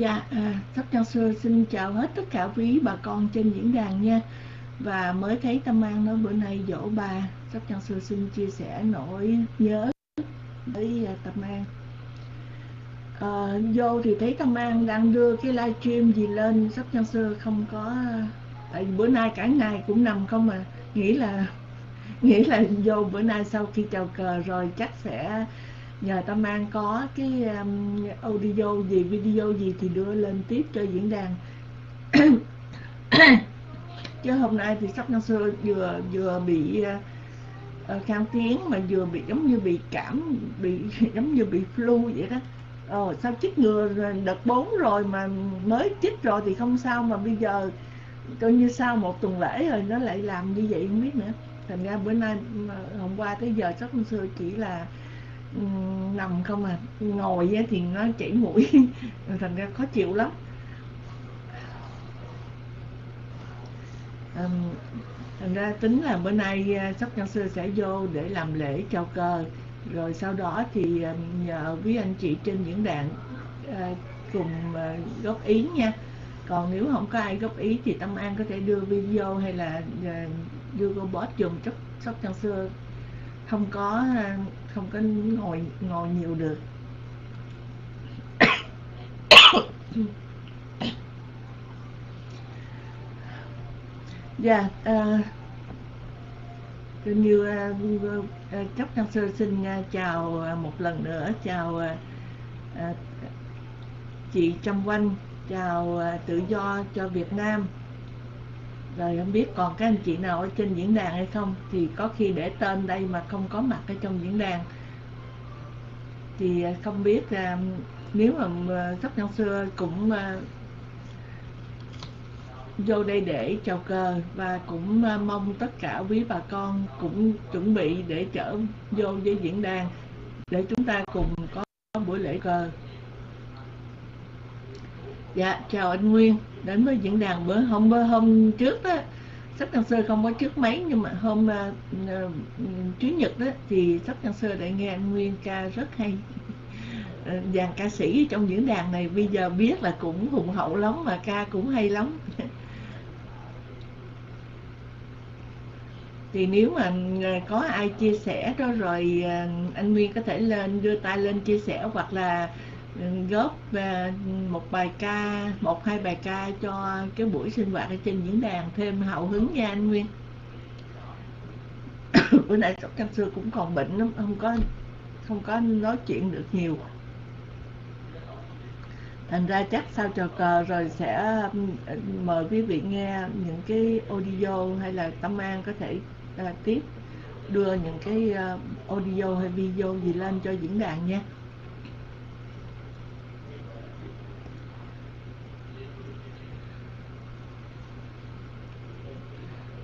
Dạ, à, Sóc Trang Sư xin chào hết tất cả quý bà con trên diễn đàn nha. Và mới thấy Tâm An nói bữa nay dỗ bà Sóc Trang Sư xin chia sẻ nỗi nhớ với uh, Tâm An. À, Vô thì thấy Tâm An đang đưa cái livestream gì lên Sóc Trang Sư không có Tại bữa nay cả ngày cũng nằm không mà Nghĩ là nghĩ là vô bữa nay sau khi chào cờ rồi chắc sẽ Dạ, nhờ Tâm An có cái um, audio gì video gì thì đưa lên tiếp cho diễn đàn. Chứ hôm nay thì sắp năm xưa vừa vừa bị ờ, ờ, uh, khang tiếng mà vừa bị giống như bị cảm bị giống như bị flu vậy đó. Ờ, sao chích ngừa đợt 4 rồi mà mới chích rồi thì không sao mà bây giờ coi như sau một tuần lễ rồi nó lại làm như vậy không biết nữa. Thành ra bữa nay hôm qua tới giờ chắc năm xưa chỉ là nằm không à. Ngồi thì nó chảy mũi. Thành ra khó chịu lắm. Thành ra tính là bữa nay à, sắp nhân sư sẽ vô để làm lễ chào cờ rồi sau đó thì à, nhờ quý anh chị trên diễn đàn à, cùng góp ý nha. Còn nếu không có ai góp ý thì tâm an có thể đưa video hay là đưa robot dùng chút sóc trăng xưa không có không có ngồi ngồi nhiều được. Dạ ờ, yeah, uh, như ờ, ờ, uh, uh, chốc năng sơ xin uh, chào uh, một lần nữa chào uh, uh, chị Trâm Quanh chào uh, tự do cho Việt Nam rồi không biết còn các anh chị nào ở trên diễn đàn hay không, thì có khi để tên đây mà không có mặt ở trong diễn đàn. Thì à, không biết là nếu mà à, sắp năm xưa cũng à, vô đây để chào cờ và cũng mong tất cả quý bà con cũng chuẩn bị để trở vô với diễn đàn để chúng ta cùng có buổi lễ cờ dạ chào anh Nguyên. Đến với diễn đàn bữa hôm bữa hôm trước đó. Sách đăng sơ không có trước mấy nhưng mà hôm uh, uh, chủ nhật đó thì sách đăng sơ đã nghe anh Nguyên ca rất hay. Ờ, dàn ca sĩ trong diễn đàn này bây giờ biết là cũng hùng hậu lắm mà ca cũng hay lắm. Thì nếu mà à, có ai chia sẻ đó rồi anh Nguyên có thể lên đưa tay lên chia sẻ hoặc là góp à, một bài ca một hai bài ca cho cái buổi sinh hoạt ở trên diễn đàn thêm hào hứng nha anh Nguyên. Bữa nay sóc trăng xưa cũng còn bệnh lắm không có không có nói chuyện được nhiều. Thành ra chắc sau trò cờ rồi sẽ mời quý vị nghe những cái audio hay là tâm an có thể uh, tiếp đưa những cái uh, audio hay video gì lên cho diễn đàn nha.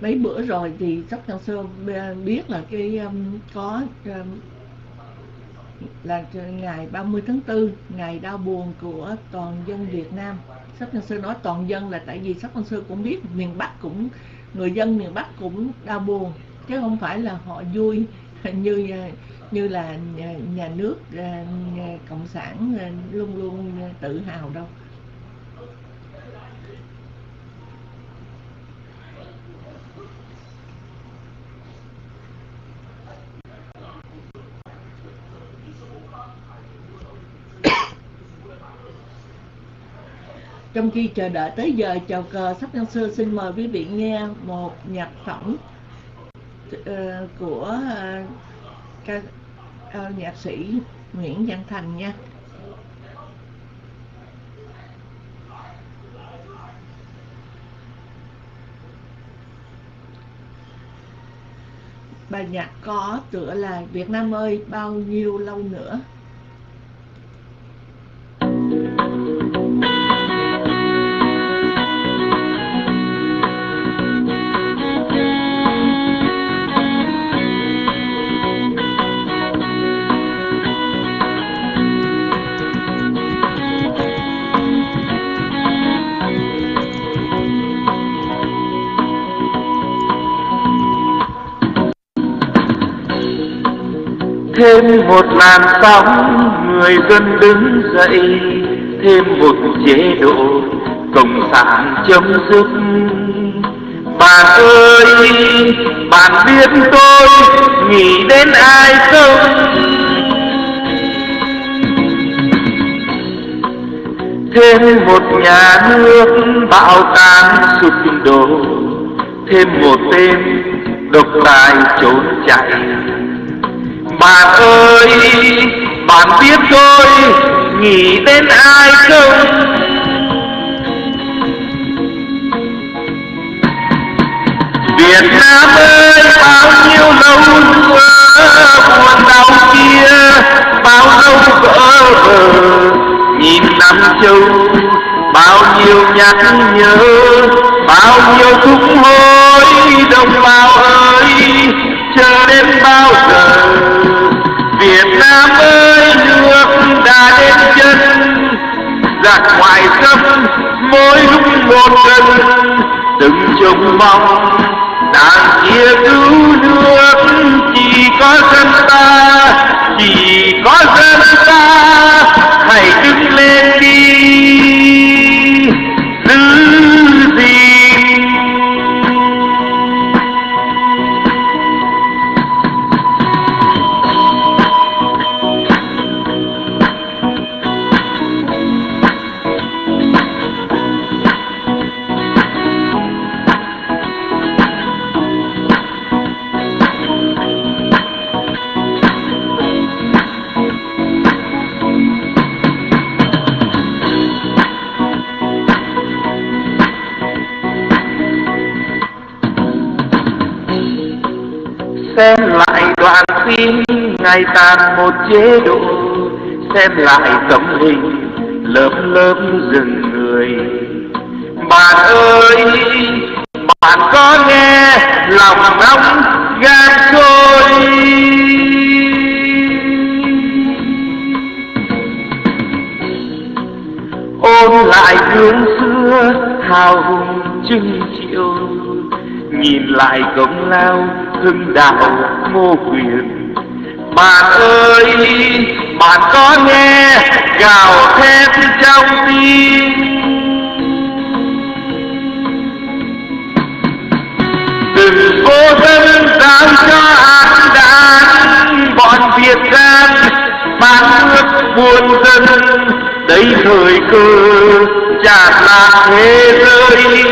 Mấy bữa rồi thì sóc trăng sơn biết là cái um, có um, là ngày 30 tháng 4 ngày đau buồn của toàn dân Việt Nam. Sóc trăng sơn nói toàn dân là tại vì sóc trăng sơn cũng biết miền Bắc cũng người dân miền Bắc cũng đau buồn. Chứ không phải là họ vui như như là nhà, nhà nước nhà cộng sản um, luôn luôn tự hào đâu. Trong khi chờ đợi tới giờ chào cờ sắp năm xưa xin mời quý vị nghe một nhạc phẩm ờ, của ờ, ca, ờ, nhạc sĩ Nguyễn Văn Thành nha. Bài nhạc có tựa là Việt Nam ơi bao nhiêu lâu nữa? Thêm một làn sóng, người dân đứng dậy, thêm một chế độ cộng sản chấm dứt. Bạn ơi, bạn biết tôi nghĩ đến ai không? Thêm một nhà nước bạo tàn sụp đổ, thêm một tên độc tài trốn chạy bạn ơi, bạn biết tôi nghĩ đến ai không Việt Nam ơi, bao nhiêu lâu xưa buồn đau kia, bao lâu vỡ? Vờ nhìn năm châu bao nhiêu nhắc nhớ, bao nhiêu khúc hối, đồng bào ơi, chờ đến bao giờ? Việt Nam ơi, nước đã đến chân. Giặc ngoại xâm mỗi lúc một gần từng trông mong đàn kia cứu nước. Chỉ có dân ta, chỉ có dân ta. Hãy đứng lên đi ngày một chế độ, xem lại tấm hình lớp lớp rừng người. Bạn ơi, bạn có nghe lòng nóng gan trôi ôn lại gương xưa hào hùng trưng chiều, nhìn lại công lao hưng đạo ngô quyền bạn ơi bạn có nghe gào thét trong tim? Đừng cố dân dám cho ác đàn bọn việt nam, bán nước buôn dân. Đây thời cơ tràn lan thế giới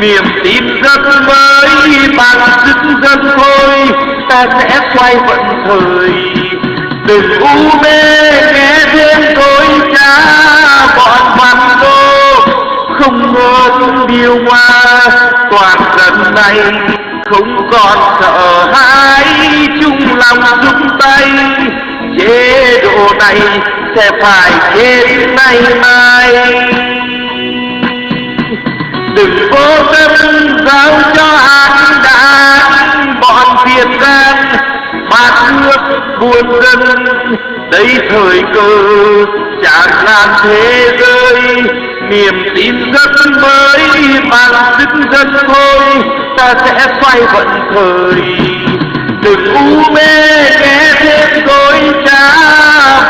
niềm tin rất mới bằng sức dân thôi, ta sẽ quay vận thời. Đừng u mê nghe thêm tôi cha, bọn văn đô. Không ngớt điều hoa toàn dân này không còn sợ hãi. Chung lòng chung tay, chế độ này sẽ phải chết nay mai đừng cố tâm giao cho ác đã. Bọn việt gian bát nước buôn dân. Đây thời cơ chẳng lan thế giới. Niềm tin rất mới bằng sức dân thôi. Ta sẽ xoay vận thời. Đừng u mê nghe thêm dối trá.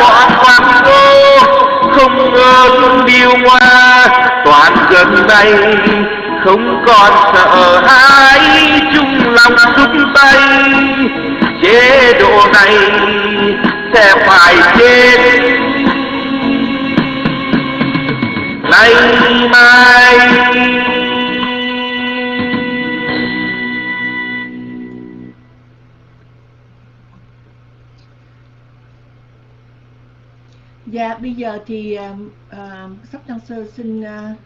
Bọn quan đô không ngờ điều hoa toàn gần đây, không còn sợ hãi, chung lòng chung tay. Chế độ này sẽ phải chết. Nay mai Dạ bây giờ thì ờ, ờ, uh, sắp đăng sơ xin ờ, uh,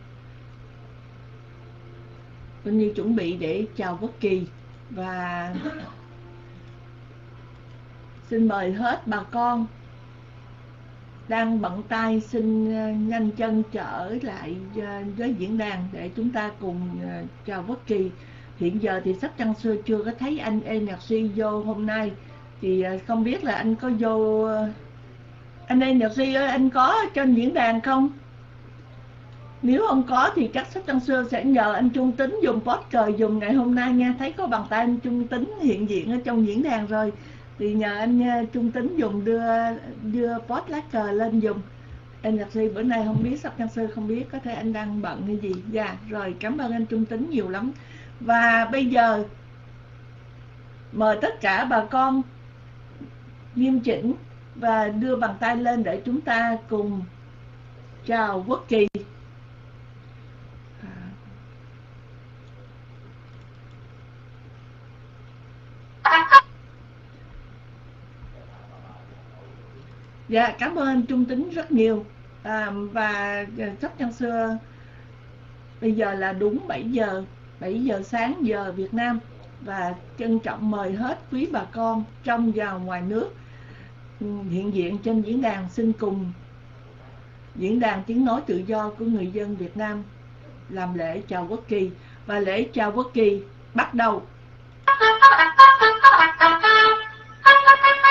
Vinh Như chuẩn bị để chào Quốc Kỳ và xin mời hết bà con đang bận tay xin nhanh chân trở lại với diễn đàn để chúng ta cùng chào Quốc Kỳ. Hiện giờ thì sắp đăng sơ chưa có thấy anh Energy vô hôm nay. Thì không biết là anh có vô anh Energy ơi, anh có trên diễn đàn không? Nếu không có thì chắc sách tăng Xưa sẽ nhờ anh Trung Tính dùng poster dùng ngày hôm nay nha. Thấy có bàn tay anh Trung Tính hiện diện ở trong diễn đàn rồi. Thì nhờ anh ờ, Trung Tính dùng đưa đưa post lá cờ lên dùng. Anh nhạc sĩ bữa nay không biết sắp tăng xưa không biết, có thể anh đang bận hay gì? Dạ rồi, cảm ơn anh trung tính nhiều lắm. Và bây giờ, mời tất cả bà con nghiêm chỉnh và đưa bàn tay lên để chúng ta cùng chào quốc kỳ. Dạ, cảm ơn Trung Tính rất nhiều. À, Và à, sắp nhân xưa Bây giờ là đúng 7 giờ 7 giờ sáng giờ Việt Nam. Và trân trọng mời hết quý bà con Trong và ngoài nước. Hiện diện trên diễn đàn Xin cùng. Diễn đàn tiếng nói tự do của người dân Việt Nam Làm lễ chào quốc kỳ. Và lễ chào quốc kỳ bắt đầu.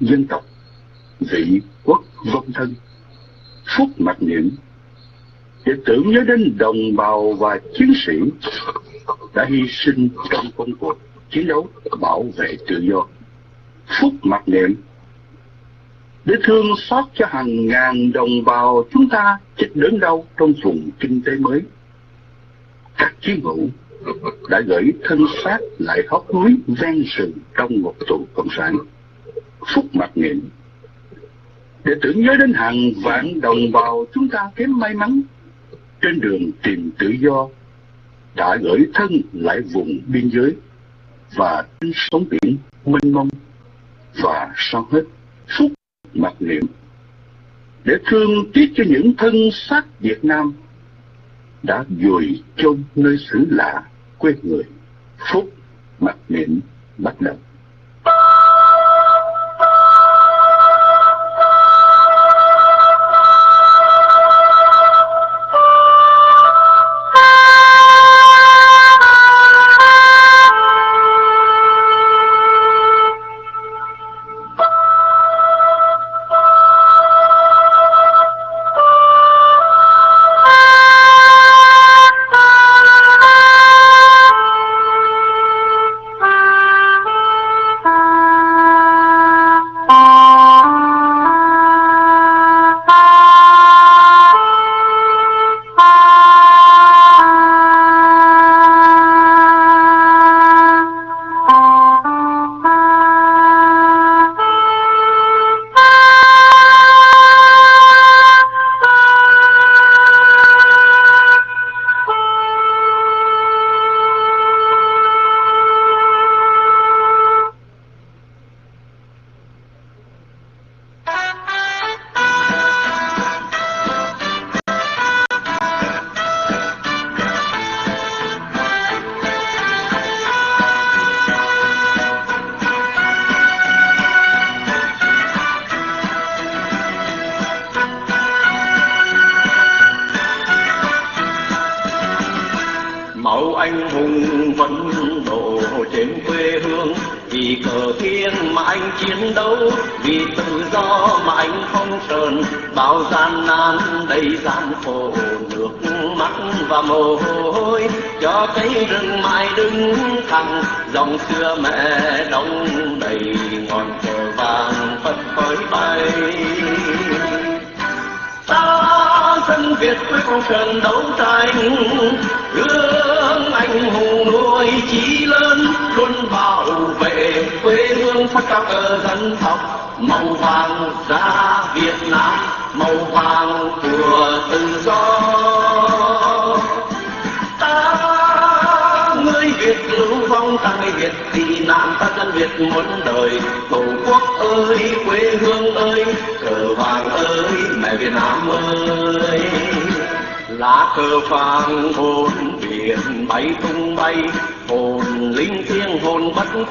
dân tộc, dị quốc, dân thân, phút mặt niệm để tưởng nhớ đến đồng bào và chiến sĩ đã hy sinh trong công cuộc chiến đấu bảo vệ tự do. Phút mặc niệm để thương xót cho hàng ngàn đồng bào chúng ta chết đớn đau trong vùng kinh tế mới. Các chiến hữu đã gửi thân xác lại hốc núi ven sườn trong một tù cộng sản. Phút mặc niệm. Để tưởng nhớ đến hàng vạn đồng bào chúng ta kém may mắn. Trên đường tìm tự do, đã gửi thân lại vùng biên giới và trên sóng biển mênh mông và sau hết phút mặc niệm. Để thương tiếc cho những thân xác Việt Nam đã vùi chôn nơi xứ lạ quê người, phúc mặc niệm bắt đầu.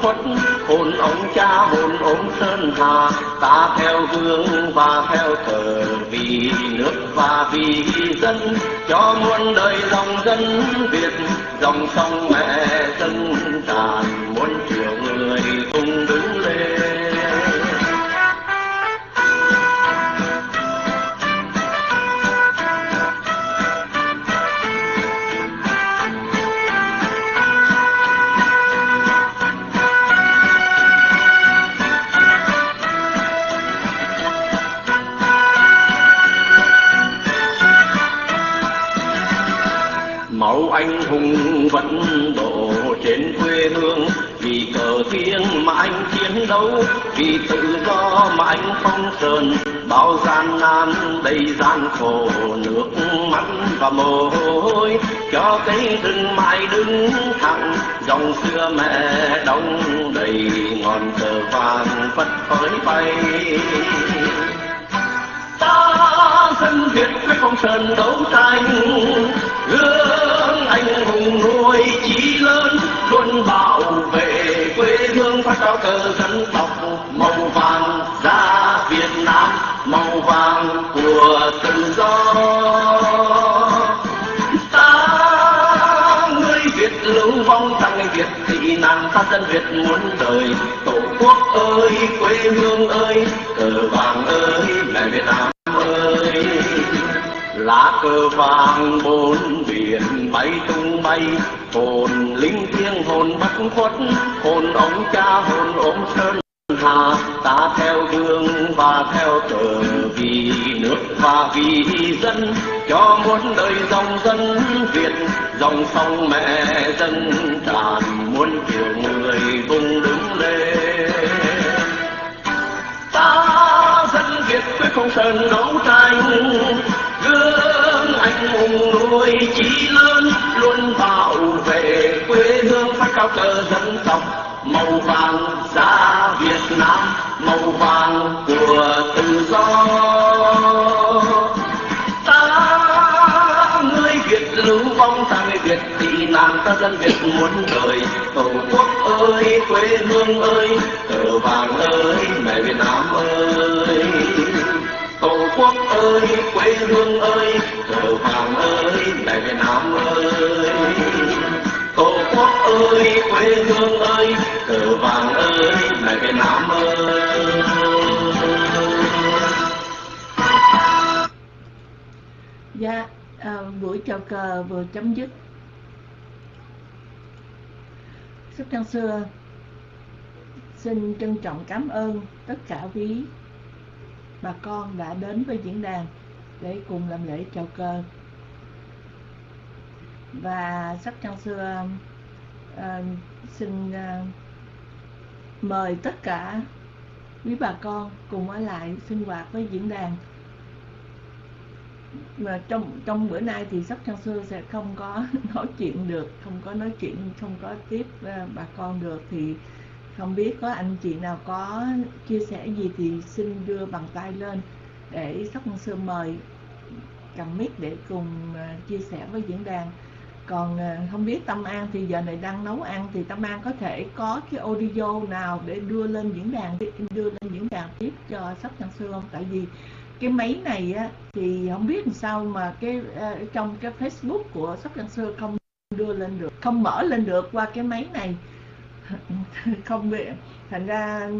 Khuất, hồn ông cha, hồn ông sơn hà. Ta theo hương và theo thờ vì nước và vì dân, cho muôn đời dòng dân việt, dòng sông mẹ cờ vàng phất phới bay. Ta dân Việt với phong sơn đấu tranh, gương anh hùng nuôi chí lớn, luôn bảo vệ quê hương phát cao cờ dân tộc. Màu vàng ra Việt Nam, màu vàng của tự do. Ta, người Việt lưu vong ta Việt thì nàng ta dân Việt muốn đời quê hương ơi, cờ vàng ơi, mẹ Việt Nam ơi. Lá cờ vàng bốn biển bay tung bay, hồn linh thiêng hồn bất khuất, hồn ông cha hồn ông sơn hà. Ta theo đường và theo cờ vì nước và vì dân, cho muôn đời dòng dân việt, dòng sông mẹ dân. Sơn đấu tranh, gương anh hùng nuôi chí lớn luôn bảo vệ quê hương phát cao cờ dân tộc. Màu vàng da Việt Nam, màu vàng của tự do. Ta người Việt lưu vong, ta người Việt tị nạn, ta dân Việt muốn đời. Tổ quốc ơi, quê hương ơi, tờ vàng ơi, mẹ Việt Nam ơi ơi quê hương ơi cờ vàng ơi mẹ Việt Nam ơi. Tổ quốc ơi quê hương ơi cờ vàng ơi mẹ Việt Nam ơi. Dạ, à, buổi chào cờ vừa chấm dứt. Sức Trăng Xưa xin trân trọng cảm ơn tất cả quý bà con đã đến với diễn đàn để cùng làm lễ chào cờ. Và Sắc Trăng Xưa à, xin à, mời tất cả quý bà con cùng ở lại sinh hoạt với diễn đàn mà trong trong bữa nay thì sắp trang xưa sẽ không có nói chuyện được không có nói chuyện không có tiếp uh, bà con được thì không biết có anh chị nào có chia sẻ gì thì xin đưa bằng tay lên để sóc Ngân xưa mời cầm mic để cùng ờ, chia sẻ với diễn đàn. Còn ờ, không biết Tâm An thì giờ này đang nấu ăn thì Tâm An có thể có cái audio nào để đưa lên diễn đàn đưa lên diễn đàn tiếp cho Sóc Ngân xưa không? Tại vì cái máy này á, thì không biết làm sao mà cái uh, trong cái Facebook của Sóc Trăng Xưa không đưa lên được không mở lên được qua cái máy này. Không bị thành ra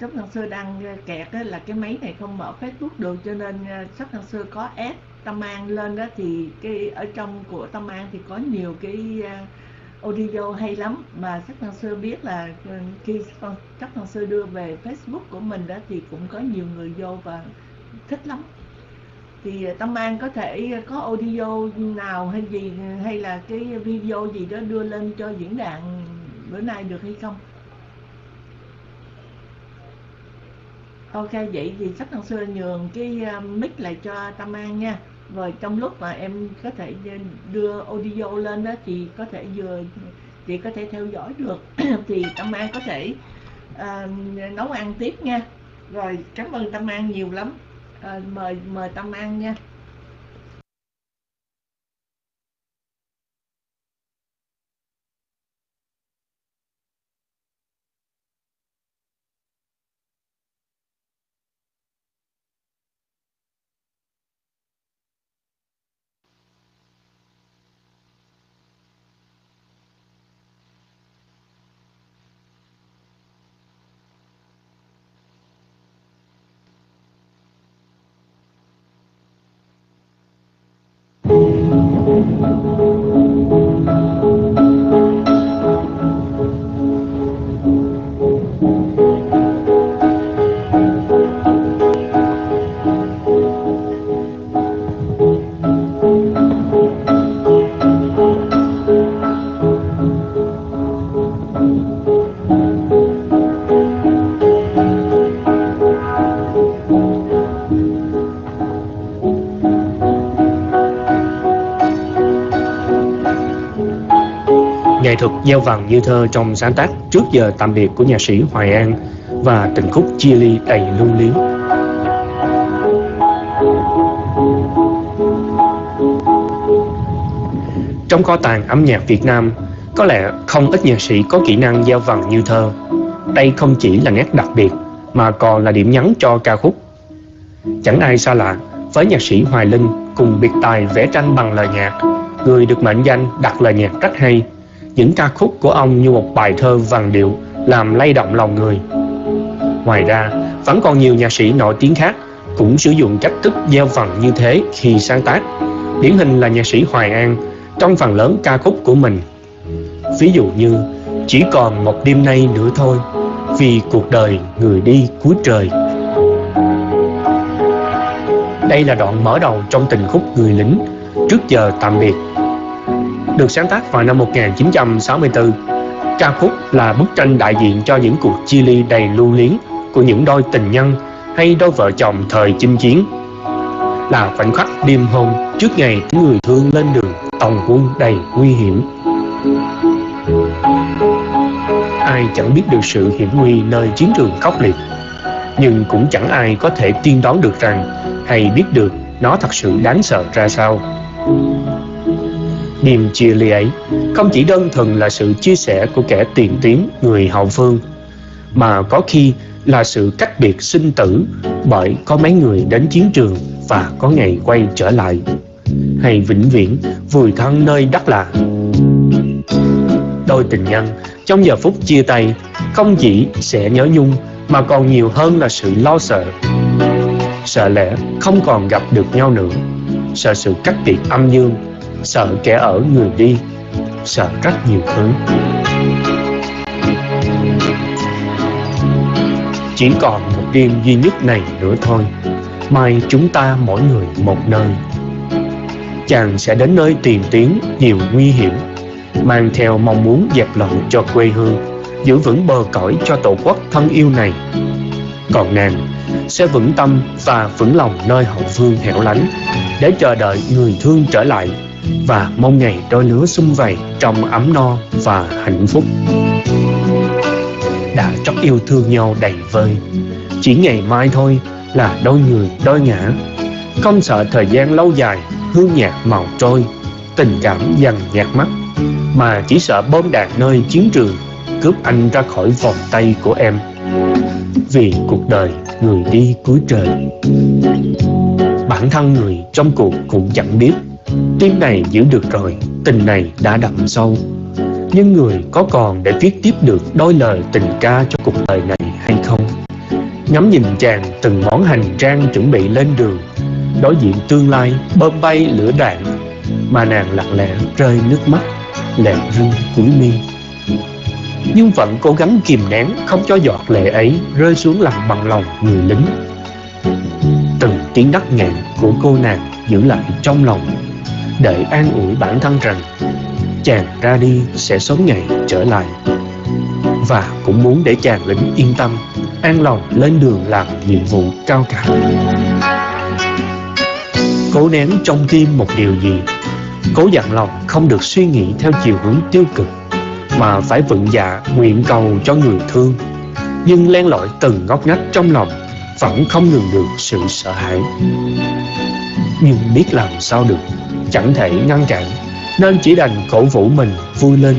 sắp thằng xưa đang ờ, kẹt đó là cái máy này không mở facebook được, cho nên ờ, sắp thằng xưa có ép tâm an lên đó thì cái ở trong của tâm an thì có nhiều cái ờ, audio hay lắm. Mà sắc thằng xưa biết là khi sắp thằng xưa đưa về facebook của mình đó thì cũng có nhiều người vô và thích lắm. Thì tâm an có thể có audio nào hay gì, hay là cái video gì đó đưa lên cho diễn đàn bữa nay được hay không? Ok vậy thì sách thằng xưa nhường cái ờ, mic lại cho tâm an nha. Rồi trong lúc mà em có thể đưa audio lên đó thì có thể vừa chị có thể theo dõi được. Thì tâm an có thể uh, nấu ăn tiếp nha. Rồi cảm ơn tâm an nhiều lắm. Uh, mời mời tâm an nha. Thuật gieo vàng như thơ trong sáng tác trước giờ tạm biệt của nhạc sĩ Hoài An và tình khúc chia ly đầy lưu luyến. Trong kho tàng âm nhạc Việt Nam, có lẽ không ít nhạc sĩ có kỹ năng gieo vần như thơ. Đây không chỉ là nét đặc biệt, mà còn là điểm nhấn cho ca khúc. Chẳng ai xa lạ với nhạc sĩ Hoài Linh cùng biệt tài vẽ tranh bằng lời nhạc, người được mệnh danh đặt lời nhạc rất hay những ca khúc của ông như một bài thơ vàng điệu làm lay động lòng người. Ngoài ra, vẫn còn nhiều nhạc sĩ nổi tiếng khác cũng sử dụng cách thức gieo vần như thế khi sáng tác. Điển hình là nhạc sĩ Hoài An trong phần lớn ca khúc của mình. Ví dụ như Chỉ còn một đêm nay nữa thôi, vì cuộc đời người đi cuối trời. Đây là đoạn mở đầu trong tình khúc Người lính trước giờ tạm biệt được sáng tác vào năm 1964. Ca khúc là bức tranh đại diện cho những cuộc chia ly đầy lưu luyến của những đôi tình nhân hay đôi vợ chồng thời chinh chiến. Là khoảnh khắc đêm hôm trước ngày người thương lên đường tòng quân đầy nguy hiểm. Ai chẳng biết được sự hiểm nguy nơi chiến trường khốc liệt, nhưng cũng chẳng ai có thể tiên đoán được rằng hay biết được nó thật sự đáng sợ ra sao. Niềm chia ly ấy không chỉ đơn thuần là sự chia sẻ của kẻ tiền tuyến người hậu phương, mà có khi là sự cách biệt sinh tử bởi có mấy người đến chiến trường và có ngày quay trở lại, hay vĩnh viễn vùi thân nơi đất lạ. Đôi tình nhân trong giờ phút chia tay không chỉ sẽ nhớ nhung mà còn nhiều hơn là sự lo sợ. Sợ lẽ không còn gặp được nhau nữa, sợ sự cách biệt âm dương sợ kẻ ở người đi, sợ rất nhiều thứ. Chỉ còn một đêm duy nhất này nữa thôi, mai chúng ta mỗi người một nơi. Chàng sẽ đến nơi tìm tiếng nhiều nguy hiểm, mang theo mong muốn dẹp loạn cho quê hương, giữ vững bờ cõi cho tổ quốc thân yêu này. Còn nàng sẽ vững tâm và vững lòng nơi hậu phương hẻo lánh, để chờ đợi người thương trở lại và mong ngày đôi lứa xung vầy trong ấm no và hạnh phúc. Đã trót yêu thương nhau đầy vơi, chỉ ngày mai thôi là đôi người đôi ngã. Không sợ thời gian lâu dài, hương nhạc màu trôi, tình cảm dần nhạt mắt, mà chỉ sợ bom đạn nơi chiến trường cướp anh ra khỏi vòng tay của em. Vì cuộc đời người đi cuối trời, bản thân người trong cuộc cũng chẳng biết. Tim này giữ được rồi, tình này đã đậm sâu. Nhưng người có còn để viết tiếp được đôi lời tình ca cho cuộc đời này hay không? Ngắm nhìn chàng từng món hành trang chuẩn bị lên đường Đối diện tương lai bơm bay lửa đạn Mà nàng lặng lẽ rơi nước mắt Lệ rưng cuối mi. Nhưng vẫn cố gắng kìm nén Không cho giọt lệ ấy rơi xuống lòng bằng lòng người lính. Từng tiếng đắc nghẹn của cô nàng giữ lại trong lòng. Để an ủi bản thân rằng, Chàng ra đi sẽ sớm ngày trở lại. Và cũng muốn để chàng lính yên tâm, An lòng lên đường làm nhiệm vụ cao cả. Cố nén trong tim một điều gì, Cố dặn lòng không được suy nghĩ theo chiều hướng tiêu cực, Mà phải vững dạ nguyện cầu cho người thương. Nhưng len lỏi từng ngóc ngách trong lòng, Vẫn không ngừng được sự sợ hãi. Nhưng biết làm sao được Chẳng thể ngăn cản. Nên chỉ đành cổ vũ mình, vui lên.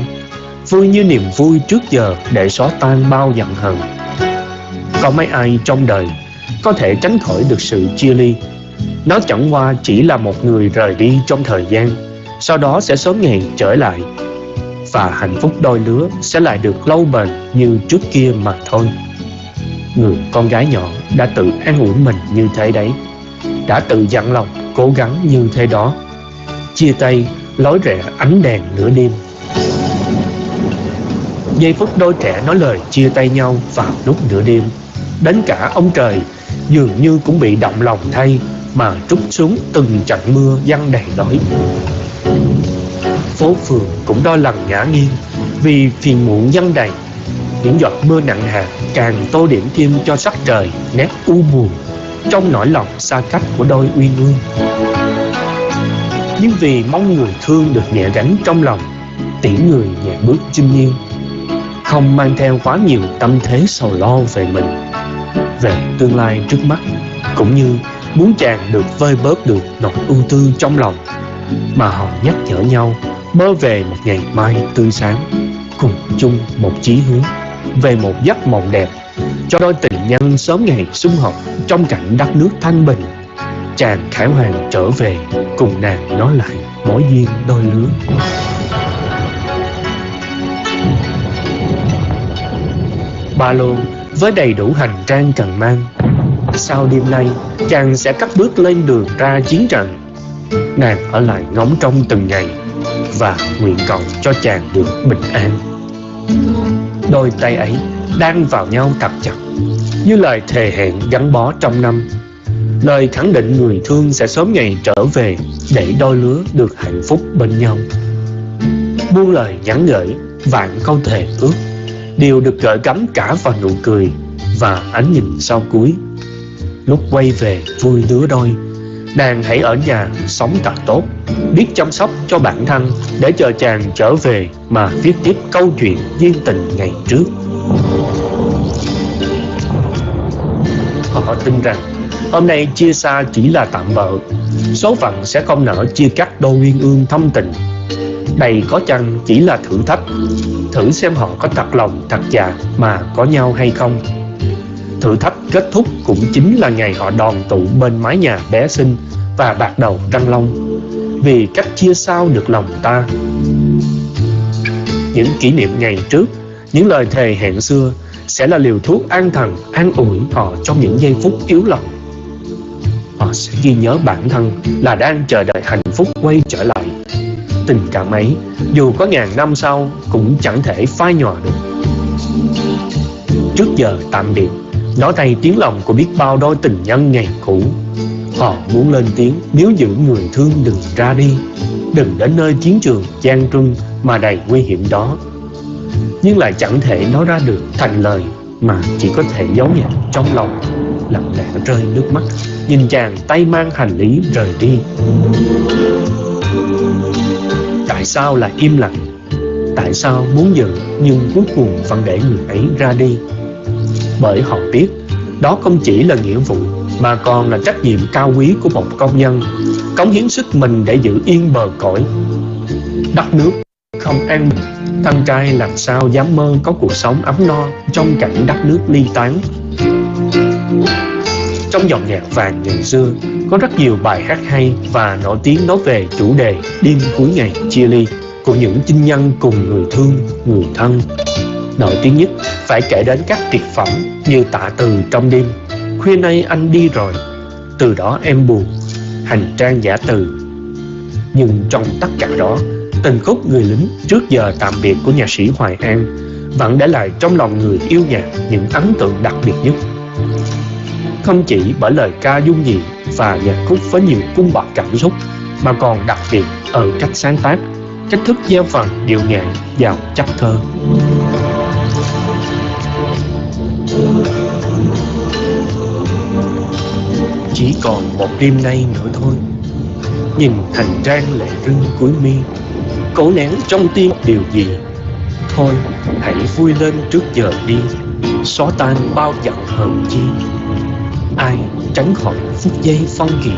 Vui như niềm vui trước giờ Để xóa tan bao giận hờn. Có mấy ai trong đời Có thể tránh khỏi được sự chia ly? Nó chẳng qua chỉ là một người rời đi trong thời gian, Sau đó sẽ sớm ngày trở lại. Và hạnh phúc đôi lứa sẽ lại được lâu bền như trước kia mà thôi. Người con gái nhỏ đã tự an ủi mình như thế đấy. Đã tự dặn lòng, cố gắng như thế đó. Chia tay, lối rẽ ánh đèn nửa đêm. Giây phút đôi trẻ nói lời chia tay nhau vào lúc nửa đêm. Đến cả ông trời, dường như cũng bị động lòng thay, mà trút xuống từng trận mưa văng đầy đói phố phường cũng đo lần ngã nghiêng vì phiền muộn văng đầy. Những giọt mưa nặng hạt càng tô điểm thêm cho sắc trời nét u buồn trong nỗi lòng xa cách của đôi uyên ương nhưng vì mong người thương được nhẹ gánh trong lòng, tỉ người nhẹ bước chim nhiên không mang theo quá nhiều tâm thế sầu lo về mình, về tương lai trước mắt, cũng như muốn chàng được vơi bớt được nỗi ưu tư trong lòng, mà họ nhắc nhở nhau mơ về một ngày mai tươi sáng, cùng chung một chí hướng, về một giấc mộng đẹp, cho đôi tình nhân sớm ngày sum họp trong cảnh đất nước thanh bình chàng khải hoàng trở về, cùng nàng nói lại mối duyên đôi lứa. Ba lô, với đầy đủ hành trang cần mang, sau đêm nay, chàng sẽ cắt bước lên đường ra chiến trận. Nàng ở lại ngóng trong từng ngày và nguyện cầu cho chàng được bình an. Đôi tay ấy đang vào nhau thật chặt, như lời thề hẹn gắn bó trong năm lời khẳng định người thương sẽ sớm ngày trở về để đôi lứa được hạnh phúc bên nhau. Buông lời nhắn gửi, vạn câu thề ước, đều được gợi gắm cả vào nụ cười và ánh nhìn sau cuối. Lúc quay về vui lứa đôi, Nàng hãy ở nhà sống thật tốt, Biết chăm sóc cho bản thân Để chờ chàng trở về Mà viết tiếp câu chuyện duyên tình ngày trước. Họ tin rằng Hôm nay chia xa chỉ là tạm bợ. Số phận sẽ không nở chia cắt đôi nguyên ương thâm tình. Đây có chăng chỉ là thử thách. Thử xem họ có thật lòng thật già Mà có nhau hay không. Thử thách kết thúc cũng chính là ngày họ đòn tụ bên mái nhà bé sinh và bạc đầu trăng long. Vì cách chia sao được lòng ta. Những kỷ niệm ngày trước, những lời thề hẹn xưa sẽ là liều thuốc an thần, an ủi họ trong những giây phút yếu lòng. Họ sẽ ghi nhớ bản thân là đang chờ đợi hạnh phúc quay trở lại. Tình cảm ấy, dù có ngàn năm sau, cũng chẳng thể phai nhòa được. Trước giờ tạm biệt, Nói thay tiếng lòng của biết bao đôi tình nhân ngày cũ Họ muốn lên tiếng Nếu giữ người thương đừng ra đi Đừng đến nơi chiến trường gian truân Mà đầy nguy hiểm đó Nhưng lại chẳng thể nói ra được thành lời Mà chỉ có thể giấu nhặt trong lòng Lặng lẽ rơi nước mắt, Nhìn chàng tay mang hành lý rời đi. Tại sao lại im lặng? Tại sao muốn giữ Nhưng cuối cùng vẫn để người ấy ra đi? Bởi họ biết, đó không chỉ là nghĩa vụ, mà còn là trách nhiệm cao quý của một công nhân, cống hiến sức mình để giữ yên bờ cõi. Đất nước không an bình thằng trai làm sao dám mơ có cuộc sống ấm no trong cảnh đất nước ly tán? Trong dòng nhạc vàng ngày xưa có rất nhiều bài hát hay và nổi tiếng nói về chủ đề đêm cuối ngày chia ly của những chinh nhân cùng người thương, người thân. Nổi tiếng nhất phải kể đến các tuyệt phẩm như tạ từ trong đêm, khuya nay anh đi rồi, từ đó em buồn, hành trang giả từ. Nhưng trong tất cả đó, tình khúc người lính trước giờ tạm biệt của nhạc sĩ Hoài An vẫn để lại trong lòng người yêu nhạc những ấn tượng đặc biệt nhất. Không chỉ bởi lời ca dung dị và nhạc khúc với nhiều cung bậc cảm xúc, mà còn đặc biệt ở cách sáng tác, cách thức gieo phần điệu nhạc vào chất thơ. Chỉ còn một đêm nay nữa thôi Nhìn hành trang lệ rưng cuối mi Cố nén trong tim điều gì Thôi hãy vui lên trước giờ đi Xóa tan bao giận hờn chi Ai tránh khỏi phút giây phong kỳ.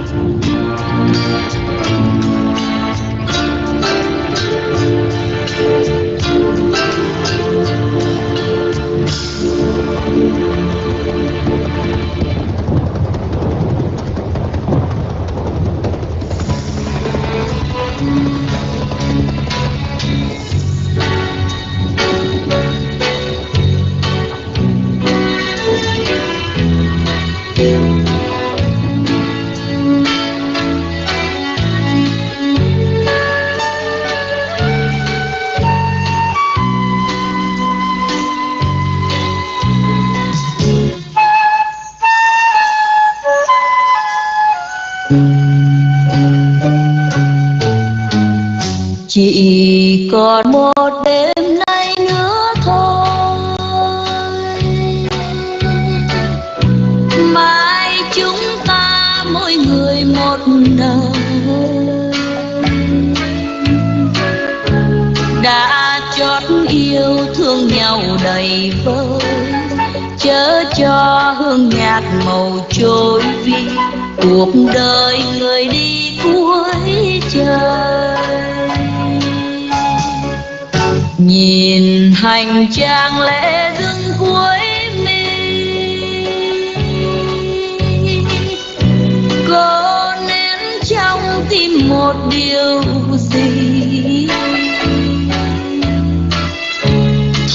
Chỉ còn một đêm nay nữa thôi. Mai chúng ta mỗi người một đời. Đã chót yêu thương nhau đầy vơi, chớ cho hương nhạt màu trôi vì cuộc đời người đi cuối trời nhìn hành trang lễ dưng cuối mi có nén trong tim một điều gì?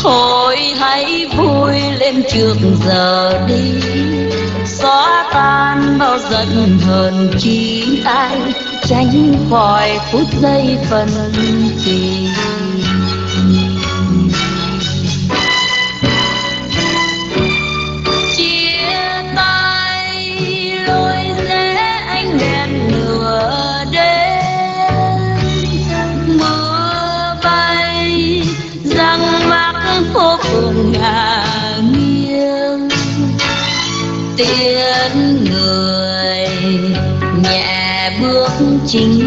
Thôi hãy vui lên trước giờ đi, xóa tan bao giận hờn chi ai tránh khỏi phút giây phân kỳ bước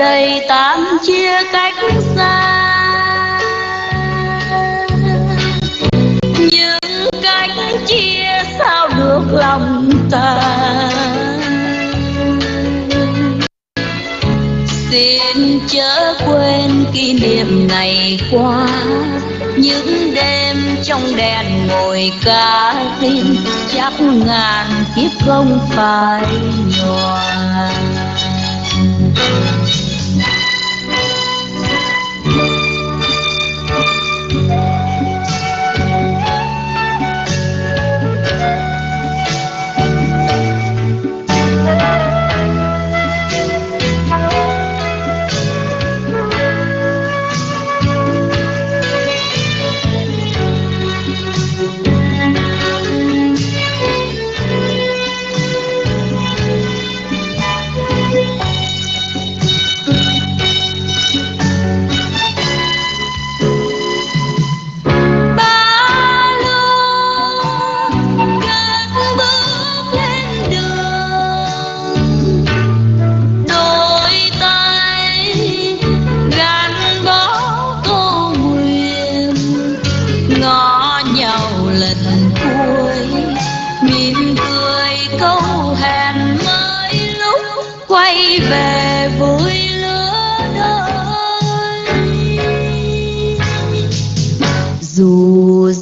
đầy đây tám chia cách xa. Những cách chia sao được lòng ta? Xin chớ quên kỷ niệm ngày qua những đêm trong đèn ngồi ca tin chắc ngàn kiếp không phải nhòa.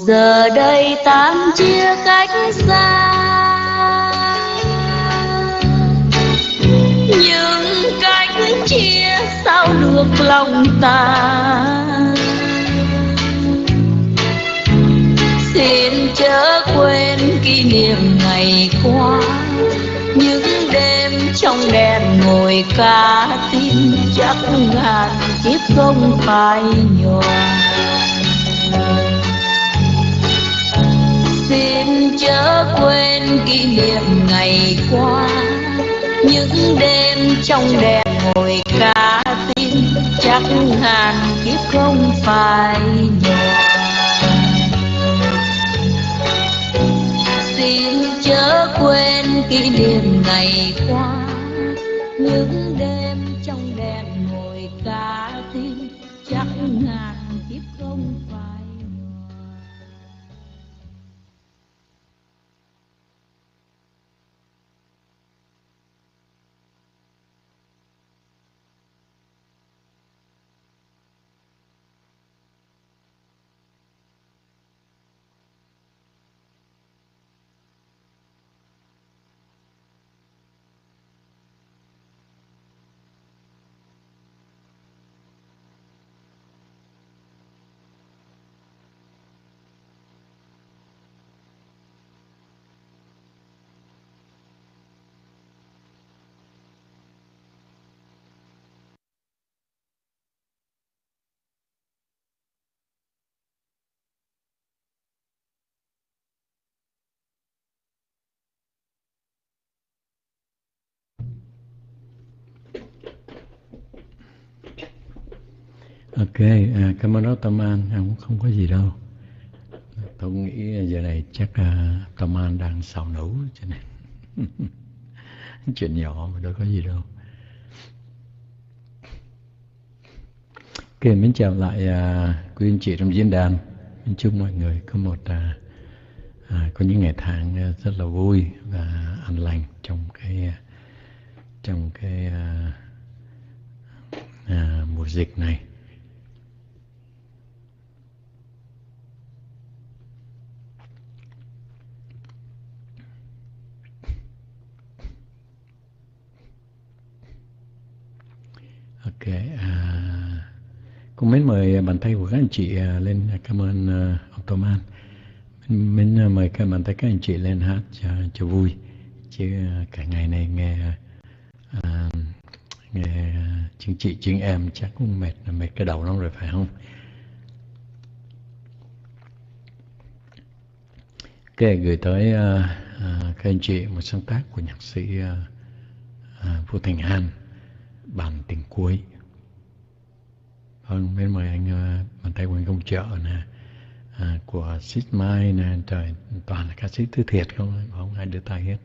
Giờ đây tan chia cách xa. Những cách chia sao được lòng ta? Xin chớ quên kỷ niệm ngày qua. Những đêm trong đèn ngồi ca tin chắc ngàn kiếp không phai nhòa. Xin chớ quên kỷ niệm ngày qua. Những đêm trong đèn ngồi ca tin chắc ngàn kiếp không phải nhỏ xin chớ quên kỷ niệm ngày qua. Những Ok, à, cảm ơn đó Tâm An, không, không có gì đâu. Tôi nghĩ giờ này chắc à, Tâm An đang xào nấu cho nên chuyện nhỏ mà đâu có gì đâu. Ok, mình chào lại à, quý anh chị trong diễn đàn. Mình chúc mọi người có một à, à, có những ngày tháng à, rất là vui và an lành trong cái à, trong cái à, à, mùa dịch này. Ok, à, cũng mến mời bàn tay của các anh chị à, lên à, cảm ơn uh, ông Toman. Mến, mến uh, mời các bàn tay các anh chị lên hát cho, cho vui. Chứ uh, cả ngày này nghe uh, nghe chính chị chính em chắc cũng mệt mệt cái đầu lắm rồi phải không? Ok, gửi tới uh, uh, các anh chị một sáng tác của nhạc sĩ uh, uh, Vũ Thành An bản tình cuối. Vâng bên mời anh ờ, bàn tay của anh công trợ nè. À, của Sít Mai nè trời toàn là ca sĩ thứ thiệt không? Không ai đưa tay hết.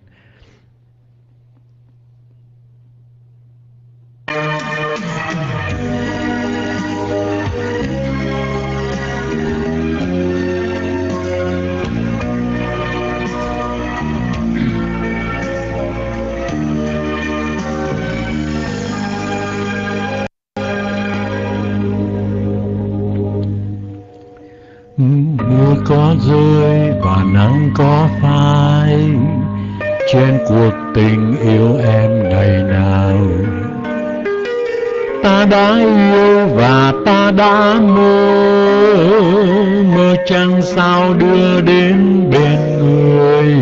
Trên cuộc tình yêu em ngày nào. Ta đã yêu và ta đã mơ mơ chẳng sao đưa đến bên người.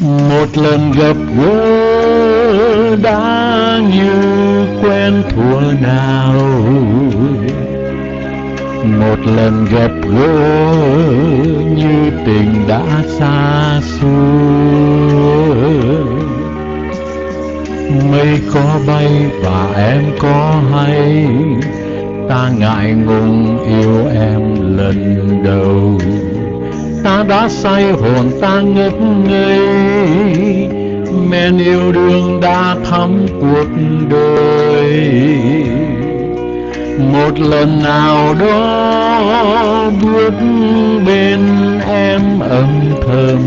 Một lần gặp gỡ đã như quen thuở nào một lần gặp gỡ như tình đã xa xưa mây có bay và em có hay, ta ngại ngùng yêu em lần đầu. Ta đã say hồn, ta ngất ngây, men yêu đương đã thắm cuộc đời một lần nào đó bước bên em âm thầm.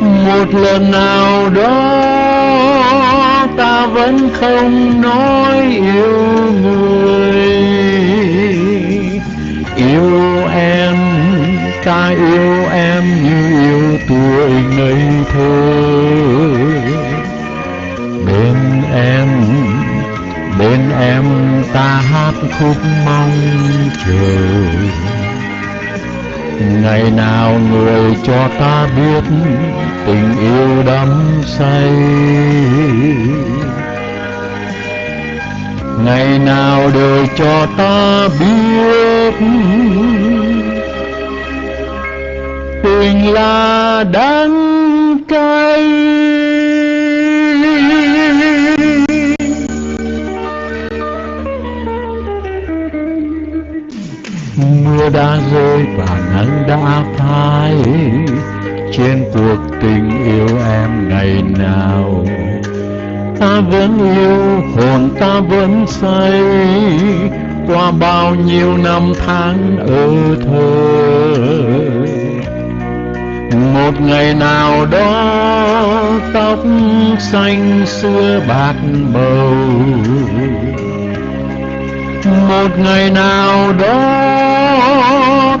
Một lần nào đó ta vẫn không nói yêu người. Yêu em, ta yêu em như yêu tuổi ngây thơ. Bên em khiến em ta hát khúc mong chờ. Ngày nào người cho ta biết tình yêu đắm say. Ngày nào đời cho ta biết tình là đắng cay. Mưa đã rơi và nắng đã phai trên cuộc tình yêu em ngày nào, ta vẫn yêu, hồn ta vẫn say. Qua bao nhiêu năm tháng ở thơ, một ngày nào đó tóc xanh xưa bạc màu. Một ngày nào đó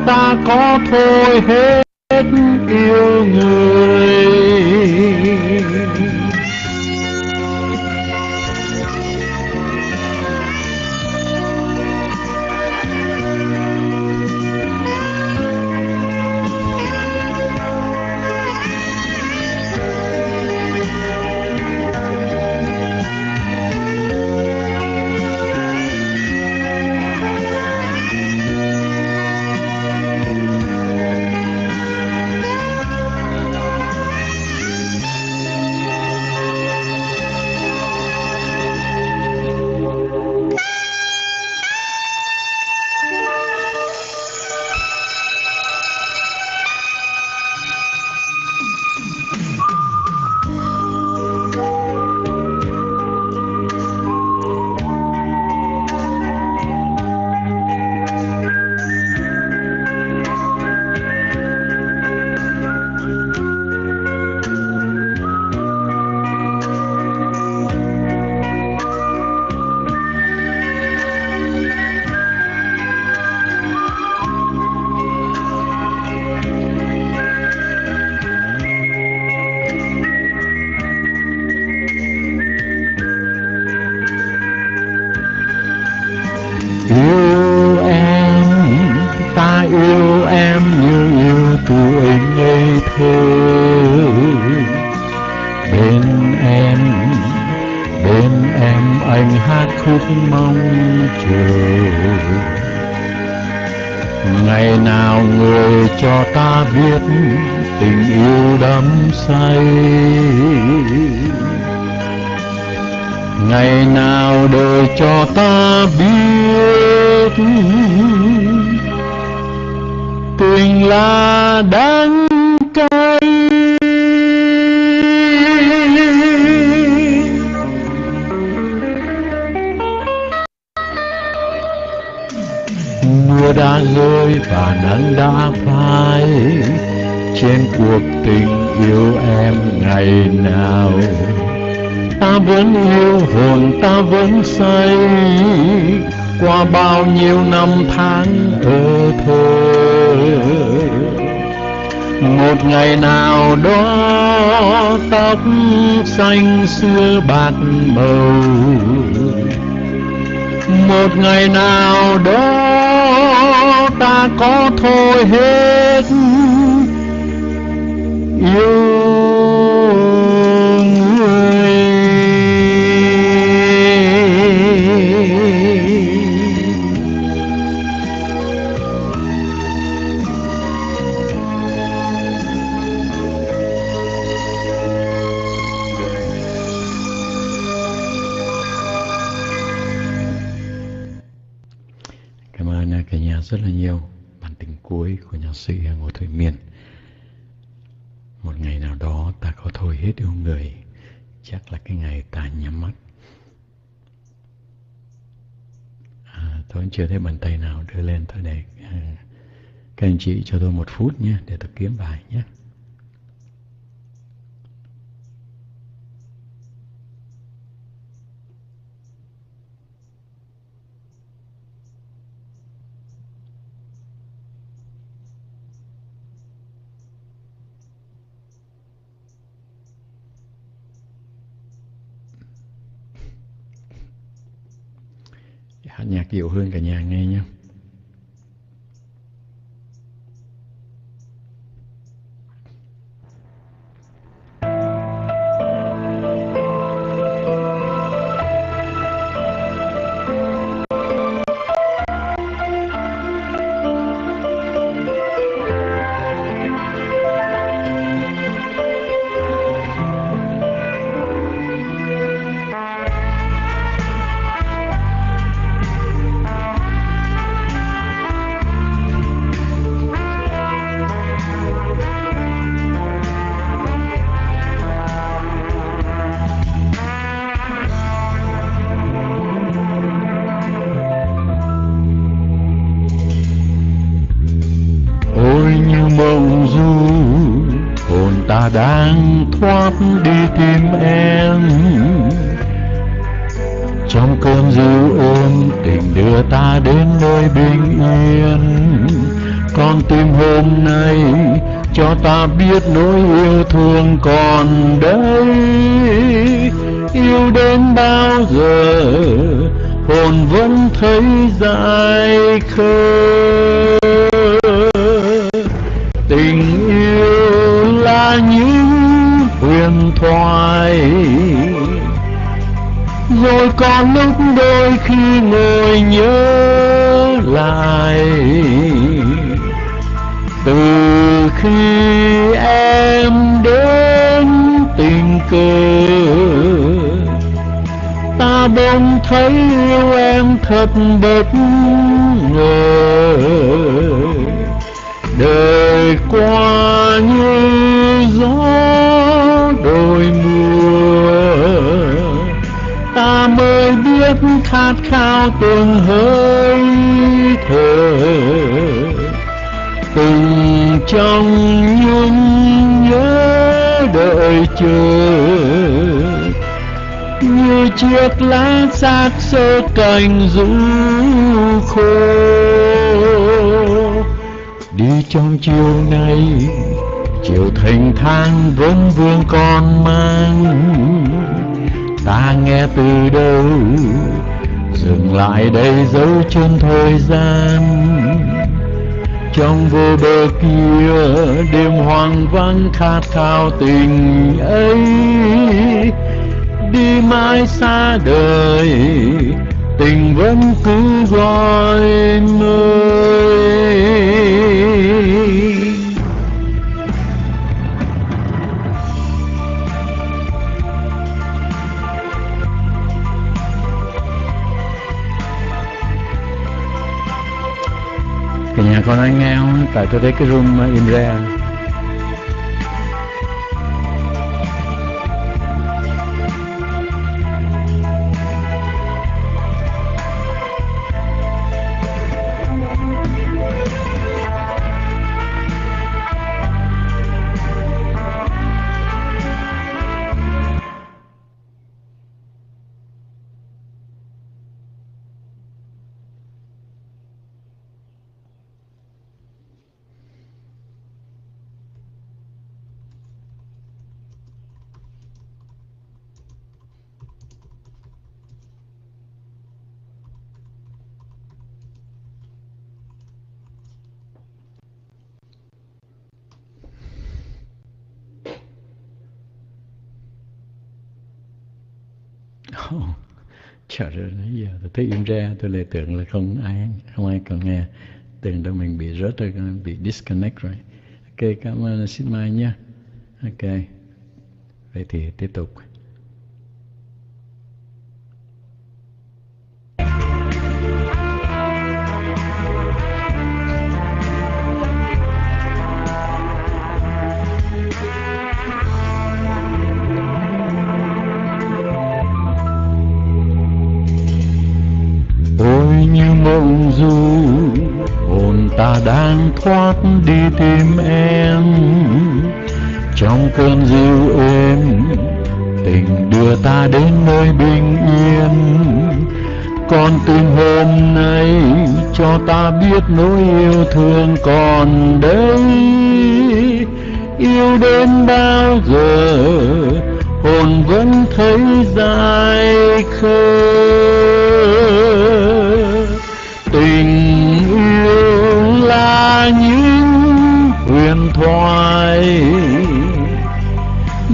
ta có thôi hết yêu người. Chắc là cái ngày ta nhắm mắt. À, tôi chưa thấy bàn tay nào đưa lên thôi để à, các anh chị cho tôi một phút nhé để tôi kiếm bài nhé. Nhạc dịu hơn cả nhà nghe nhé anh cành rũ khô. Đi trong chiều nay, chiều thành thang vẫn vương còn mang. Ta nghe từ đâu, dừng lại đây dấu chân thời gian. Trong vô bờ kia, đêm hoang vắng khát khao tình ấy. Đi mãi xa đời tình vẫn cứ gọi nơi cả nhà con anh nghe không? Tại tôi thấy cái room uh, im re tôi lại tưởng là không ai không ai còn nghe. Tưởng đâu mình bị rớt rồi, bị disconnect rồi. Ok, cảm ơn xin mai nhé. Ok, vậy thì tiếp tục. Mộng du. Hồn ta đang thoát đi tìm em. Trong cơn dịu êm, tình đưa ta đến nơi bình yên. Con tim hôm nay cho ta biết nỗi yêu thương còn đây. Yêu đến bao giờ, hồn vẫn thấy dài khơi tình yêu là những huyền thoại.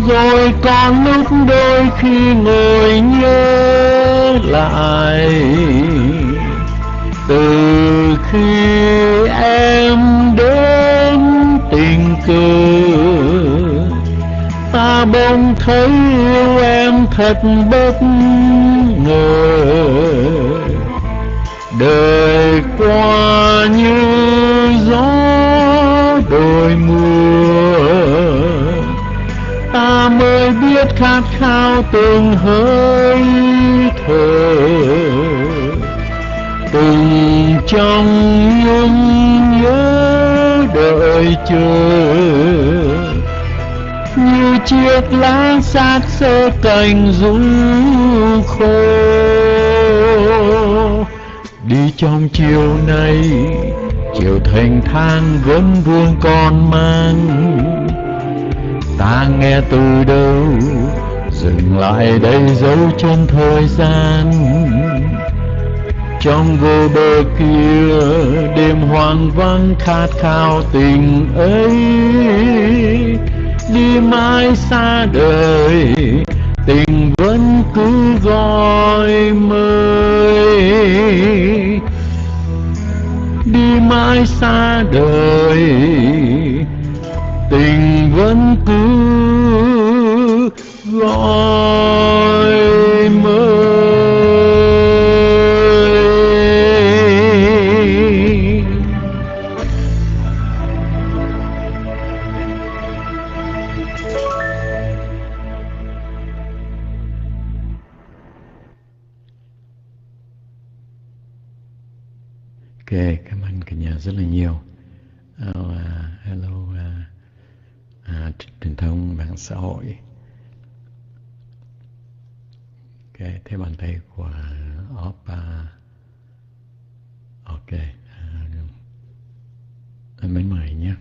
Rồi con lúc đôi khi ngồi nhớ lại, từ khi em đến tình cờ ta bỗng thấy yêu em thật bất ngờ đời qua như gió, đôi mùa. Ta mới biết khát khao từng hơi thở. Từng trong nhung nhớ đợi chờ. Như chiếc lá xác sơ cành rũ khô đi trong chiều nay, chiều thành thang vẫn vương còn mang. Ta nghe từ đâu, dừng lại đây dấu chân thời gian. Trong vô bờ kia, đêm hoang vắng khát khao tình ấy. Đi mãi xa đời tình vẫn cứ gọi mời đi mãi xa đời. Tình vẫn cứ gọi xã hội. Ok, thế bàn tay của Oppa. Ok, à, uh, anh mời nhé.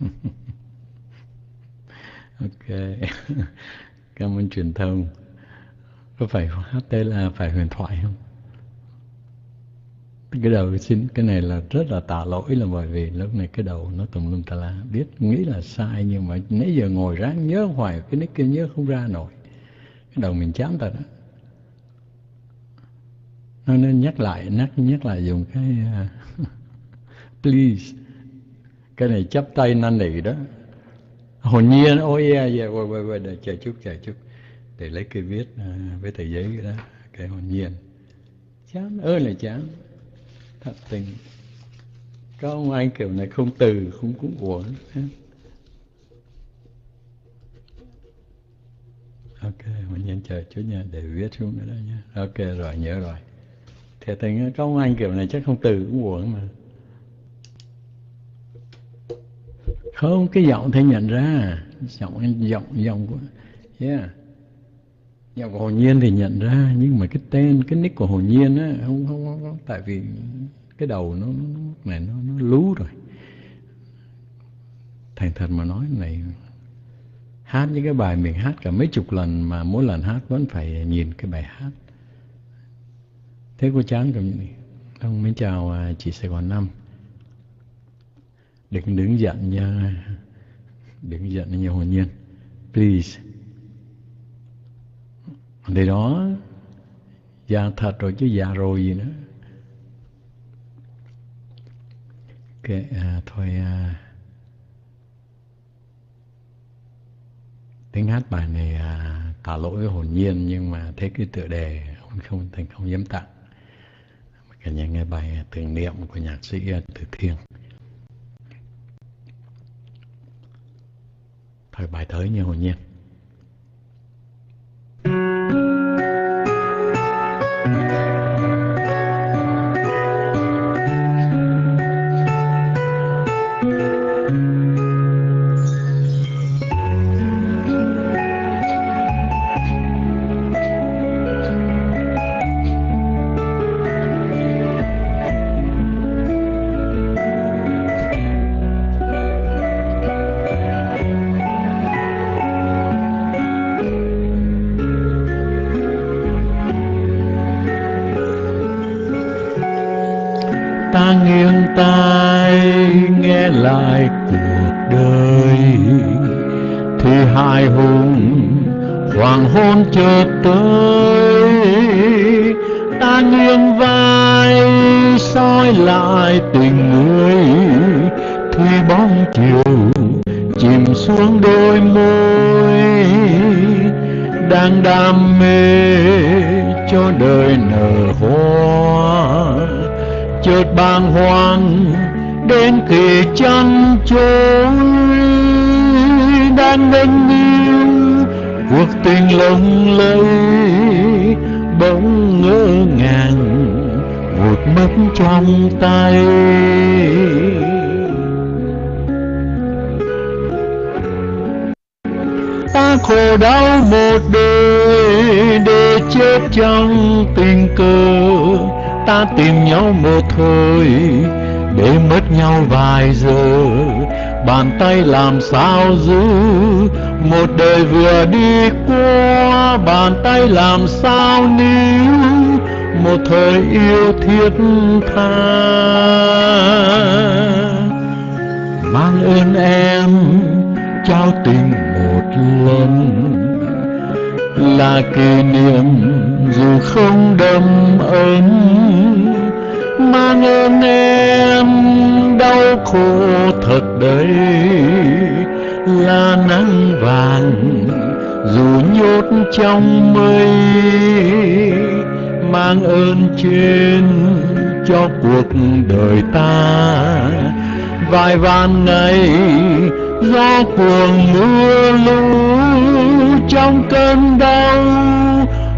ok. Cảm ơn truyền thông. Có phải hát đây là phải huyền thoại không? Cái đầu xin cái này là rất là tạ lỗi là bởi vì lúc này cái đầu nó tùm lum tà la. Biết nghĩ là sai nhưng mà nãy giờ ngồi ráng nhớ hoài cái nít kia nhớ không ra nổi. Cái đầu mình chán thật đó nó nên nhắc lại nhắc nhắc lại dùng cái uh, please cái này chấp tay năn nỉ đó. Hồn nhiên ôi oh yeah, yeah, quay quay quay để chờ chút chờ chút. Để lấy cái viết à, uh, với tờ giấy đó cái hồn nhiên. Chán ơi là chán. Thật tình. Có ông anh kiểu này không từ không cũng uổng ok mình nhân chờ chút nha để viết xuống nữa đó nha. Ok rồi nhớ rồi. Thì tình có ông anh kiểu này chắc không từ cũng uổng mà. Không cái giọng thấy nhận ra. Giọng giọng giọng của yeah. Giọng của hồn nhiên thì nhận ra nhưng mà cái tên cái nick của hồn nhiên á không, không không không. Tại vì cái đầu nó này nó nó lú rồi. Thành thật mà nói này hát những cái bài mình hát cả mấy chục lần mà mỗi lần hát vẫn phải nhìn cái bài hát. Thế cô chán không như không mến chào à, chị Sài Gòn năm đừng đứng giận nha đừng giận nha hồn nhiên. Please. Thì đó già thật rồi chứ già rồi gì nữa. Ok à, thôi à, tiếng hát bài này à, tả lỗi với hồn nhiên nhưng mà thấy cái tựa đề không không thành không dám tặng. Cả nhà nghe bài tưởng niệm của nhạc sĩ à, Từ Thiên thời bài tới như hồn nhiên. Làm sao giữ một đời vừa đi qua, bàn tay làm sao níu? Một thời yêu thiết tha. Mang ơn em, trao tình một lần. Là kỷ niệm dù không đậm ấm mang ơn em, đau khổ thật đấy là nắng vàng, dù nhốt trong mây, mang ơn trên cho cuộc đời ta. Vài vạn ngày gió cuồng mưa lũ trong cơn đau,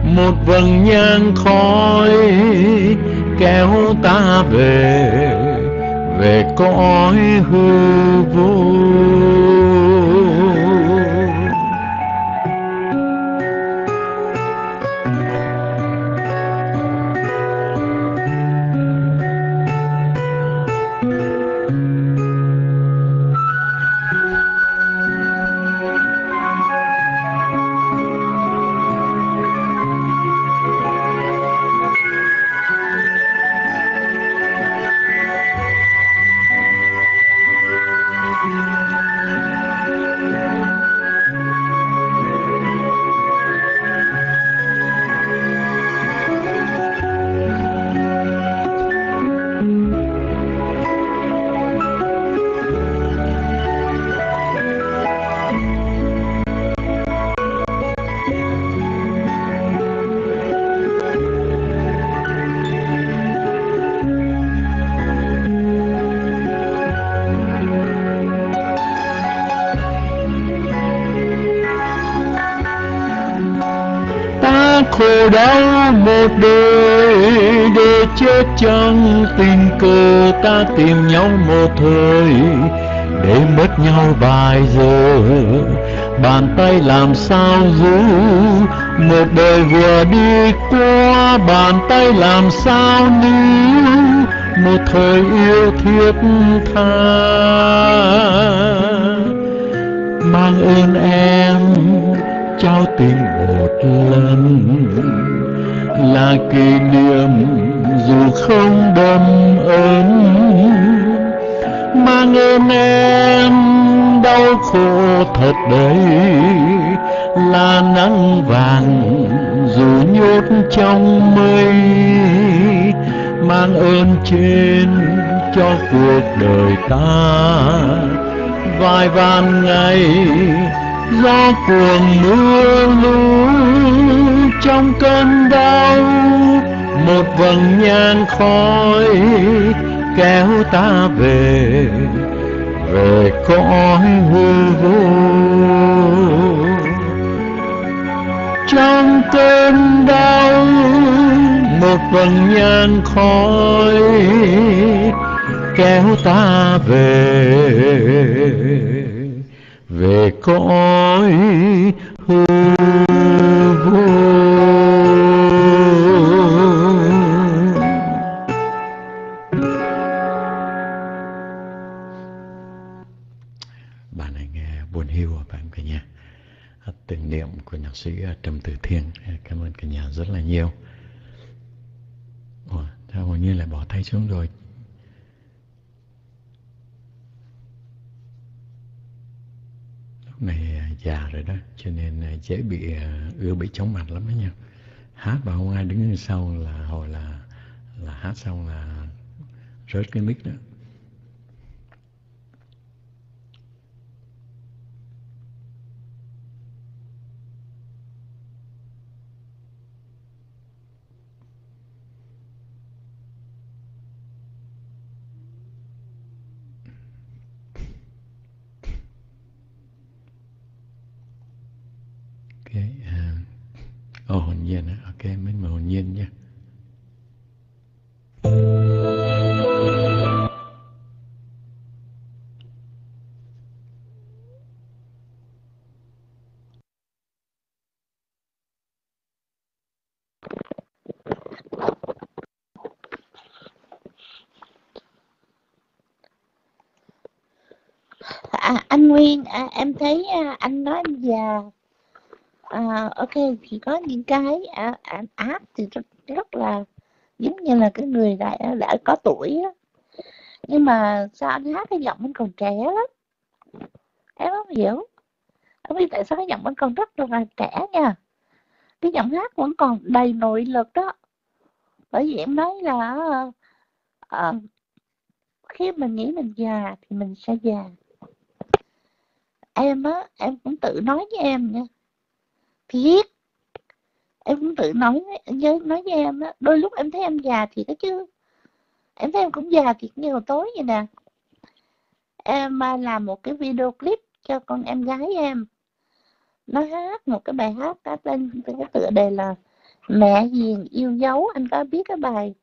một vầng nhang khói kéo ta về về cõi hư vô. Đời để chết chẳng tình cờ ta tìm nhau một thời, để mất nhau vài giờ. Bàn tay làm sao giữ? Một đời vừa đi qua, bàn tay làm sao níu? Một thời yêu thiết tha. Mang ơn em, trao tình một lần là kỷ niệm dù không đầm ơn. Mang ơn em đau khổ thật đấy, là nắng vàng dù nhốt trong mây. Mang ơn trên cho cuộc đời ta. Vài vạn ngày gió cuồng mưa lũ trong cơn đau, một vầng nhang khói kéo ta về về cõi hư vô. Trong cơn đau, một vầng nhang khói kéo ta về về cõi nhạc sĩ à, Trầm Tử Thiên à, cảm ơn cả nhà rất là nhiều. Ủa, sao hồn như lại bỏ tay xuống rồi? Lúc này à, già rồi đó cho nên dễ bị ưa bị chóng mặt lắm đó nha. Hát mà không ai đứng sau là hồi là là hát xong là rớt cái mic đó ok à, ồ hồn nhiên ok mình mời hồn nhiên nhé À, anh Nguyên, à, em thấy à, anh nói anh già. À, ok thì có những cái à, à, thì rất, rất là giống như là cái người đã đã có tuổi đó. Nhưng mà sao anh hát cái giọng anh còn trẻ lắm. Em không hiểu. Không biết tại sao cái giọng anh còn rất là trẻ nha. Cái giọng hát vẫn còn đầy nội lực đó. Bởi vì em nói là à, khi mình nghĩ mình già thì mình sẽ già em á em cũng tự nói với em nha thiệt em cũng tự nói với nói với em đó đôi lúc em thấy em già thiệt đó chứ. Em thấy em cũng già thiệt nhiều tối vậy nè. Em à, làm một cái video clip cho con em gái em. Nó hát một cái bài hát có tên cái tựa đề là mẹ hiền yêu dấu. Anh có biết cái bài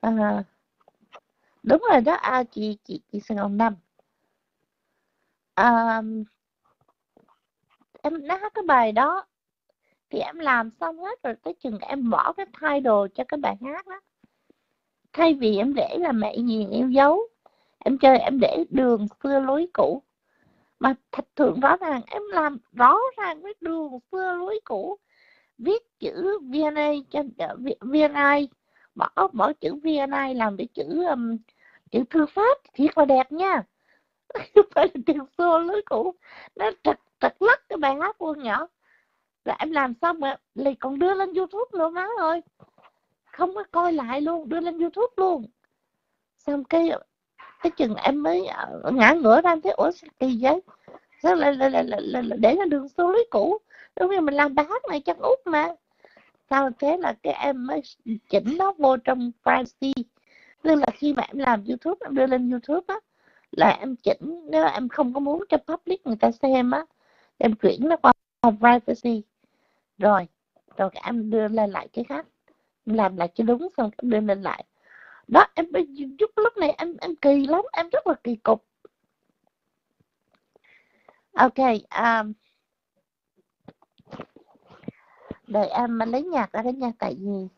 à, đúng rồi đó à, chị chị chị Sài Gòn năm. À, em nó hát cái bài đó thì em làm xong hết rồi tới chừng em bỏ cái thay đồ cho cái bài hát đó. Thay vì em để là mẹ nhìn em dấu em chơi em để đường xưa lối cũ. Mà thật thường rõ ràng em làm rõ ràng với đường xưa lối cũ. Viết chữ VNA cho VNA bỏ bỏ chữ VNA làm cái chữ um, chữ thư pháp thiệt là đẹp nha. Phải là đường xưa lối cũ. Nó trật trật lắc cái bài hát luôn nhỏ là em làm xong mà lại còn đưa lên youtube nữa má ơi. Không có coi lại luôn đưa lên youtube luôn. Xong cái cái chừng em mới ờ, ngã ngửa ra em thấy ủa sao kỳ vậy? Sao lại lại lại, lại, để là đường số lưới cũ. Đúng như mình làm bài hát này chắc út mà. Sau thế là cái em mới chỉnh nó vô trong privacy nên là khi mà em làm youtube em đưa lên youtube á là em chỉnh nếu em không có muốn cho public người ta xem á em chuyển nó qua privacy rồi rồi em đưa lên lại cái khác. Làm lại cho đúng xong em đưa lên lại. Đó em giúp lúc này em em kỳ lắm em rất là kỳ cục. Ok um, đợi em lấy nhạc ra đấy nha tại vì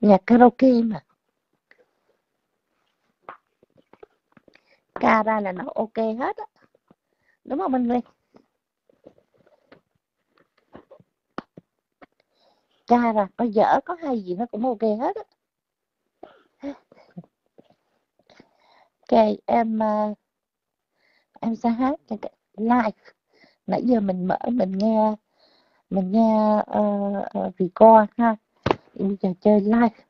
nhạc karaoke mà. Ca ra là nó ok hết á. Đúng không anh Nguyên? Ca ra có dở có hay gì nó cũng ok hết á. Ok em ờ, em sẽ hát live. Nãy giờ mình mở mình nghe mình nghe uh, uh, record ha. Bây giờ chơi live.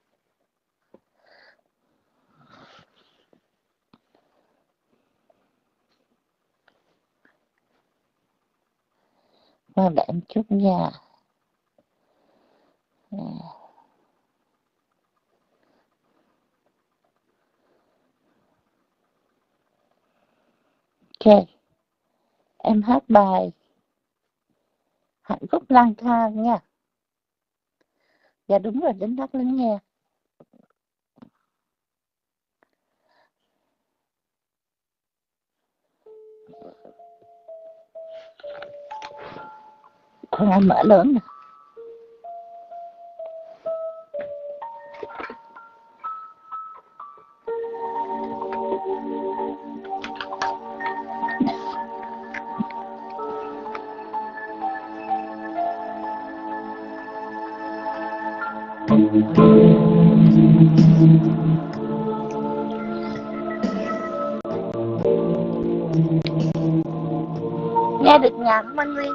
Và để chút nha. Ok. Em hát bài hạnh phúc lang thang nha. Dạ đúng rồi, đến hát lắng nghe. Thôi anh mở lớn nè. Nghe được nhạc không anh Nguyên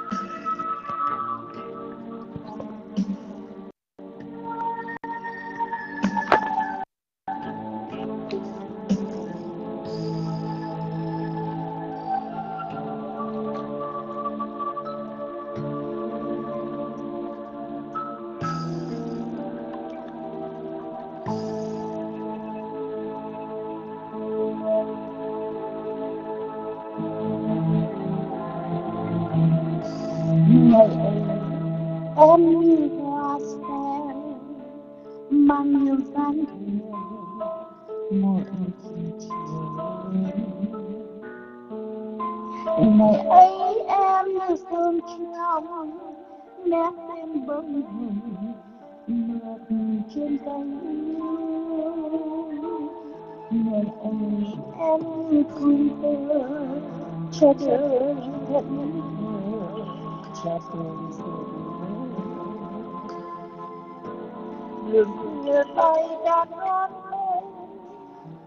đừng như tay đã ngón lên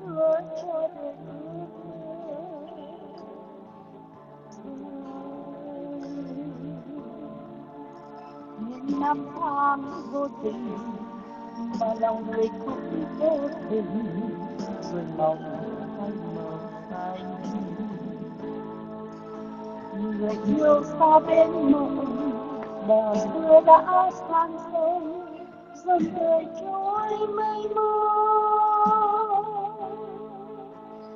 hứa cho được những năm tháng vô tình mà lòng người cũng vô tình rồi mong anh màu xanh người yêu xa bên mộng đò xưa đã sang sông dần đời trôi mây mưa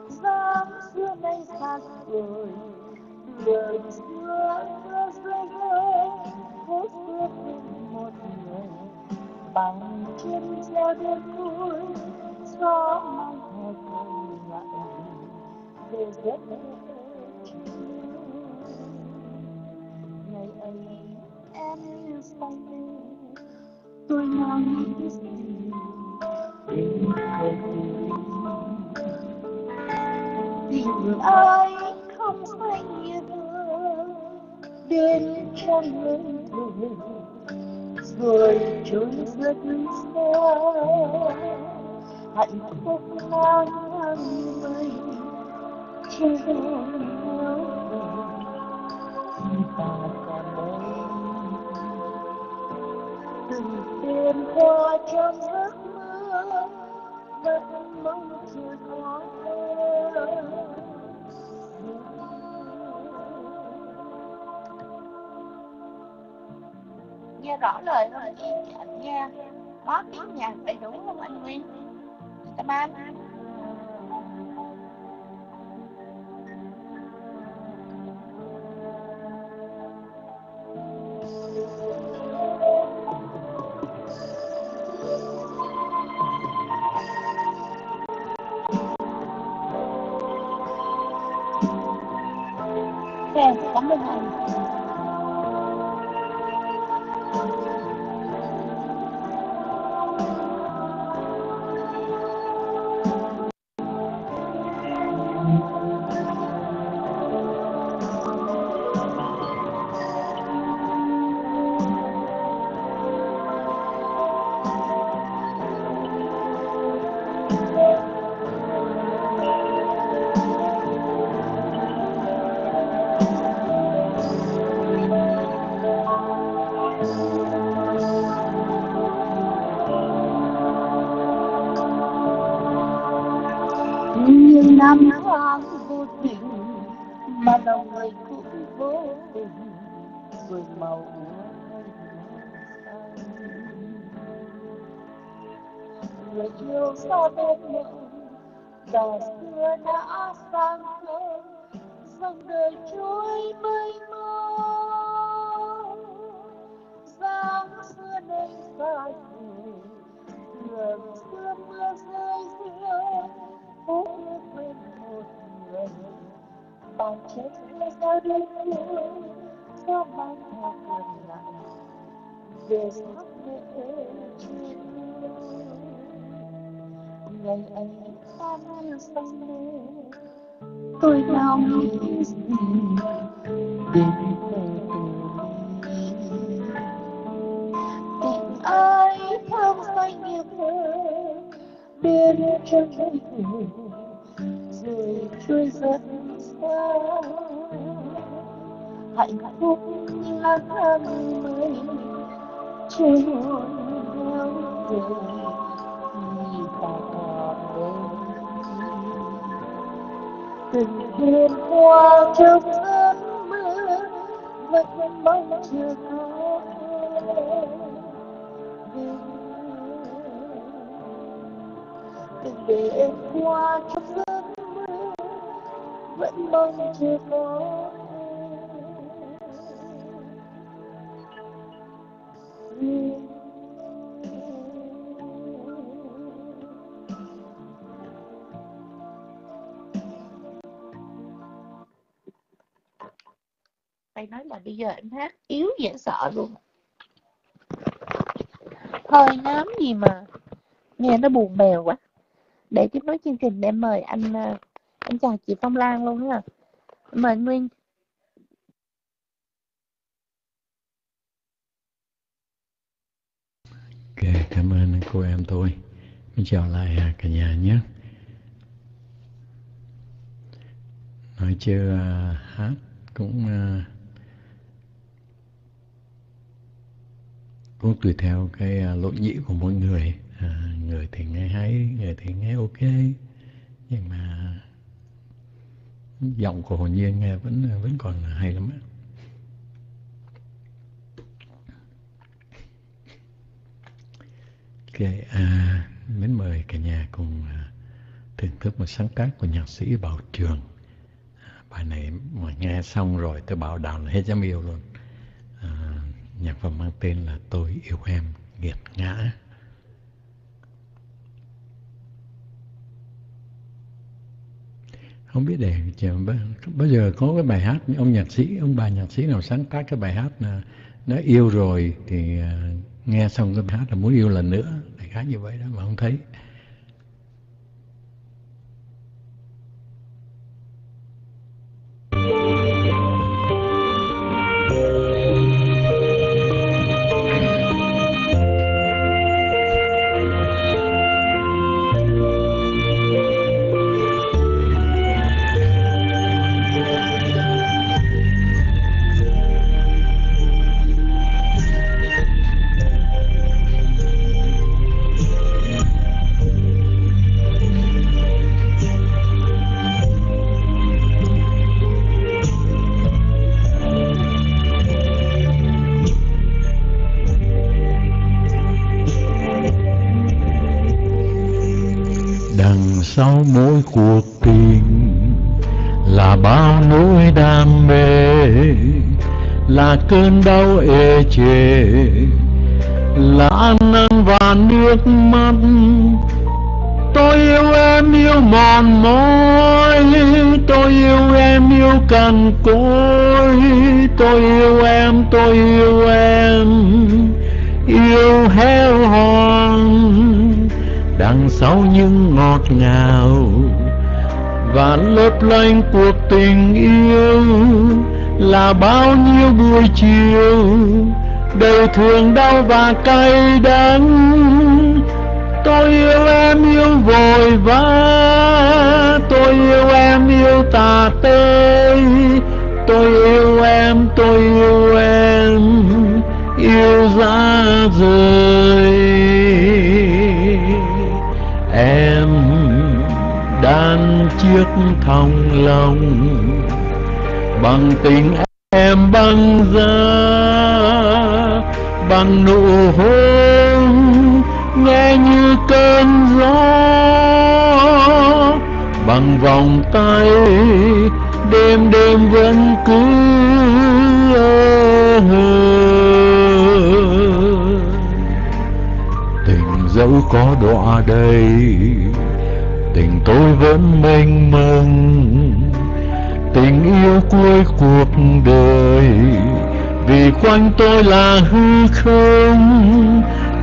dáng xưa nay xa rồi, đời xưa xưa rơi rơi phố xưa thêm một người, bằng chân treo đêm vui, gió mang theo cơn lạnh về giấc mơ ai không xanh như thơ đến trong lưng thử rồi trôi rất xa hạnh phúc lang thang như mây trên nhớ khi ta còn đây từng đêm qua trong giấc mơ vẫn mong chưa có nghe rõ lời không chị anh nghe có tiếng nhạc đầy đủ không anh Nguyên. Cảm ơn người yêu xa bên mình đò xưa đã sang thơ dòng đời trôi mây mông dáng xưa nay xa rồi đường xưa mưa rơi rơi phố quên một người bàn chết ra đêm cuối gió mang theo buồn lặng về sắp mẹ chuyện ngày ấy tan sông mê tôi nào nghĩ gì tình ai thơm xanh như thơ bên trong mây rồi trôi dần xa hạnh phúc như lang thang mây trôi theo về. Đây từng qua trong giấc mơ vẫn mong chờ có từng em qua trong giấc mơ, vẫn mong chờ có Thầy giờ em hát yếu dễ sợ luôn Thôi nám gì mà Nghe nó buồn bèo quá Để tiếp nối chương trình em mời anh à, Em chào chị Phong Lan luôn ha Mời anh Nguyên Ok, cảm ơn cô em tôi. Mình chào lại à, cả nhà nhé. Nói chưa à, hát cũng cũng tùy theo cái à, nhĩ của mỗi người. À, người thì nghe hay, người thì nghe ok. Nhưng mà giọng của hồn nhiên nghe vẫn à, vẫn còn hay lắm á. Ok, à, mến mời cả nhà cùng à, thưởng thức một sáng tác của nhạc sĩ Bảo Trường. À, bài này mà nghe xong rồi tôi bảo đảm là hết dám yêu luôn. Nhạc phẩm mang tên là Tôi yêu em nghiệt ngã. Không biết để bao giờ có cái bài hát ông nhạc sĩ, ông bà nhạc sĩ nào sáng tác cái bài hát là nó yêu rồi thì à, nghe xong cái bài hát là muốn yêu lần nữa đại khái như vậy đó mà không thấy cơn đau ê chề. Là ăn năn và nước mắt. Tôi yêu em yêu mòn mỏi. Tôi yêu em yêu cằn cối tôi yêu em, tôi yêu em. Yêu heo hòn đằng sau những ngọt ngào. Và lấp lánh cuộc tình yêu là bao nhiêu buổi chiều, đều thường đau và cay đắng. Tôi yêu em yêu vội vã, tôi yêu em yêu tà tê tôi yêu em, tôi yêu em, yêu ra rời em đan chiếc thòng lòng bằng tình em băng giá, bằng nụ hôn nghe như cơn gió. Bằng vòng tay đêm đêm vẫn cứ tình dẫu có đọa đầy tình tôi vẫn mênh mông cuối cuộc đời. Vì quanh tôi là hư không,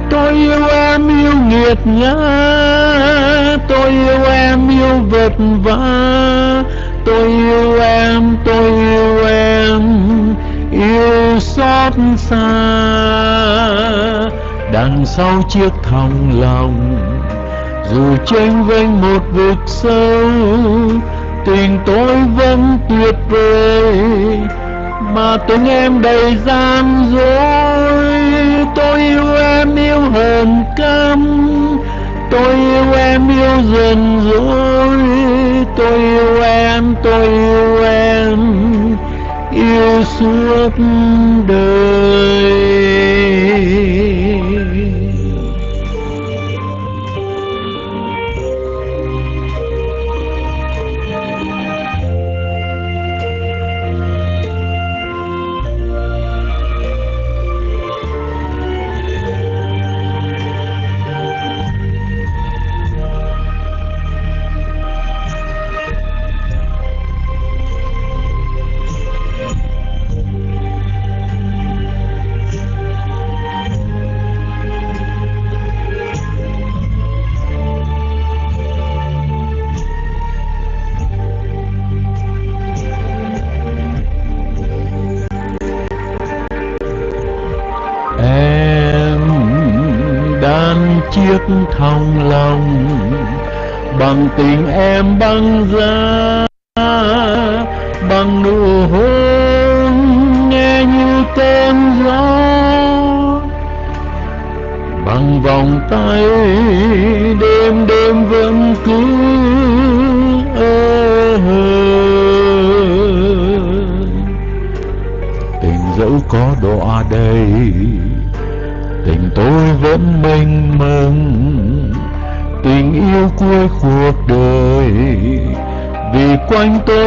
tôi yêu em yêu nghiệt ngã. Tôi yêu em yêu vật vã tôi yêu em, tôi yêu em, yêu xót xa. Đằng sau chiếc thòng lòng, dù tranh vênh một vực sâu tình tôi vẫn tuyệt vời. Mà tình em đầy gian dối. Tôi yêu em yêu hờn căm. Tôi yêu em yêu dần dối tôi yêu em, tôi yêu em yêu suốt đời. Thông lòng bằng tình em băng giá.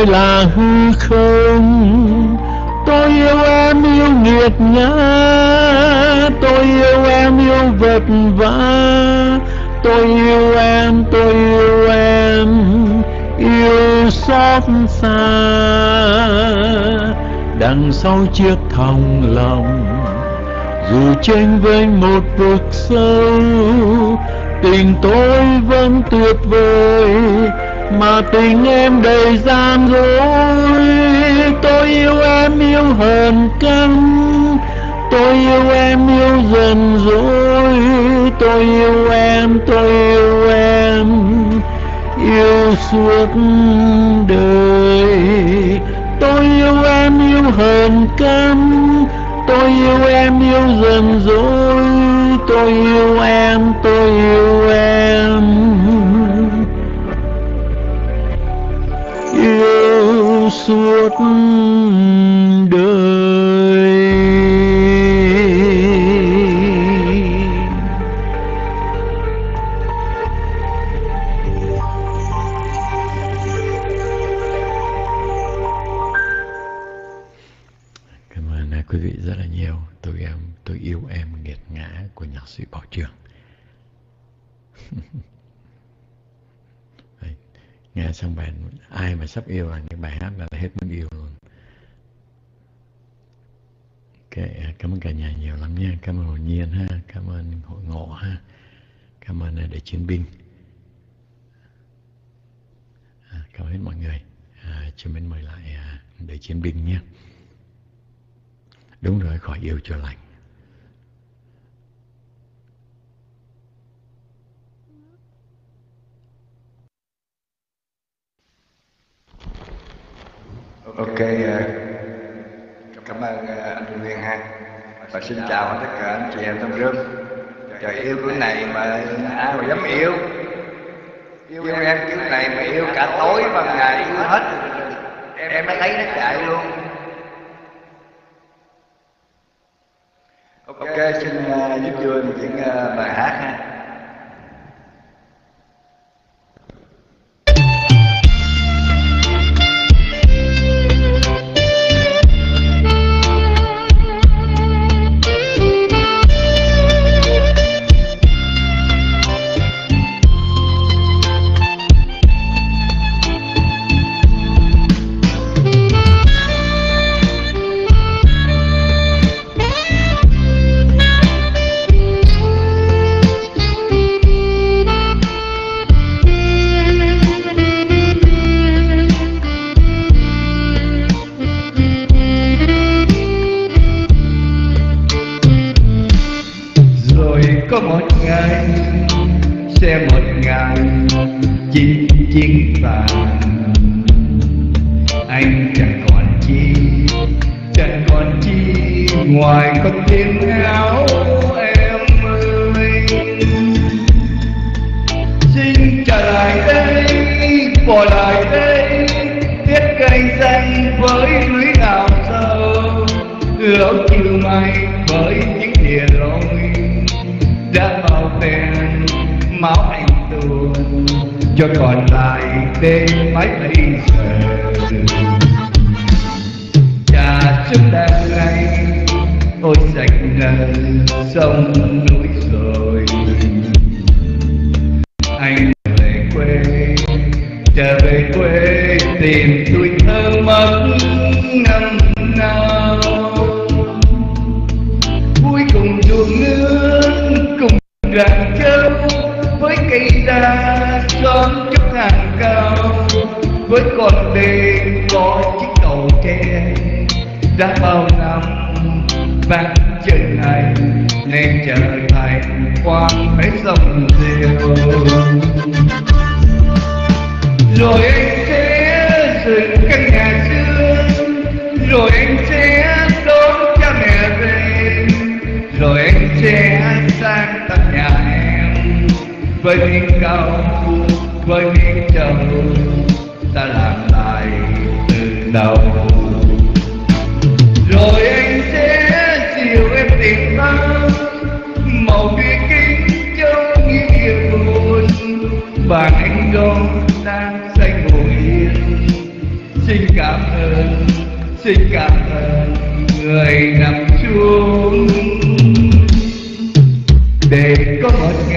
Tôi là hư không. Tôi yêu em yêu nghiệt ngã. Tôi yêu em yêu vật vã tôi yêu em, tôi yêu em. Yêu xót xa. Đằng sau chiếc thòng lòng, dù tranh vênh một vực sâu, tình tôi vẫn tuyệt vời mà tình em đầy gian dối. Tôi yêu em yêu hờn căng. Tôi yêu em yêu dần dối tôi yêu em, tôi yêu em. Yêu suốt đời. Tôi yêu em yêu hờn căng. Tôi yêu em yêu dần dối tôi yêu em cảm ơn cả nhà nhiều lắm nha. Cảm ơn hồn nhiên ha. Cảm ơn hội ngộ ha. Cảm ơn để chiến binh. À, cảm ơn mọi người. À, cho mình mời lại à, để chiến binh nhé đúng rồi khỏi yêu cho lành. Ok uh, cảm ơn uh, anh Nguyên ha và xin chào tất cả anh chị em trong rước trời yêu cái này mà ai mà dám yêu. Yêu em cái này mà yêu cả tối và ngày yêu hết. Em mới thấy nó chạy luôn. Ok xin uh, giúp vui một những uh, ờ, bài hát ha.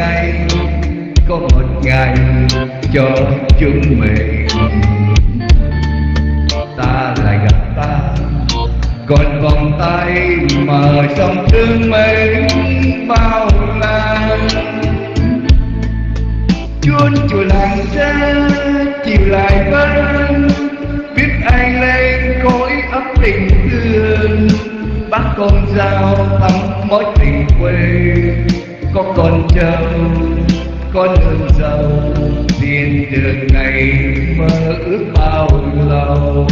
Ngày có một ngày cho chúng mình. Ta lại gặp ta, còn vòng tay mở sông thương mến bao la chuôn chùa làng xa chiều lại bên biết ai lên cõi ấp tình thương, bác con dao tắm mối tình quê có con trâu con ơn giàu tiền đường ngày mơ ước bao lâu.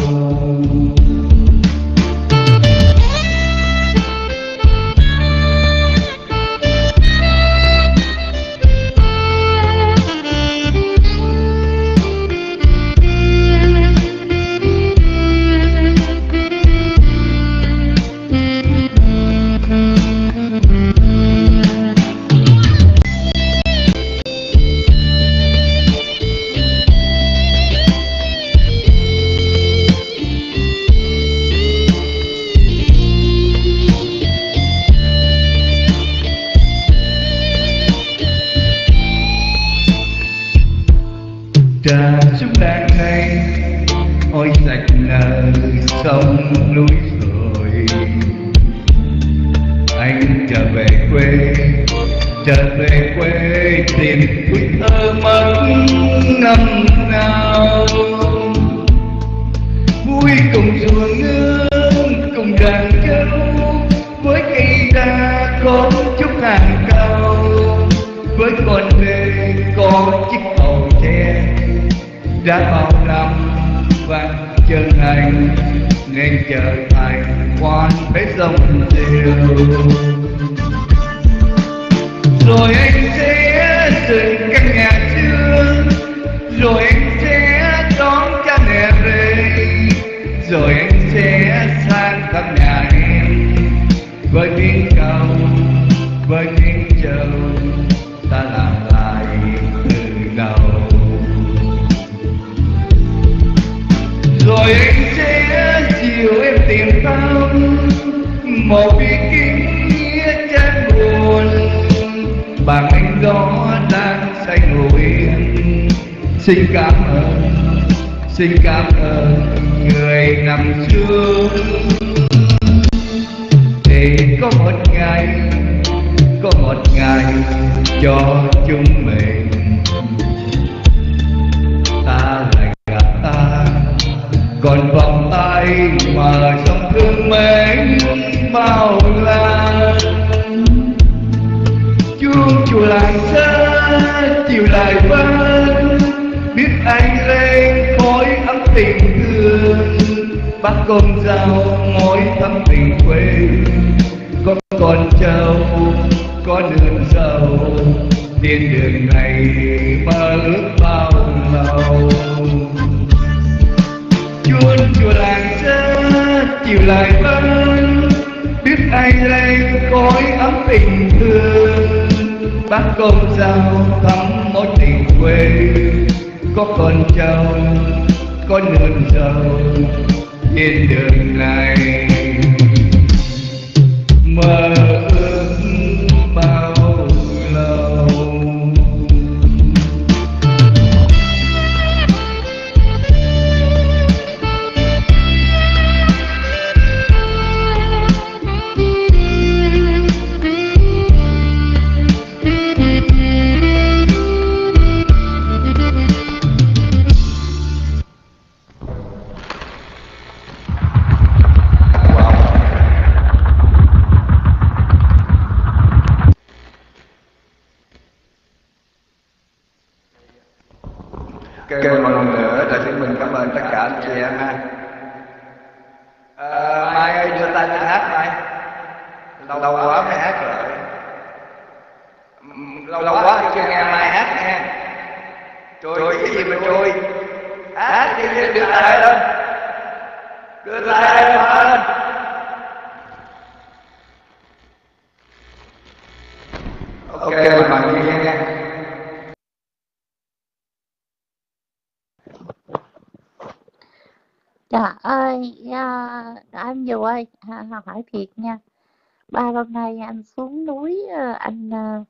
Anh xuống núi, ờ, anh ờ,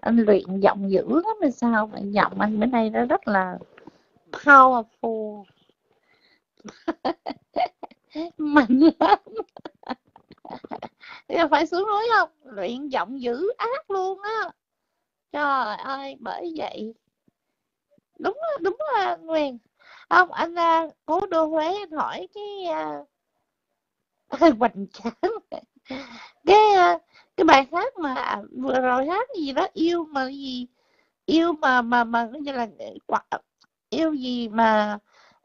anh luyện giọng dữ lắm hay sao? mà Giọng anh bữa nay nó rất là powerful, mạnh lắm. Giờ phải xuống núi không? Luyện giọng dữ ác luôn á. Trời ơi, bởi vậy đúng đúng là Nguyên không anh à, cố đô Huế anh hỏi cái uh, hoành tráng cái uh, cái bài hát mà vừa rồi hát gì đó yêu mà gì yêu mà mà mà coi như là ờ, quả yêu gì mà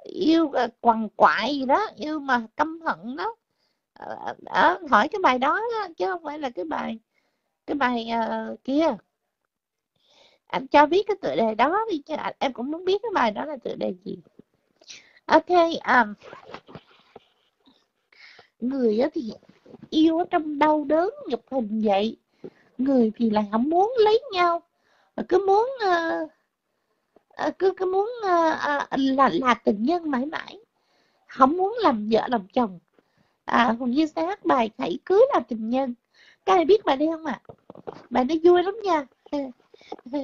yêu ờ, quằn quại gì đó yêu mà căm hận đó. À, hỏi cái bài đó chứ không phải là cái bài cái bài uh, kia. Anh cho biết cái tựa đề đó đi chứ à, em cũng muốn biết cái bài đó là tựa đề gì. Ok um, người đó thì yêu ở trong đau đớn nhục hình vậy. Người thì là không muốn lấy nhau cứ muốn ờ, ờ, cứ cứ muốn ờ, là là tình nhân mãi mãi. Không muốn làm vợ làm chồng. À hùng như sẽ hát bài hãy cưới là tình nhân. Các ai biết bài đây không ạ? Bài nó vui lắm nha.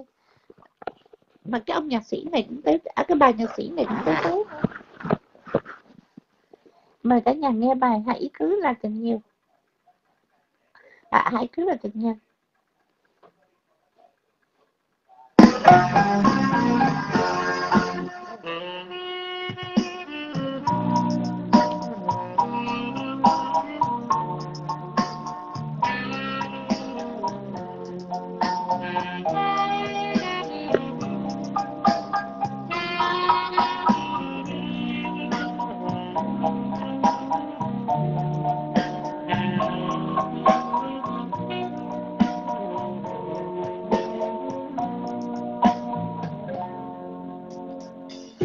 Mà cái ông nhạc sĩ này cũng tới à, cái bài nhạc sĩ này cũng tới tới mời cả nhà nghe bài hãy cứ là tình nhiều. Dạ, à, hãy cứ là tình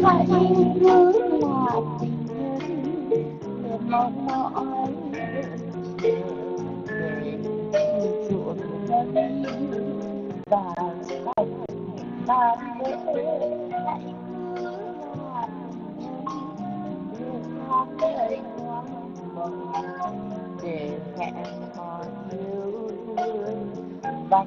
nhân hãy cứ là tình nhân để mong mỏi chuộng thân và sạch tan lễ hãy cứ là tình nhân để tháng để hẹn hò yêu thương và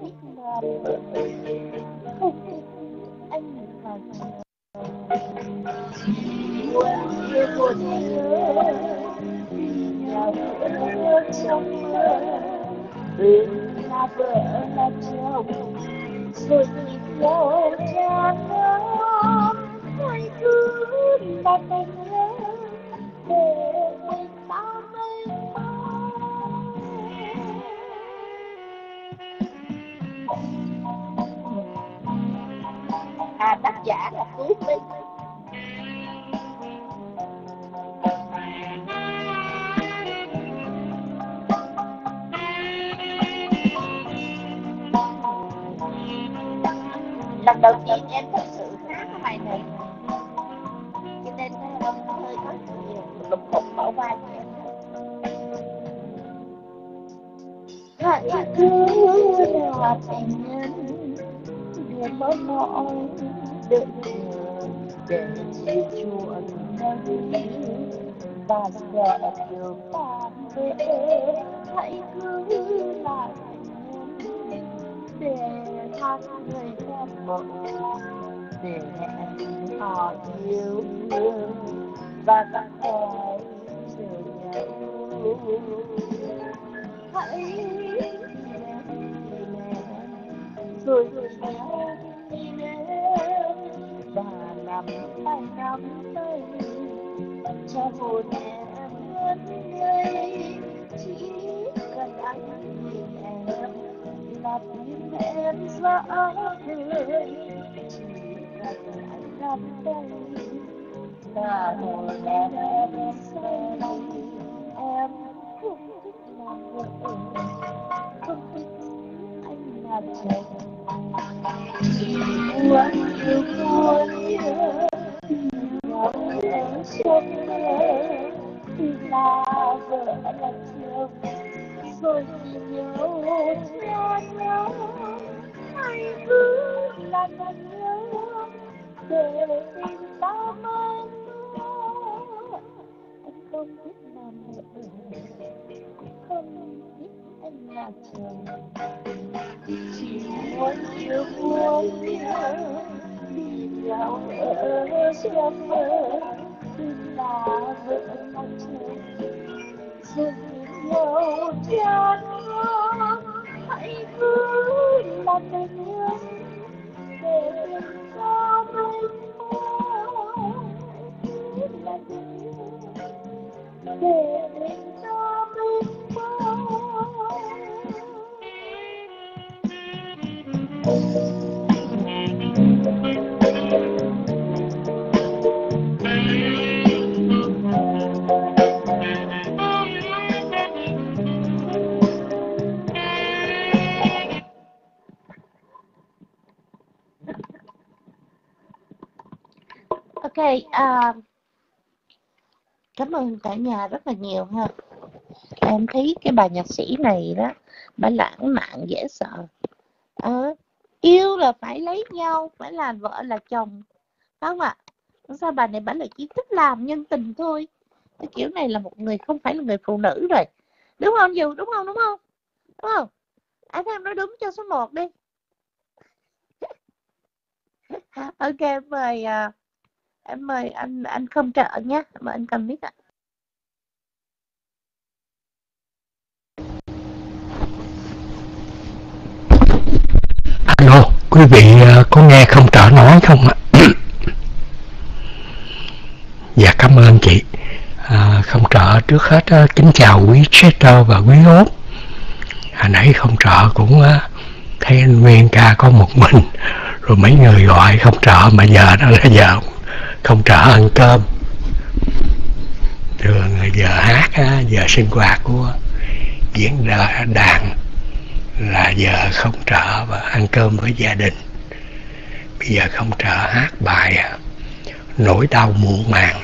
thích làm là vợ là chồng rồi nhìn nhau cha nó hãy cứ là tình yêu để mình ta mênh à tác giả là Phú Minh. Lần đầu tiên em thật sự hát cái bài này. Cho nên nó hơi có nhiều lục cục bỏ qua cho em. Hãy cứ là tình nhân, để mơ mộng đợi chờ để chiều chuộng nơi và sẽ chiều tan về hãy cứ là tình để tháng người em một để mẹ họ yêu thương và các em sự nhau hãy rồi nhau đi đến và nắm tay nắm tay cho hồn em luôn đây chỉ cần anh nhìn em là em rõ người chỉ cần anh nắm tay là hồn em em say em không thích làm vợ không thích anh chồng chỉ muốn yêu muốn nhớ nhau ở trong là vợ là chồng rồi nhìn nhau cho nhau hãy cứ là tình nhớ. Để tình ta mãi anh không biết làm vợ không biết anh là chồng chỉ muốn yêu muốn nhớ nhìn nhau ở trong mơ là vợ là chồng dầu cha hãy cứ là tình yêu để tình xa bên ta để tình xa bên ta ok uh, cảm ơn cả nhà rất là nhiều ha. Em thấy cái bà nhạc sĩ này đó bà lãng mạn dễ sợ. Ờ, yêu là phải lấy nhau phải là vợ là chồng. Phải không ạ sao bà này bà lại chỉ thích làm nhân tình thôi. Cái kiểu này là một người không phải là người phụ nữ rồi. Đúng không dù? Đúng không đúng không? Đúng không? À, Ai thấy em nói đúng cho số 1 đi. Ok mời uh, em mời anh anh không trợ nhé mời anh cầm mic ạ Alo, quý vị à, có nghe không trợ nói không ạ? dạ cảm ơn chị. À, không trợ trước hết à, kính chào quý Chester và quý hốt Hồi nãy không trợ cũng à, thấy anh Nguyên ca có một mình rồi mấy người gọi không trợ mà giờ đó là giờ không trả ăn cơm. Thường giờ hát á, giờ sinh hoạt của diễn đàn là giờ không trở và ăn cơm với gia đình. Bây giờ không trở hát bài nỗi đau muộn màng.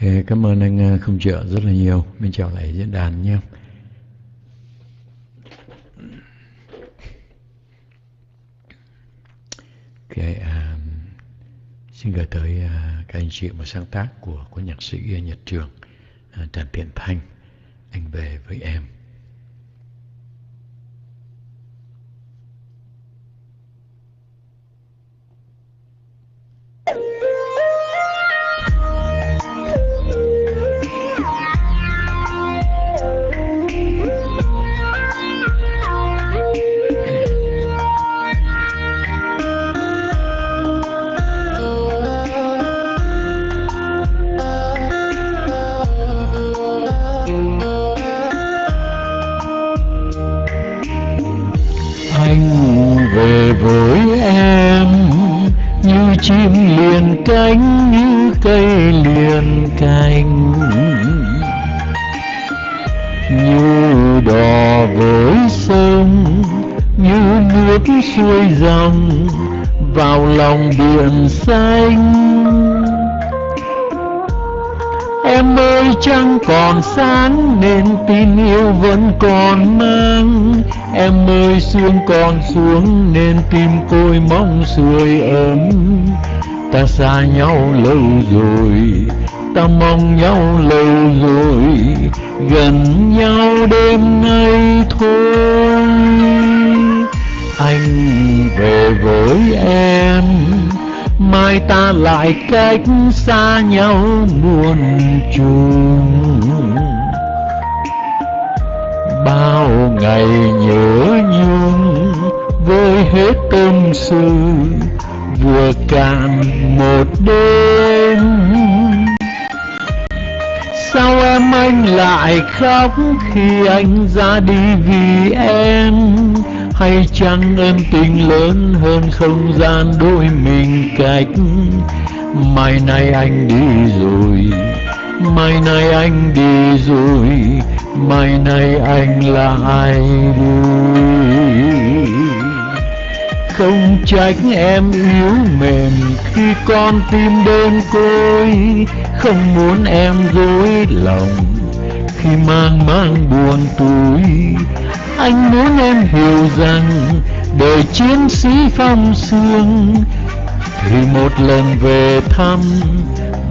Okay, cảm ơn anh à, không trợ rất là nhiều. Mình chào lại diễn đàn nhé. Okay, um, xin gửi tới uh, các anh chị một sáng tác của của nhạc sĩ Nhật Trường, uh, Trần Thiện Thanh. Anh về với em. Còn mang. Em ơi sương còn xuống nên tim côi mong sưởi ấm. Ta xa nhau lâu rồi, ta mong nhau lâu rồi. Gần nhau đêm nay thôi. Anh về với em mai ta lại cách xa nhau muôn trùng ngày nhớ nhung với hết tâm sự, vừa cạn một đêm. Sao em anh lại khóc khi anh ra đi vì em? Hay chăng em tình lớn hơn không gian đôi mình cách? Mai nay anh đi rồi, mai này anh đi rồi mai này anh là ai? Đi không trách em yếu mềm, khi con tim đơn côi, không muốn em dối lòng. Khi mang mang buồn túi anh muốn em hiểu rằng, đời chiến sĩ phong sương, thì một lần về thăm,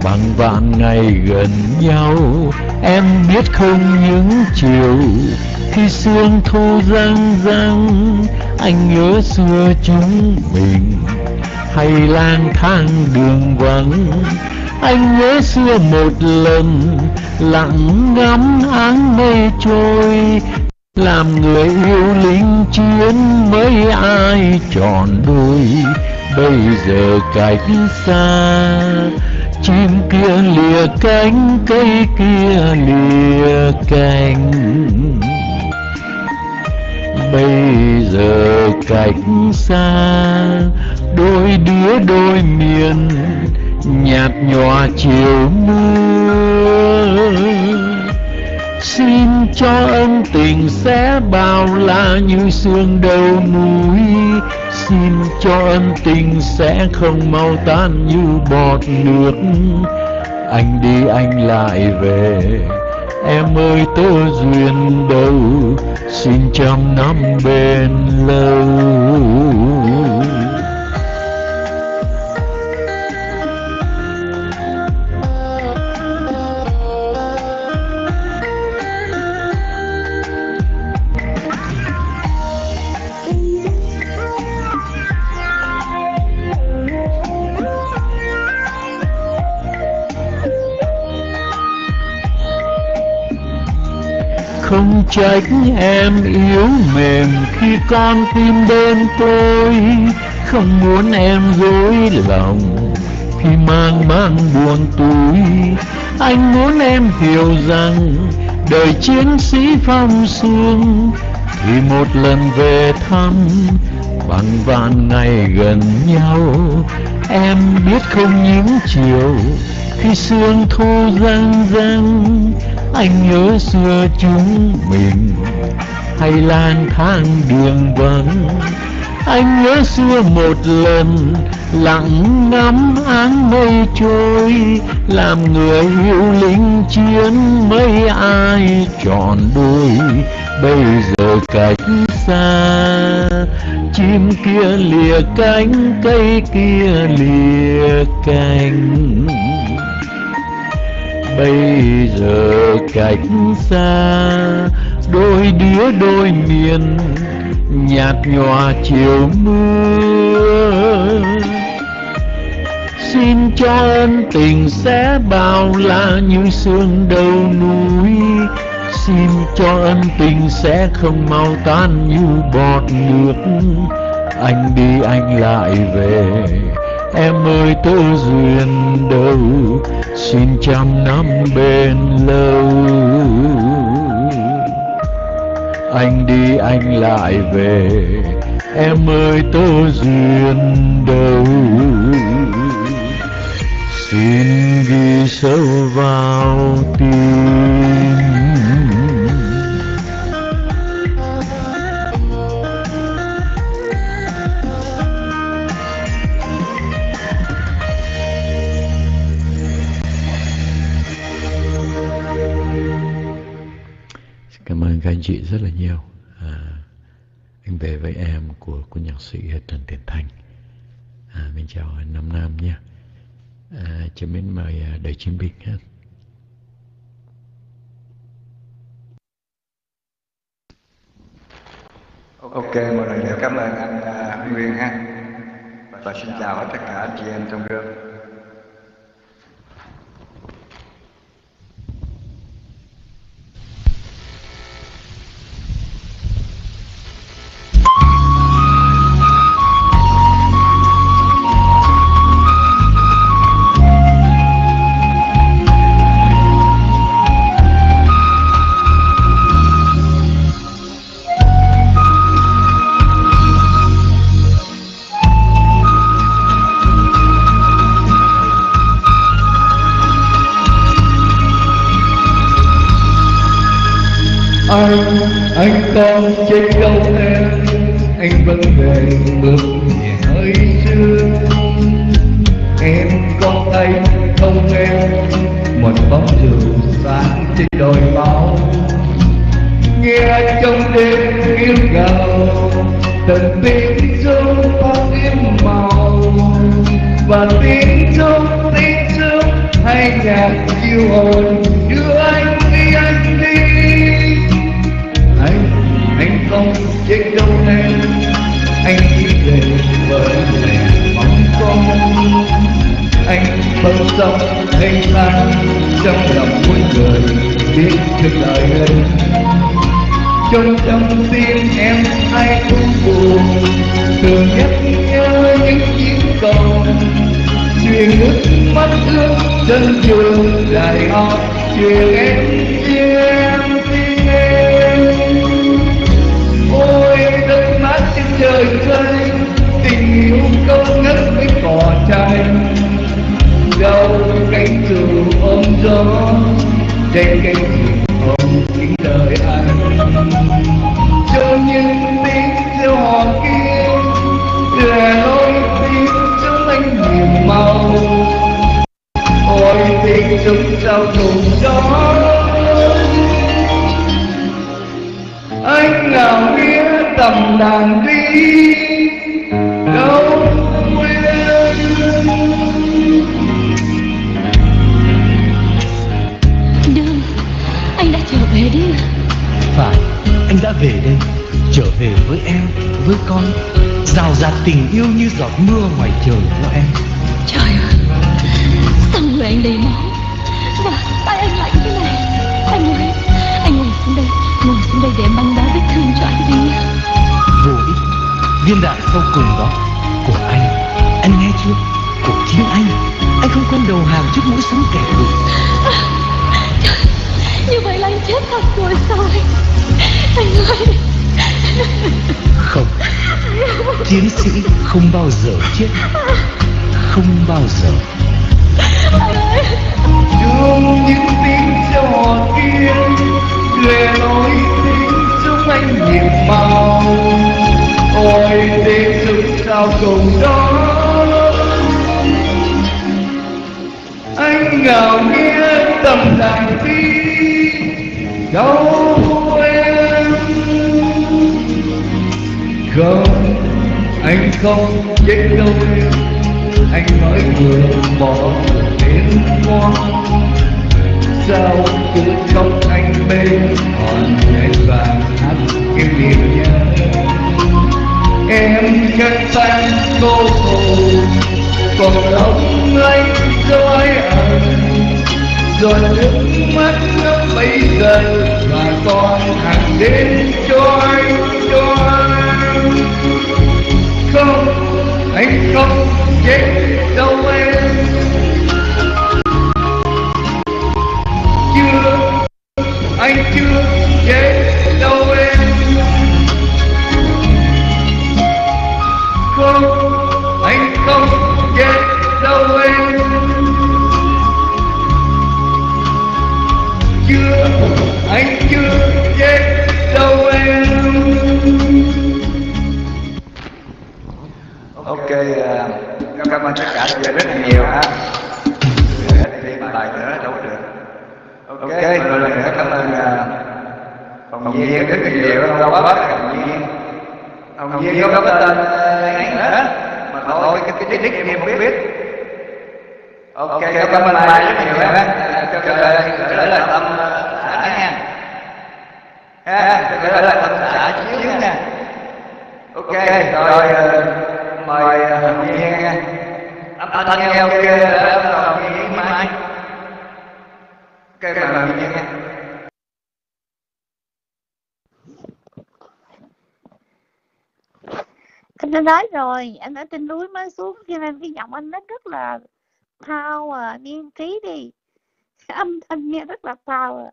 bằng vạn ngày gần nhau em biết không những chiều khi sương thu răng răng anh nhớ xưa chúng mình. Hay lang thang đường vắng, anh nhớ xưa một lần lặng ngắm áng mây trôi, làm người yêu lính chiến mấy ai tròn đôi bây giờ cách xa chim kia lìa cánh, cây kia lìa cành. Bây giờ cách xa, đôi đứa đôi miền, nhạt nhòa chiều mưa. Xin cho ân tình sẽ bao la như sương đầu núi xin cho ân tình sẽ không mau tan như bọt nước. Anh đi, anh lại về. Em ơi tơ duyên đâu? Xin trăm năm bên lâu. Không trách em yếu mềm khi con tim bên tôi không muốn em dối lòng khi mang mang buồn túi. Anh muốn em hiểu rằng đời chiến sĩ phong sương thì một lần về thăm bằng vạn ngày gần nhau. Em biết không những chiều khi sương thu răng răng, anh nhớ xưa chúng mình. Hay lang thang đường vắng, anh nhớ xưa một lần lặng ngắm áng mây trôi, làm người yêu lính chiến mấy ai tròn đôi bây giờ cách xa, chim kia lìa cánh, cây kia lìa cành bây giờ cách xa, đôi đứa đôi miền, nhạt nhòa chiều mưa. Xin cho ân tình sẽ bao la như sương đầu núi. Xin cho ân tình sẽ không mau tan như bọt nước. Anh đi, anh lại về em ơi tớ duyên đâu? Xin trăm năm bên lâu. Anh đi, anh lại về. Em ơi tớ duyên đâu? Xin ghi sâu vào tim. Cảm ơn các anh chị rất là nhiều. À, anh về với em của của nhạc sĩ Trần Tiền Thành. À, mình chào Nam Nam nha À, cho mến mời à, đời chiến binh ha. Ok, một lần nữa cảm ơn anh à, Nguyên ha. Và xin chào tất cả anh chị em trong anh nó rất là thao à, niên trí đi. Âm thanh nghe rất là thao à.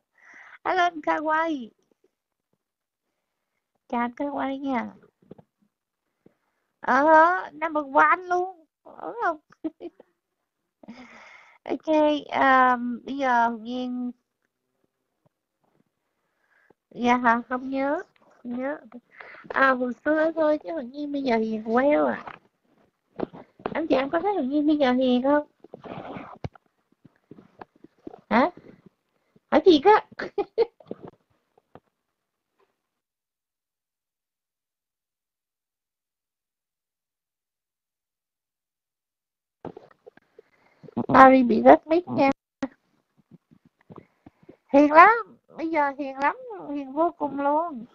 Hello anh Kawaii. Chào anh quay nha. Ờ, à, qua anh luôn. Đúng không? ok, um, bây giờ Nhiên Dạ hả, không nhớ. Không nhớ. À, hồi xưa thôi chứ Nhiên bây giờ hiền queo à anh chị em có thấy hằng nhiên bây giờ hiền không? Hả? Hỏi thiệt á. Harry bị rớt mic nha. Hiền lắm. Bây giờ hiền lắm. Hiền vô cùng luôn.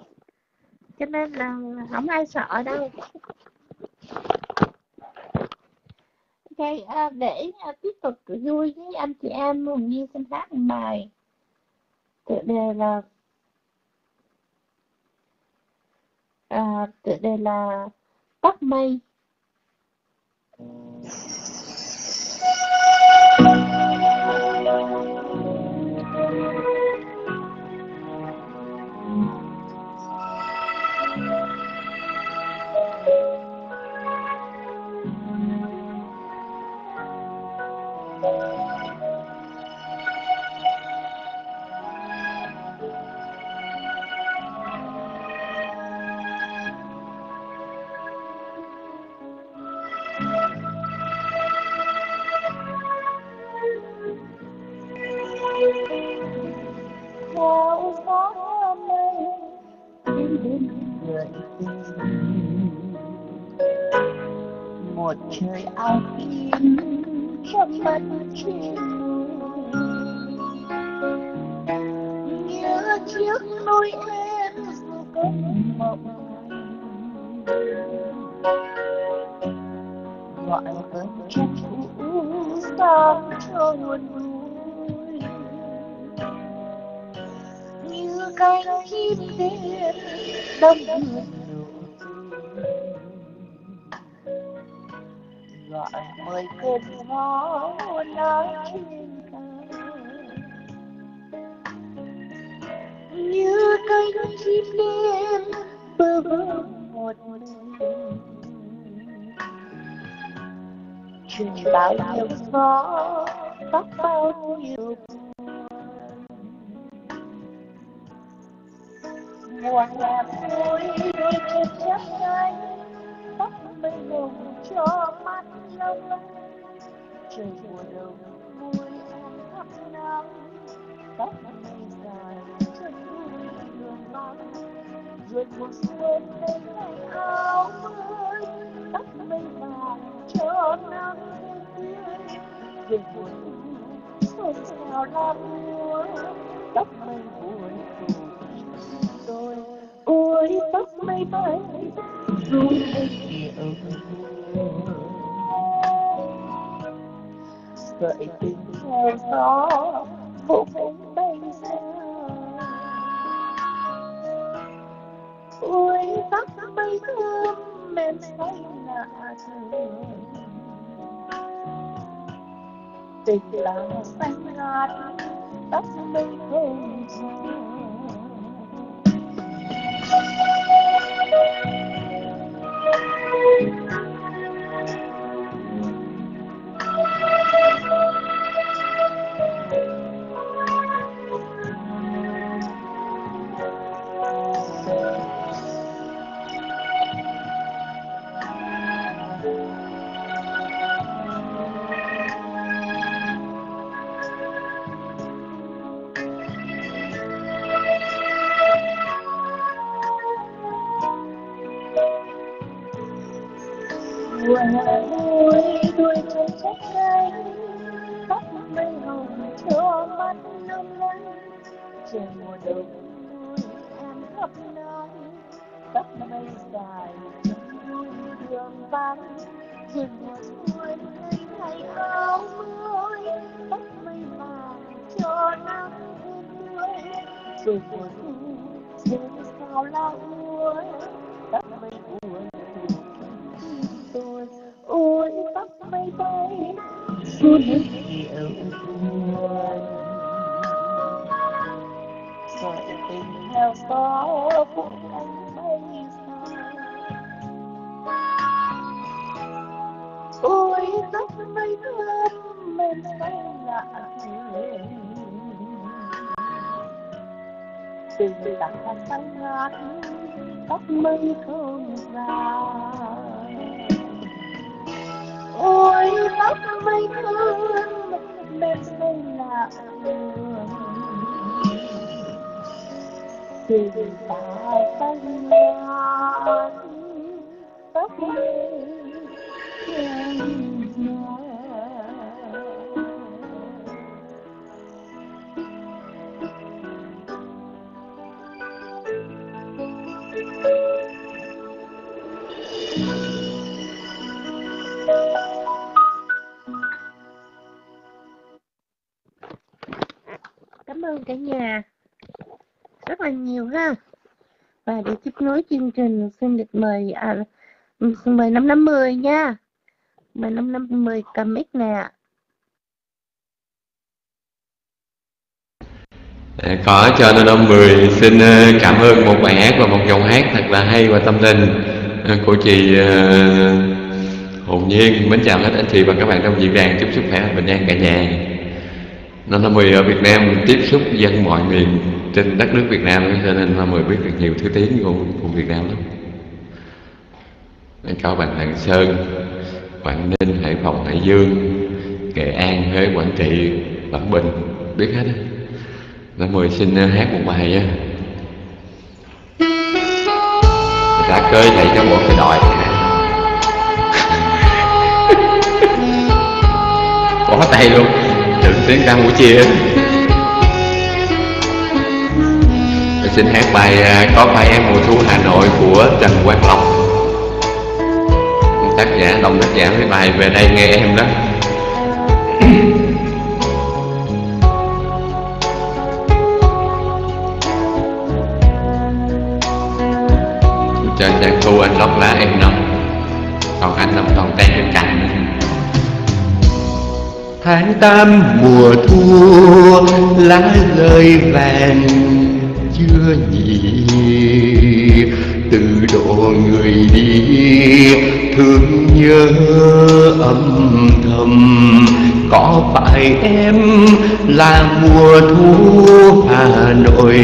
Cho nên là không ai sợ đâu ok à, ờ, để à, tiếp tục vui với anh chị em hùng nhiên xin hát một bài. Tựa đề là à, tựa đề là tóc mây. Trời ao tím trong mắt trên nhớ chiếc nôi em có mộng gọi cơn trách cũ sang cho nguồn vui như cánh chim đêm đông Dạ. gọi mời cơn gió nói trên cao như cánh chim đêm bơ vơ một mình. Truyền bao nhiêu gió tóc bao nhiêu mùa hè vui đôi chân chấp cánh tóc mây hồng cho mắt lông trời mùa đông vui em thắp nắng tóc mây dài chân vui đường băng ruột mùa xuân lên ngày áo mới tóc mây vàng cho nắng tươi về mùa thu xuân sao năm úa tóc mây buồn cùng tôi cuối tóc mây bay run lên điệu sợi tình theo gió vô cánh bay xa cuối tóc mây thơm mềm say lạ thường. Tình là xanh ngát, tóc mây không mùa Thank you. Từ tạc xanh ngát tóc mây thương già ôi, tóc mây thương, bên đây là từ tạc xanh ngát tóc mây thương. Lên cả nhà rất là nhiều ha. Và để tiếp nối chương trình xin được mời à, xin mời năm năm mười nha. Mời năm năm mười cầm mic nè. À, có cho nên ông Mười xin à, cảm ơn một bài hát và một giọng hát thật là hay và tâm linh à, của chị à, Hồn Nhiên. Mến chào hết anh chị và các bạn trong diễn đàn, chúc sức khỏe và bình an cả nhà nên Nam Mười ở Việt Nam tiếp xúc dân mọi miền trên đất nước Việt Nam cho nên Nam Mười biết được nhiều thứ tiếng của, của Việt Nam lắm. Anh có bạn Lạng Sơn, Quảng Ninh, Hải Phòng, Hải Dương, Nghệ An, Huế, Quảng Trị, Quảng Bình biết hết á. Nam mười xin ờ, hát một bài nha Đã cơi thầy cho một cái đòi Bỏ tay luôn Đừng tiếng Campuchia Tôi xin hát bài à, Có phải em mùa thu Hà Nội của Trần Quang lộc. Tác giả, đồng tác giả với bài Về đây nghe em đó. Trời đang Thu anh lót lá em nằm Còn anh nằm còn tay trên cạnh tháng tám mùa thu lá rơi vàng chưa nhỉ từ độ người đi, thương nhớ âm thầm. Có phải em là mùa thu hà nội?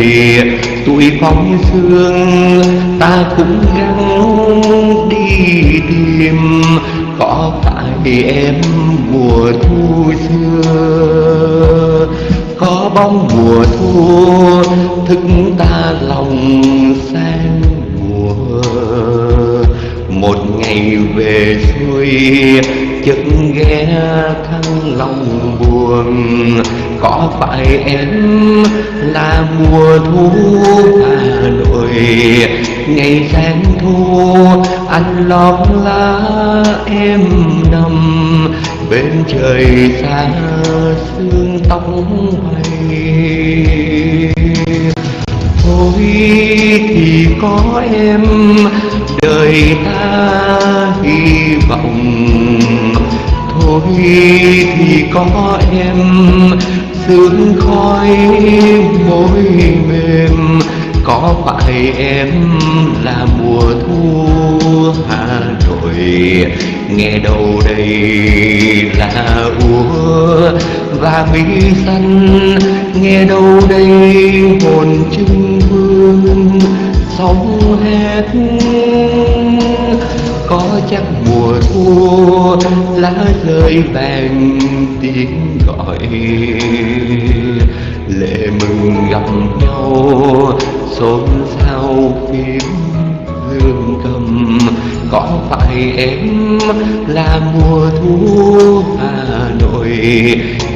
Tuổi phóng sương ta cũng gắng đi tìm. Có phải thì em mùa thu xưa, có bóng mùa thu thức ta lòng sang mùa. Một ngày về xuôi chợt ghé thăng lòng buồn. Có phải em là mùa thu hà nội? Ngày sáng thu, anh lót lá em nằm. Bên trời xa sương tóc bay thôi thì có em, đời ta hy vọng thôi thì có em sương khói môi mềm. Có phải em là mùa thu hà nội nghe đâu đây là úa và mỹ xanh. Nghe đâu đây hồn trưng vương, sóng hét có chắc mùa thu lá rơi vàng tiếng gọi. Lệ mừng gặp nhau, xôn xao phím dương cầm. Có phải em là mùa thu hà nội?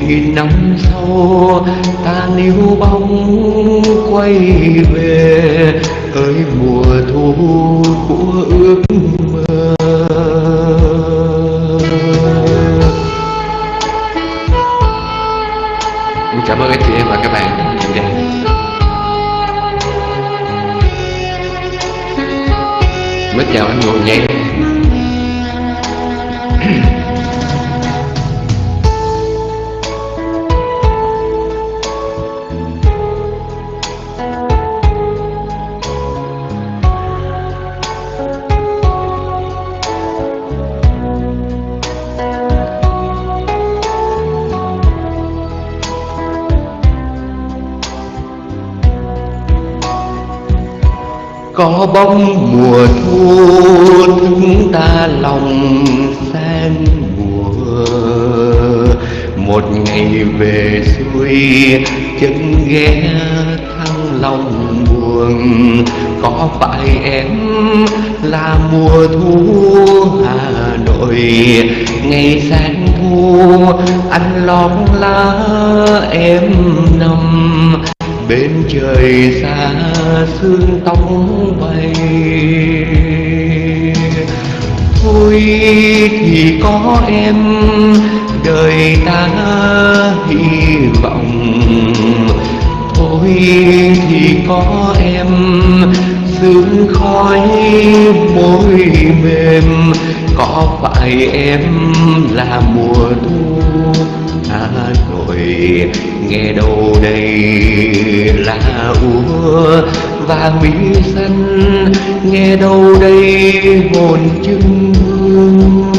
Nghìn năm sau, ta níu bóng quay về. Ơi, mùa thu của ước mơ. Cảm ơn anh chị em và các bạn. Dạ. Diễn chào anh ngồi Nhây bóng mùa thu chúng ta lòng sen mùa. Một ngày về xuôi, chân ghé thăng lòng buồn. Có phải em là mùa thu hà nội? Ngày sáng thu, anh lót lá em nằm. Bên trời xa, sương tóc bay thôi thì có em, đời ta hy vọng. Thôi thì có em sương khói môi mềm. Có phải em là mùa thu Hà Nội nghe đâu đây là úa và mỹ xanh nghe đâu đây hồn trưng hương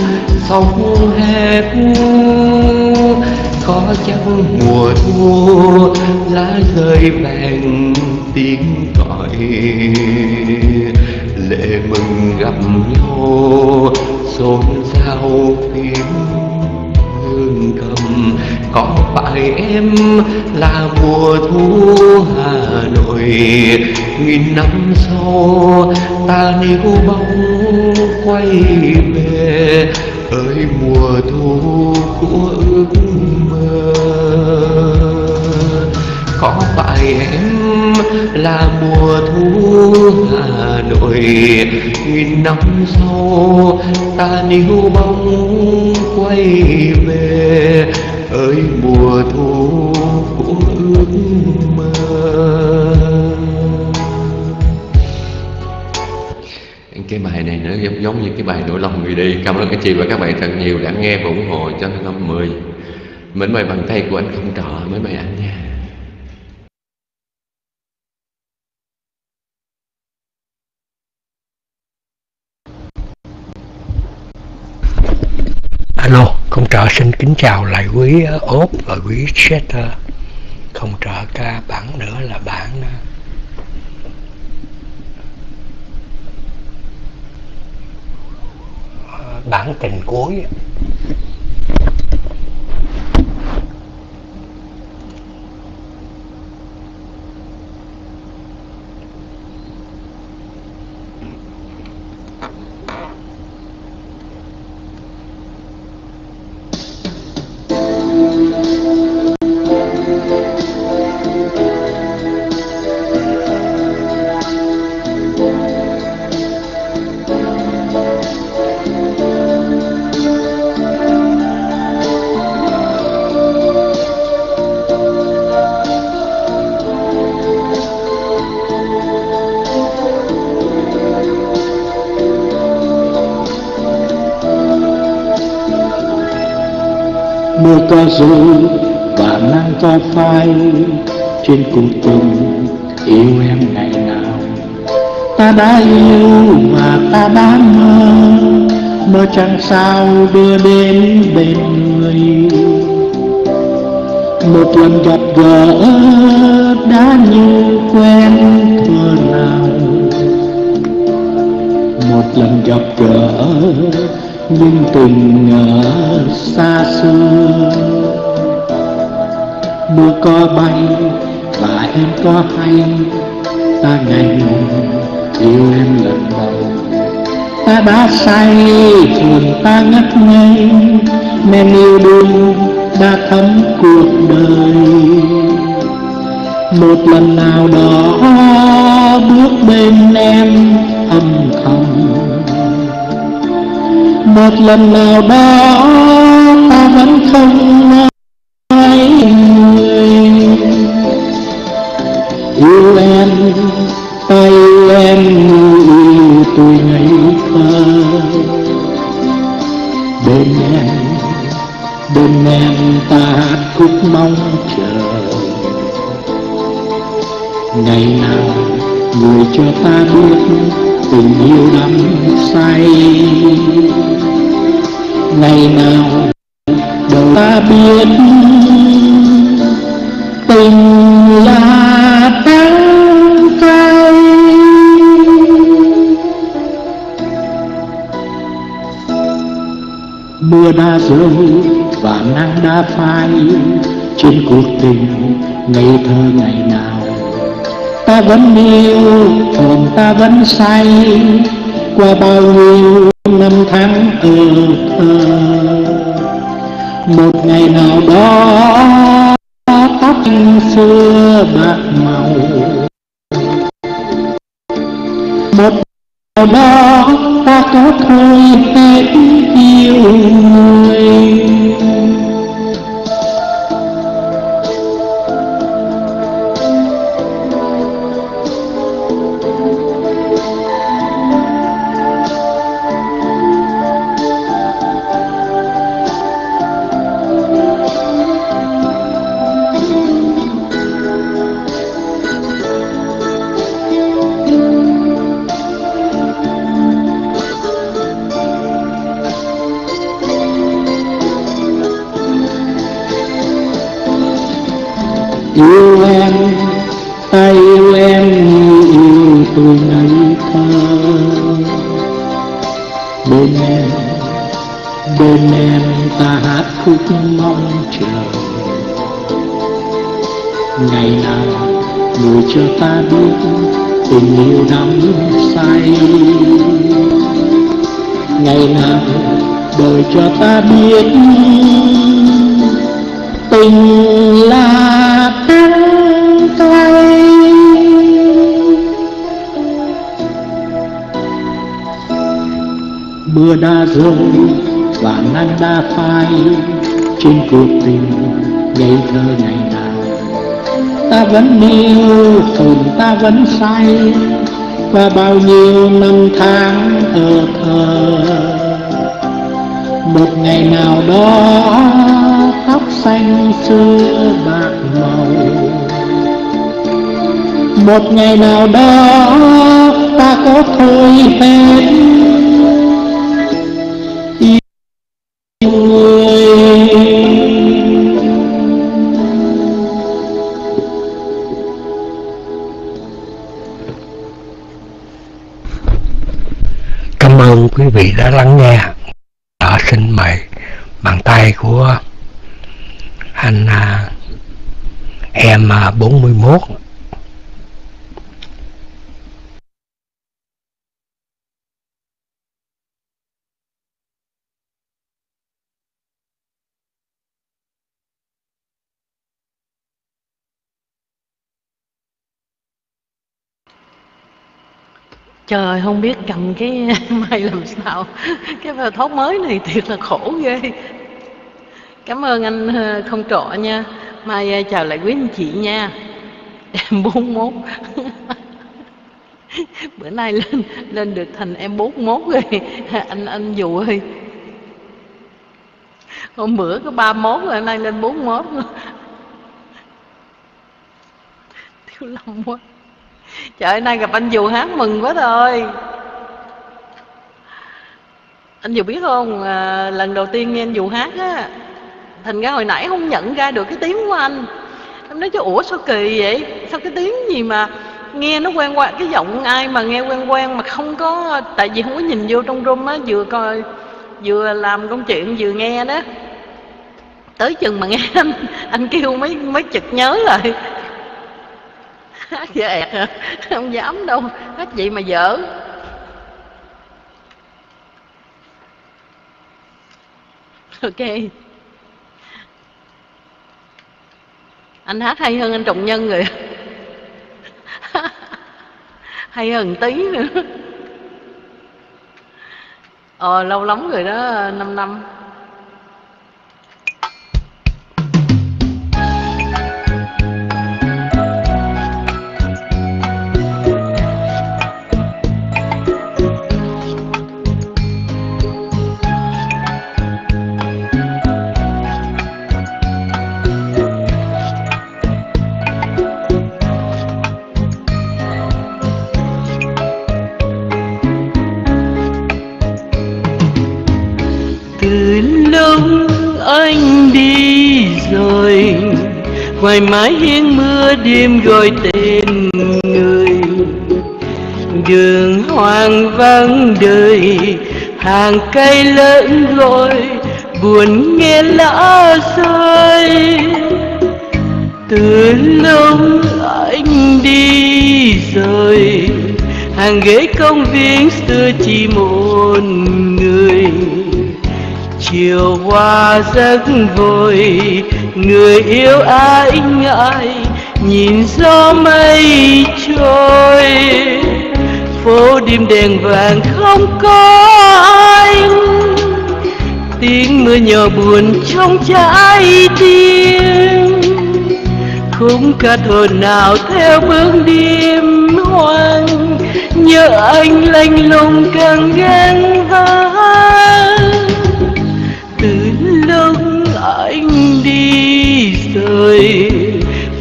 sóng hét, có chăng mùa thu, lá rơi vàng tiếng gọi lệ mừng gặp nhau, xôn xao phím hương cầm. Có phải em là mùa thu hà nội nghìn năm sau, ta níu bóng quay về. Ơi, mùa thu của ước mơ. Có phải em là mùa thu hà nội? Nghìn năm sau, ta níu bóng quay về. Ơi, mùa thu của ước mơ. Cái bài này nó giống giống như cái bài nỗi lòng người đi. Cảm ơn các chị và các bạn thật nhiều đã nghe và ủng hộ cho năm 10 mến mời bàn tay của anh không trọ mới mời anh nha. Alo, không trợ xin kính chào lại quý ốp và quý setter. Không trợ ca bản nữa là bản bản tình cuối mưa to rơi và nắng to phai. Trên cuộc tình yêu em ngày nào, ta đã yêu và ta đã mơ. Mơ chẳng sao đưa đến bên người. Một lần gặp gỡ đã như quen thưa nào. Một lần gặp gỡ nhưng tình ngờ xa xưa. Mưa có bay và em có hay, ta ngày yêu em lần đầu. Ta đã say hồn ta ngất ngây men yêu đương đã thấm cuộc đời. Một lần nào đó, bước bên em âm thầm nào đó ta vẫn không ta vẫn yêu hồn ta vẫn say. Qua bao nhiêu năm tháng từ thơ, một ngày nào đó ta vẫn say qua bao nhiêu năm tháng thờ thờ. Một ngày nào đó, tóc xanh xưa bạc màu. Một ngày nào đó, ta có thôi hết Trời, không biết cầm cái may làm sao. Cái bài thốt mới này thiệt là khổ ghê. Cảm ơn anh ờ, không trọ nha. Mai ờ, chào lại quý anh chị nha. Em 41 Bữa nay lên lên được thành em 41 rồi. Anh anh dù ơi. Hôm bữa có 31 rồi, nay lên 41 Thiếu lòng quá. Trời nay gặp anh Dù hát mừng quá rồi Anh Dù biết không à, Lần đầu tiên nghe anh Dù hát á Thành ra hồi nãy không nhận ra được cái tiếng của anh. Em nói chứ ủa sao kỳ vậy? Sao cái tiếng gì mà Nghe nó quen quen Cái giọng ai mà nghe quen quen Mà không có Tại vì không có nhìn vô trong room á Vừa coi Vừa làm công chuyện vừa nghe đó. Tới chừng mà nghe anh Anh kêu mới mới chực nhớ lại hát dở ẹt không dám đâu. Hát vậy mà dở. Ok. Anh hát hay hơn anh trọng nhân rồi. Hay hơn tí nữa. Ờ lâu lắm rồi đó 5 năm. Ngoài mái hiên mưa đêm gọi tên người. Đường hoang vắng đời, hàng cây lớn gọi buồn nghe lá rơi. Từ lúc anh đi rồi, hàng ghế công viên xưa chỉ một người. Chiều qua giấc vội người yêu ai ngại nhìn gió mây trôi. Phố đêm đèn vàng không có anh tiếng mưa nhỏ buồn trong trái tim. Khung ca hồn nào theo bước đêm hoang. Nhớ anh lanh lùng càng ghen vang đi rồi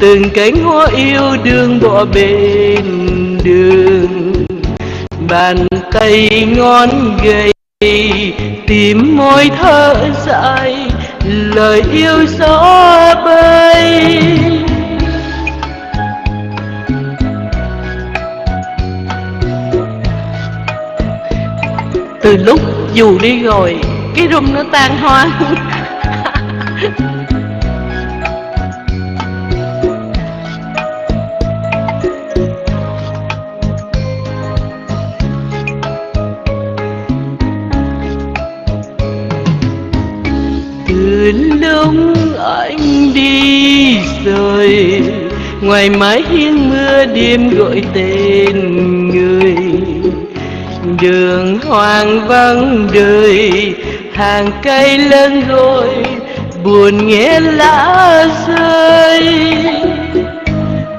từng cánh hoa yêu đương bỏ bên đường. Bàn tay ngón gầy, tìm môi thở dài. Lời yêu gió bay. Từ lúc dù đi rồi, cái rung nó tan hoang từ đông anh đi rồi ngoài mái hiên mưa đêm gọi tên người. Đường hoang vắng đời, hàng cây lớn rồi, buồn nghe lá rơi.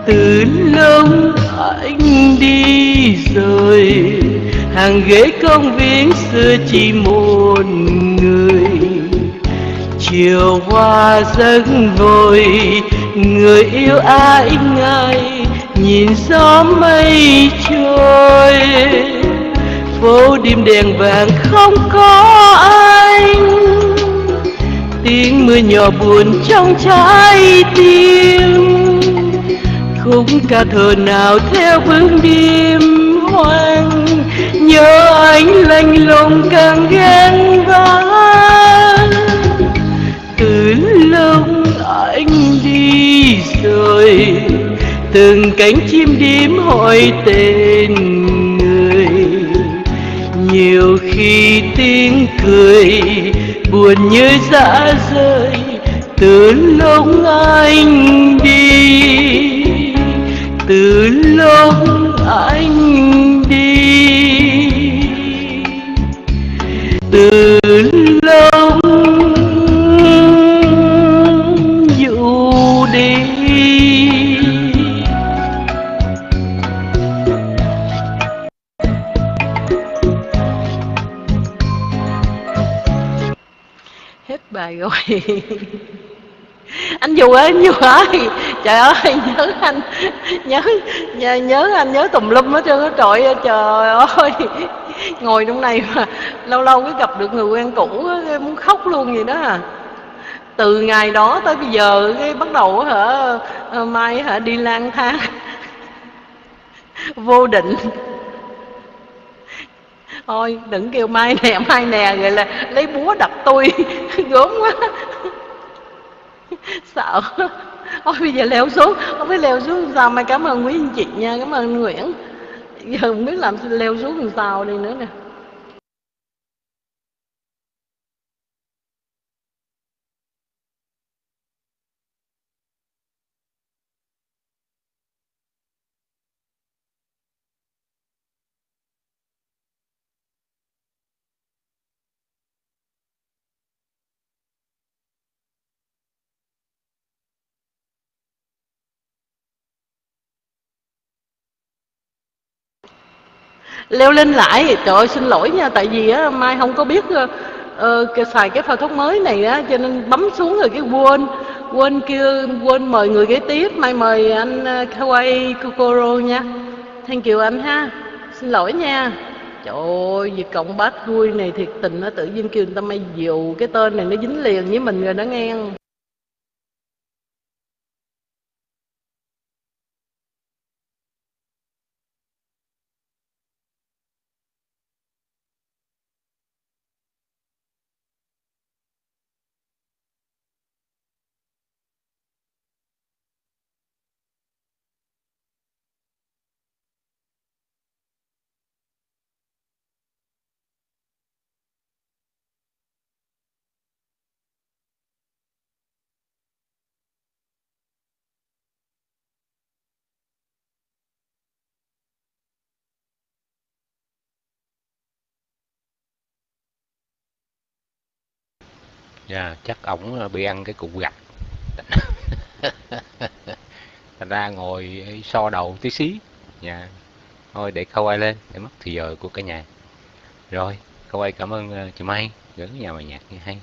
Từ lâu anh đi rồi hàng ghế công viên xưa chỉ một người chiều qua giấc vội, người yêu ai ngay nhìn gió mây trôi. Phố đêm đèn vàng không có anh, tiếng mưa nhỏ buồn trong trái tim. Khúc ca thờ nào theo bước đêm hoang, nhớ anh lạnh lùng càng ghen vang rồi từng cánh chim đêm hỏi tên người. Nhiều khi tiếng cười buồn như dã rơi, từ lúc anh đi, từ lúc anh đi. Từ anh dù ơi anh dù ơi. Trời ơi nhớ anh. Nhớ nhớ, nhớ anh nhớ tùm lum hết trơn á. Trời ơi trời ơi. Ngồi trong này mà lâu lâu cứ gặp được người quen cũ á, cái muốn khóc luôn vậy đó. À từ ngày đó tới bây giờ cái bắt đầu hả ờ, mai hả đi lang thang. Vô định thôi, đừng kêu mai nè mai nè, rồi là lấy búa đập tôi. Gớm quá. Sợ. Thôi, bây giờ leo xuống. Không biết leo xuống làm sao. Mai cảm ơn quý anh chị nha. Cảm ơn nguyễn. Giờ không biết làm leo xuống làm sao đây nữa nè. Leo lên lại. Trời ơi xin lỗi nha tại vì á mai không có biết uh, cái xài cái phao thuốc mới này á cho nên bấm xuống rồi cái quên quên kêu quên mời người kế tiếp. Mai mời anh uh, Kawaii Kokoro nha. Thank you anh ha. Xin lỗi nha. Trời ơi việc cộng bát vui này thiệt tình nó tự nhiên kêu người ta may dìu cái tên này nó dính liền với mình rồi đó nghe. Dạ, chắc ổng ờ, bị ăn cái cục gạch. Thành ra ngồi ờ, so đầu tí xí. Dạ. Thôi để khâu ai lên để mất thì giờ của cả nhà. Rồi, khâu ai cảm ơn ờ, chị Mai gửi nhà bài nhạc như hay.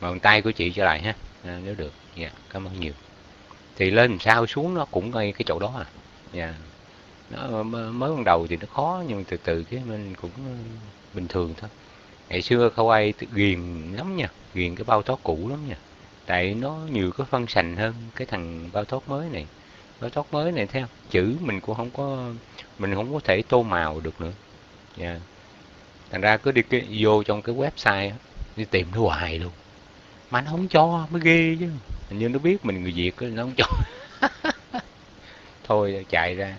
bàn tay của chị trở lại ha, à, nếu được. Dạ, cảm ơn nhiều. Thì lên làm sao xuống nó cũng ngay cái chỗ đó à. Dạ. Nó mới ban đầu thì nó khó nhưng từ từ cái mình cũng bình thường thôi. Ngày xưa khâu ai ghiền lắm nha, ghiền cái bao thoát cũ lắm nha. Tại nó nhiều cái phân sành hơn cái thằng bao thoát mới này. Bao thoát mới này theo chữ mình cũng không có mình không có thể tô màu được nữa. yeah. Thành ra cứ đi cái, vô trong cái website đó, đi tìm nó hoài luôn. Mà nó không cho mới ghê chứ. Hình như nó biết mình người Việt á, nó không cho. Thôi chạy ra.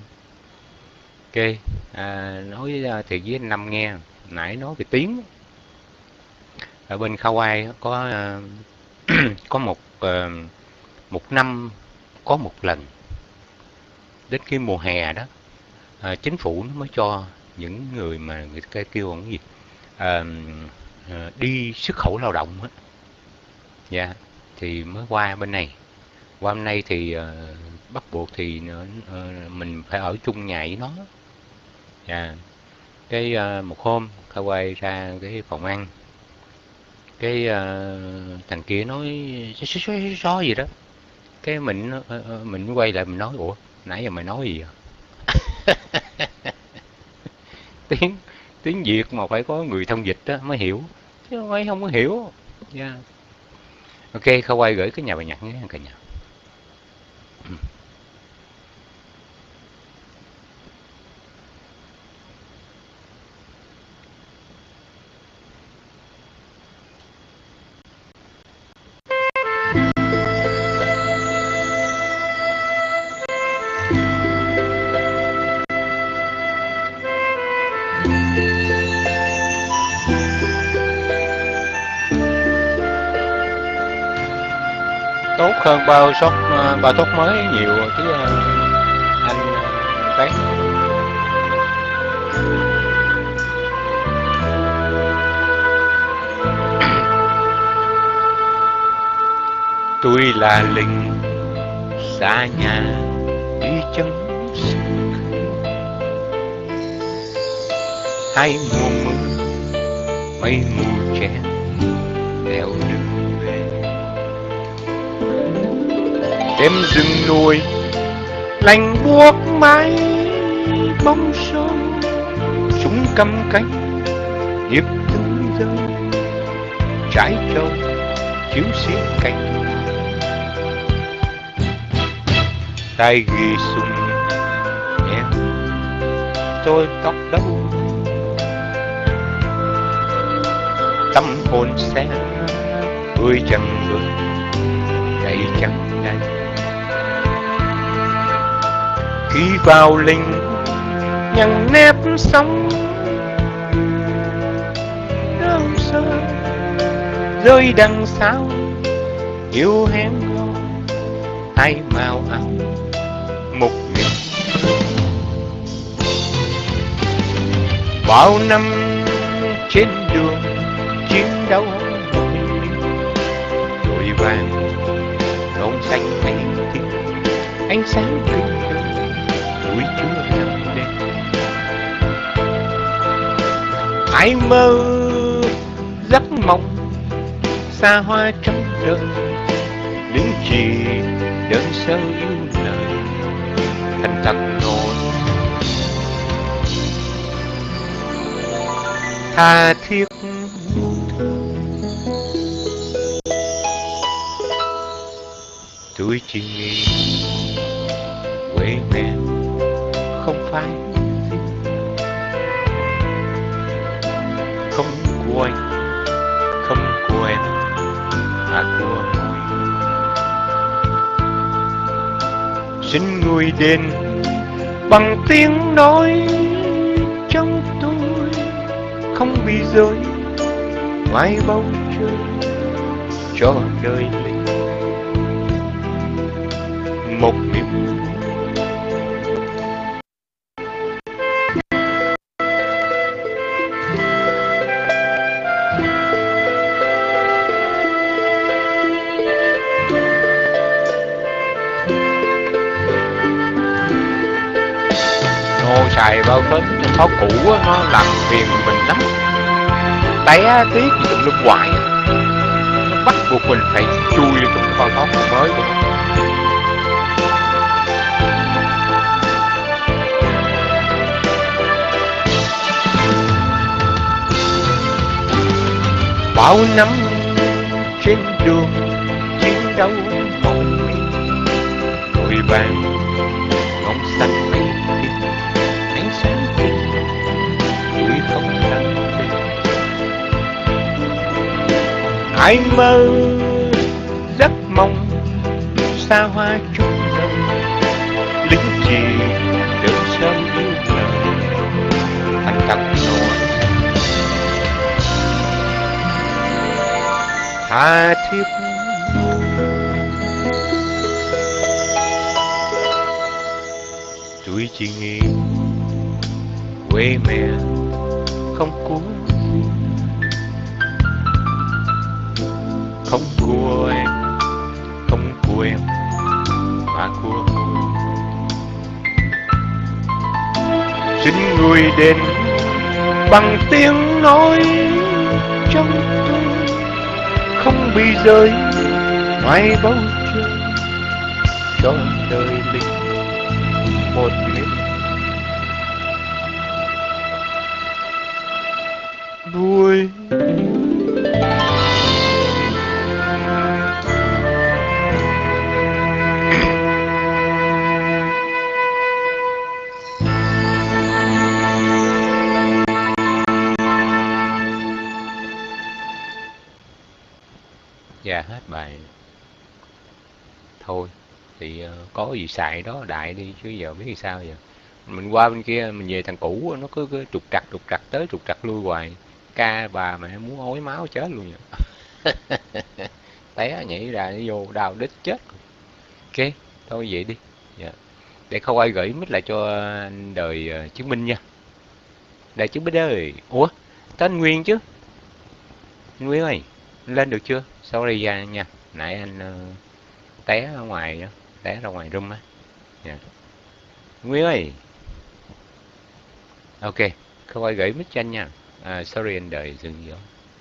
Ok, à, nói à, thì với anh Năm nghe, nãy nói về tiếng ở bên Hawaii có ờ, có một ờ, một năm có một lần đến cái mùa hè đó à, chính phủ nó mới cho những người mà người ta kêu bằng cái gì à, à, đi xuất khẩu lao động á. Dạ thì mới qua bên này. Qua bên này thì à, bắt buộc thì à, mình phải ở chung nhà với nó. Dạ cái à, một hôm Hawaii ra cái phòng ăn cái uh, thằng kia nói xó xó xó gì đó. Cái mình uh, mình quay lại mình nói ủa nãy giờ mày nói gì tiếng tiếng Việt mà phải có người thông dịch đó mới hiểu. Chứ mấy không có hiểu. Yeah. ok khâu quay gửi cái nhà bài nhạc nhé cả nhà hơn bao shop ờ, bao thuốc mới nhiều chứ ờ, anh ờ, bán. thấy tôi là linh xa nhà đi chân hai mùa mưa mây mù che theo đường đêm rừng núi, lành buốt mái bóng sông chúng cầm cánh điệp từng rơi trái trâu chiếu xiết cánh tay ghi sung em tôi tóc đâu tâm hồn xe ơi chẳng bơi khi vào linh, nhằng nếp sóng đơn sơ, rơi đằng sau, yêu hẹn hò tay màu áo một mình bao năm ai mơ giấc mộng xa hoa trong đời. Những gì đơn sơ yêu đời thành thật nỗi tha thiết tôi đến bằng tiếng nói trong tôi, không bị rơi ngoài bóng trời cho đời. Pháo cũ á, nó làm phiền mình lắm. Té tiếc gì tùm lum hoài nó bắt buộc mình phải chui vô trong cái bao cũ mới của nó bao năm trên đường chiến đấu mong người bạn ai mơ, giấc mong xa hoa chung đông. Lính chỉ đợi sớm yêu đời anh tặng nỗi tha thiết tuổi chỉ nghĩ quê mẹ không của vui đến bằng tiếng nói trong tôi không bị rơi ngoài bầu hết bài. Thôi thì ờ, có gì xài đó đại đi chứ giờ biết thì sao giờ. Mình qua bên kia mình về thằng cũ nó cứ, cứ trục trặc trục trặc tới trục trặc lui hoài. Ca bà mẹ muốn ối máu chết luôn vậy té nhảy ra vô đau đít chết. Ok thôi vậy đi. Dạ. để không ai gửi mít lại cho anh đời ờ, chứng minh nha. Đời chứng minh ơi. Ủa tên nguyên chứ? Nguyên ơi lên được chưa? Sorry ra nha nãy anh uh, té ở ngoài đó té ra ngoài room á dạ. nguyên ơi ok không ai gửi mic cho anh nha à, sorry anh đợi dừng vô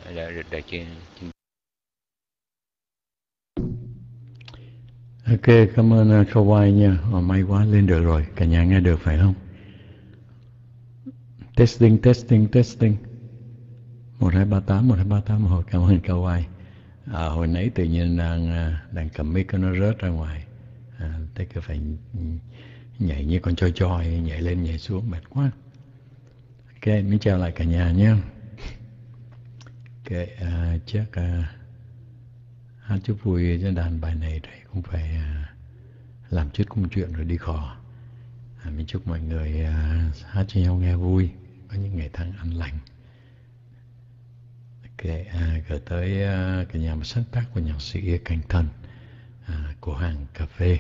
đợi, đợi, đợi chưa Ok, cảm ơn ờ, uh, Kawai nha. Ờ, may quá lên được rồi. Cả nhà nghe được phải không? Testing, testing, testing. 1238, 1238, hồi cảm ơn Kawai. À, hồi nãy tự nhiên đang à, đang cầm mic nó rớt ra ngoài. À, thế cứ phải nhảy như con choi choi, nhảy lên nhảy xuống mệt quá. Ok, mình chào lại cả nhà nhé. Ok, à, chắc à, hát chút vui cho đàn bài này đấy cũng phải à, làm chút công chuyện rồi đi khò. À, mình chúc mọi người à, hát cho nhau nghe vui, có những ngày tháng an lành. Ok, à, gửi tới à, cái nhà mà sáng tác của nhạc sĩ Cảnh Thần à, của hàng cà phê.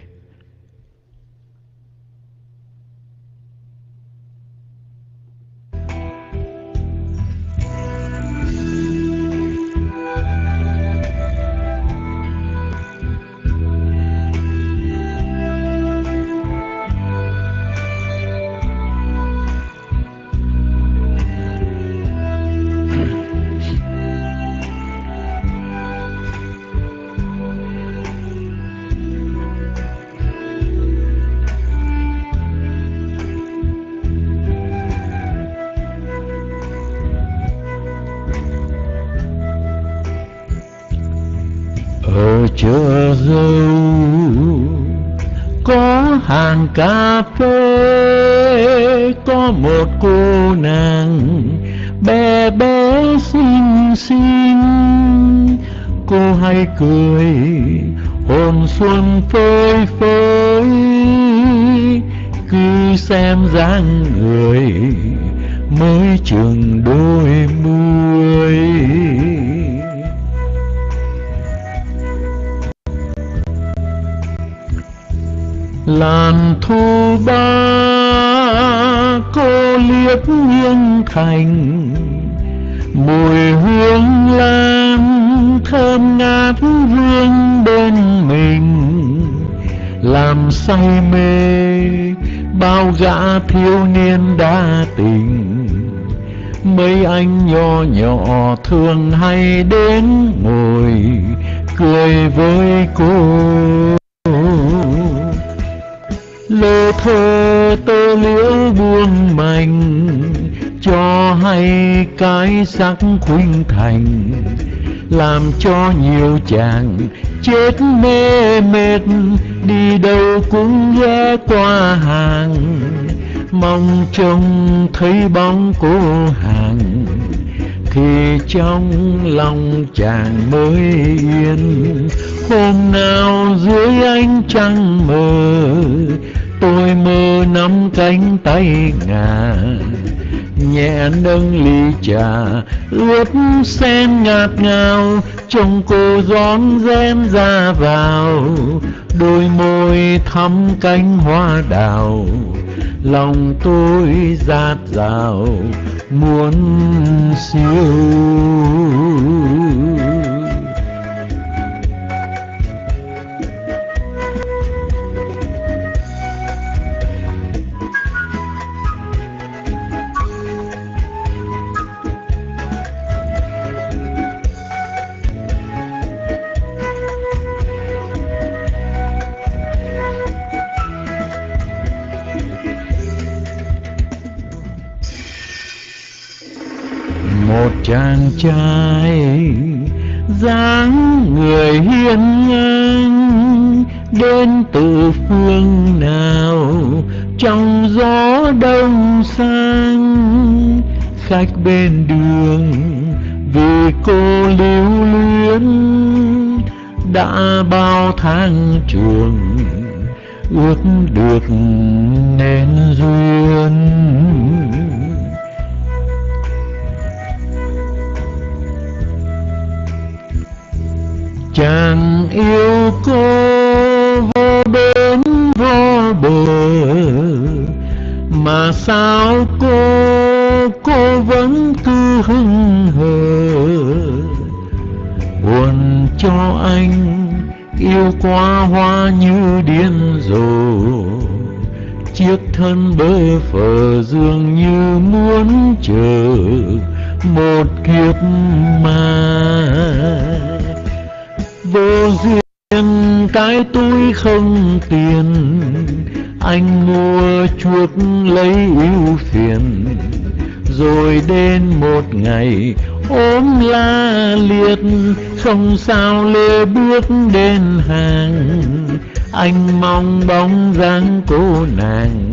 Chợ dâu có hàng cà phê, có một cô nàng bé bé xinh xinh. Cô hay cười, hồn xuân phơi phới. Cứ xem dáng người mới chừng đôi mươi. Thu ba, cô liếc nghiêng thành. Mùi hương lan, thơm ngát riêng bên mình. Làm say mê, bao gã thiếu niên đa tình. Mấy anh nhỏ nhỏ thường hay đến ngồi, cười với cô lơ thơ tơ liễu buông mành cho hay cái sắc khuynh thành, làm cho nhiều chàng chết mê mệt, đi đâu cũng ghé qua hàng, mong trông thấy bóng cô hàng thì trong lòng chàng mới yên. Hôm nào dưới ánh trăng mờ tôi mơ nắm cánh tay ngà nhẹ nâng ly trà ướt sen ngạt ngào, trông cô rón rén ra vào. Đôi môi thắm cánh hoa đào lòng tôi dạt dào muốn siêu. Chàng trai, dáng người hiên ngang, đến từ phương nào, trong gió đông sang. Khách bên đường, vì cô lưu luyến, đã bao tháng trường ước được nên duyên. Chàng yêu cô vô bến vô bờ, mà sao cô cô vẫn cứ hững hờ? Buồn cho anh, yêu quá hoa như điên rồ chiếc thân bơ phờ dường như muốn chờ một kiếp mai vô duyên, cái túi không tiền. Anh mua chuộc lấy ưu phiền, rồi đến một ngày ốm la liệt. Không sao lê bước đến hàng, anh mong bóng dáng cô nàng.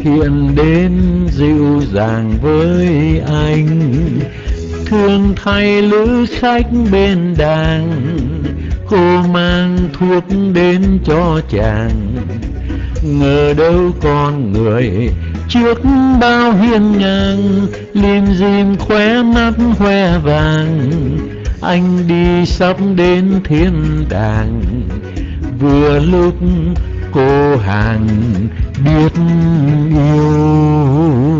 Hiện đến dịu dàng với anh thương thay lữ khách bên đàng, cô mang thuốc đến cho chàng. Ngờ đâu con người trước bao hiên ngang, lim dim khóe mắt hoe vàng. Anh đi sắp đến thiên đàng, vừa lúc cô hàng biết yêu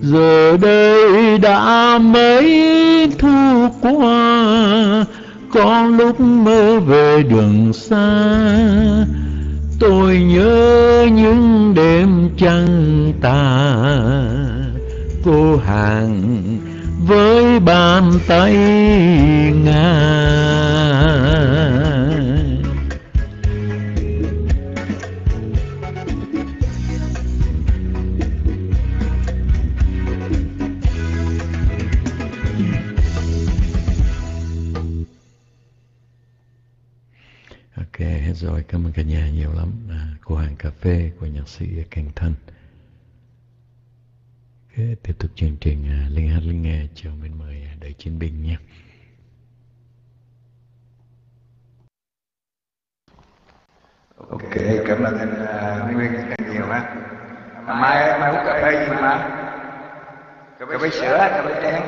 giờ đây đã mấy thu qua, có lúc mơ về đường xa tôi nhớ những đêm trăng tà, cô hàng với bàn tay ngang. Rồi. Cảm ơn cả nhà nhiều lắm. À, cô hàng cà phê của nhạc sĩ Càng Thanh. Thế tiếp tục chương trình à, Linh Hát Linh Nghe. Chào mến mời à, Đời Chiến Binh nhé. ok cảm ơn anh uh, nguyên rất nhiều ha à, mai mai uống cà phê gì mà cà phê sữa cà phê đen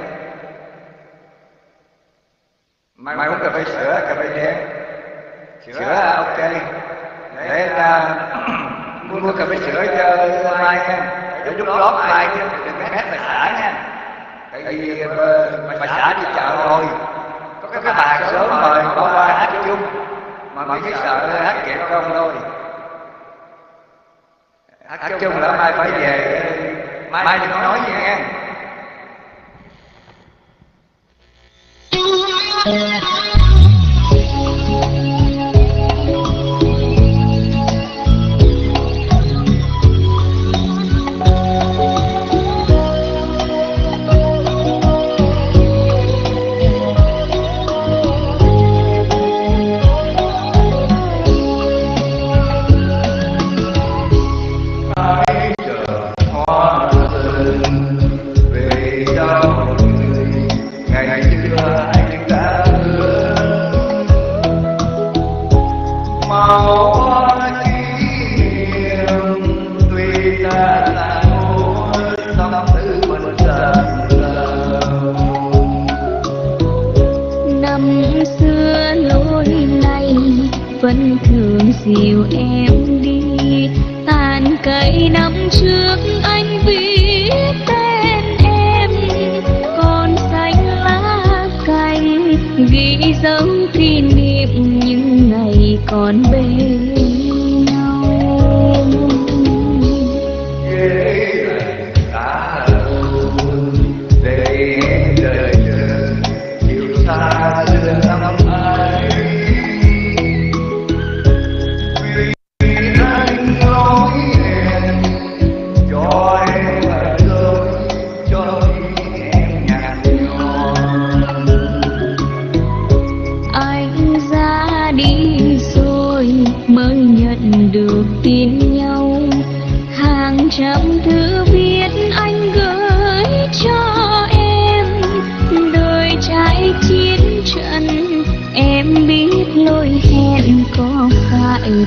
mai uống cà phê sữa cà phê đen sữa ok để ta mua, mua cà phê sữa cho mai nha để lúc đó mai chứ đừng có ép bà xã nha. Tại vì bà, bà xã đi chợ rồi. Có cái, cái bàn sớm mời bỏ qua hát chung. mà mình biết sợ hát kẹt không thôi hát chung là mai phải về. mai mai đừng có nói gì nghe. Thank. dìu em đi. Tàn cây năm trước anh viết tên em, còn xanh lá cành ghi dấu kỷ niệm những ngày còn bên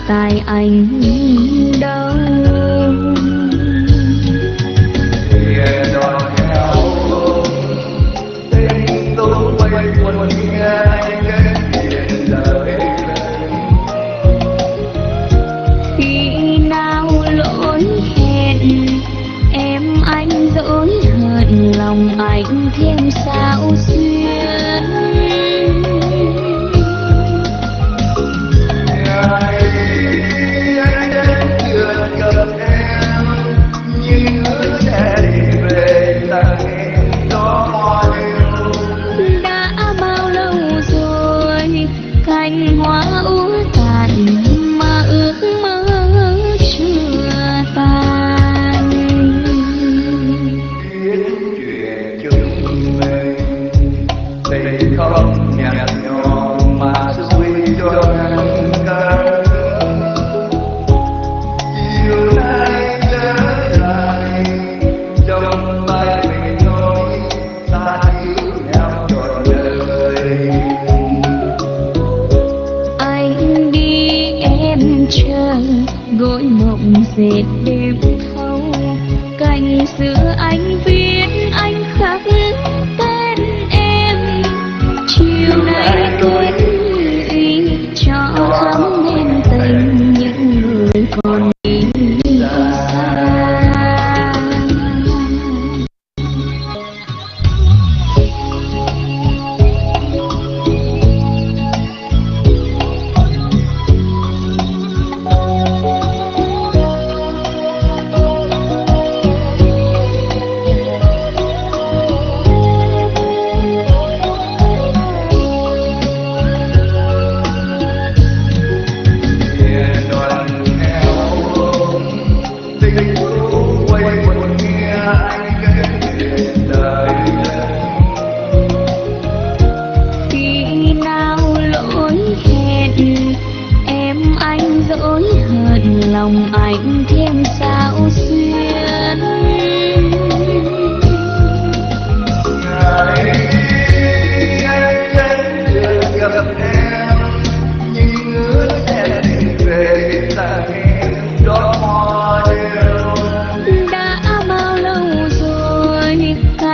tai anh đau.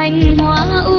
cành hoa u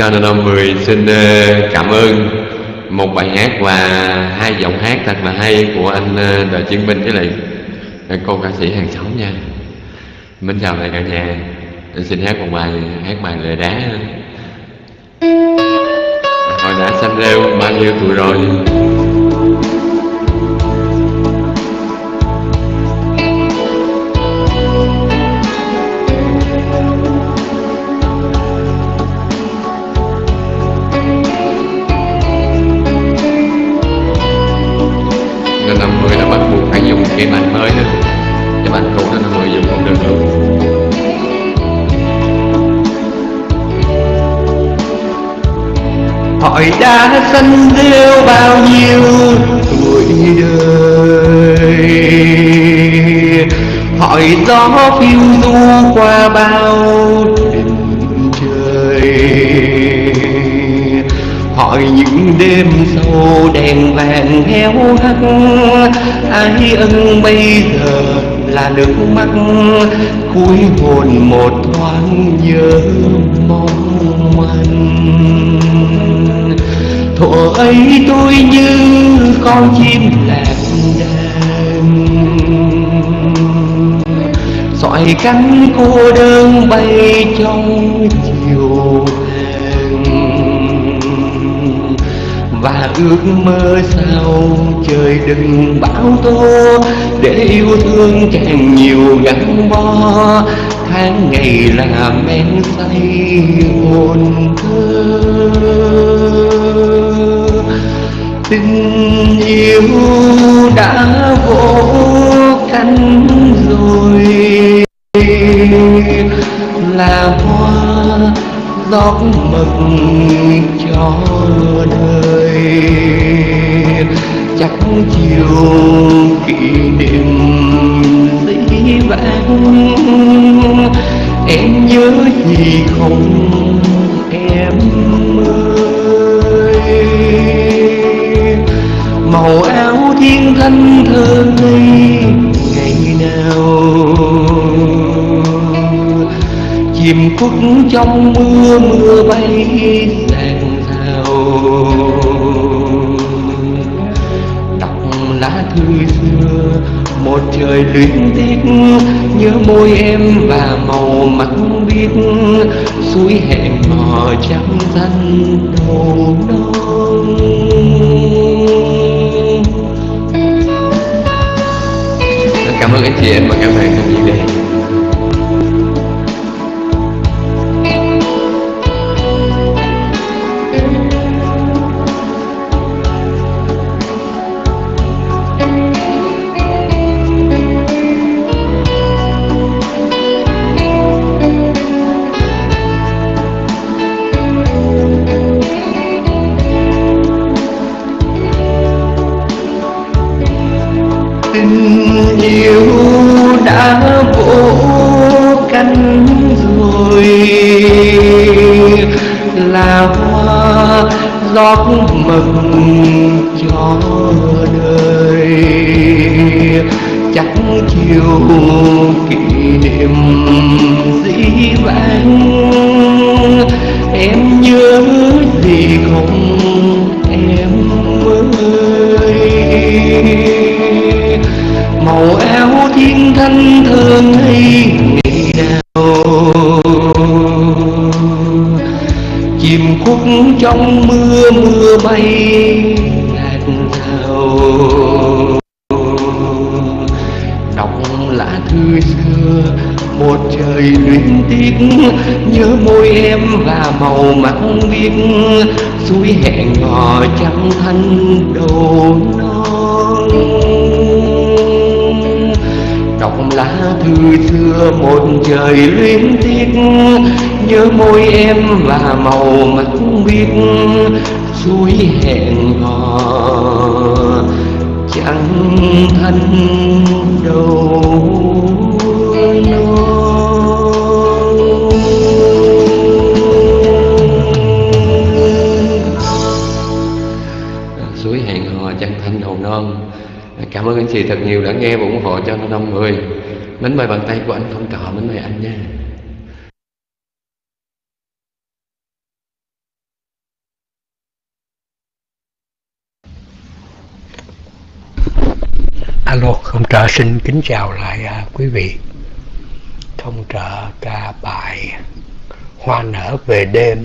cho nên 10 xin ờ, cảm ơn một bài hát và hai giọng hát thật là hay của anh ờ, Đời Chiến Binh với lại ờ, cô ca sĩ hàng xóm nha. Mến chào lại cả nhà. Anh xin hát một bài, hát bài lời đá. Hồi đã xanh rêu bao nhiêu tuổi rồi. Cái bàn mới nữa. Cái bàn cũ nó năm 10 dùng không được luôn. hỏi đã xanh rêu bao nhiêu tuổi đời hỏi gió phiêu du qua bao đỉnh trời hỏi những đêm sâu đèn vàng héo hắt, ai ân bây giờ là nước mắt. Cuối hồn một thoáng nhớ mong manh. Thuở ấy tôi như con chim lạc đàn. Sỏi cánh cô đơn bay trong và ước mơ sao trời đừng bão tố, để yêu thương càng nhiều gắn bó. Tháng ngày là men say hồn thơ. Tình yêu đã vỗ cánh rồi. Là hoa giọt mực cho đời chắc chiều kỷ niệm dĩ vãng. Em nhớ gì không? Em ơi. Màu áo thiên thanh thơ ngây ngày nào? Chìm khuất trong mưa mưa bay lá thư xưa. Một trời luyến tiếc, nhớ môi em và màu mắt biếc. Suối hẹn hò trắng xanh đầu non. Cảm ơn anh chị em và các bạn đã đi đây hoa giọt mừng cho đời. Chắc chiều kỷ niệm dĩ vãng, em nhớ gì không em ơi? Màu áo thiên thanh thơm hay trong mưa mưa bay ngạt thào đọc lá thư xưa, một trời luyến tiếc, nhớ môi em và màu mắt biếc, suối hẹn hò trắng thanh đầu thư xưa một trời luyến tiếc, nhớ môi em và màu mắt biếc, suối hẹn hò. Chẳng thân đâu suối hẹn hò chẳng thanh đầu non. Cảm ơn anh chị thật nhiều đã nghe và ủng hộ cho năm người mến mời bàn tay của anh không trọ mến mời anh nha Alo, không trợ xin kính chào lại à, quý vị. Không trợ ca bài Hoa nở về đêm.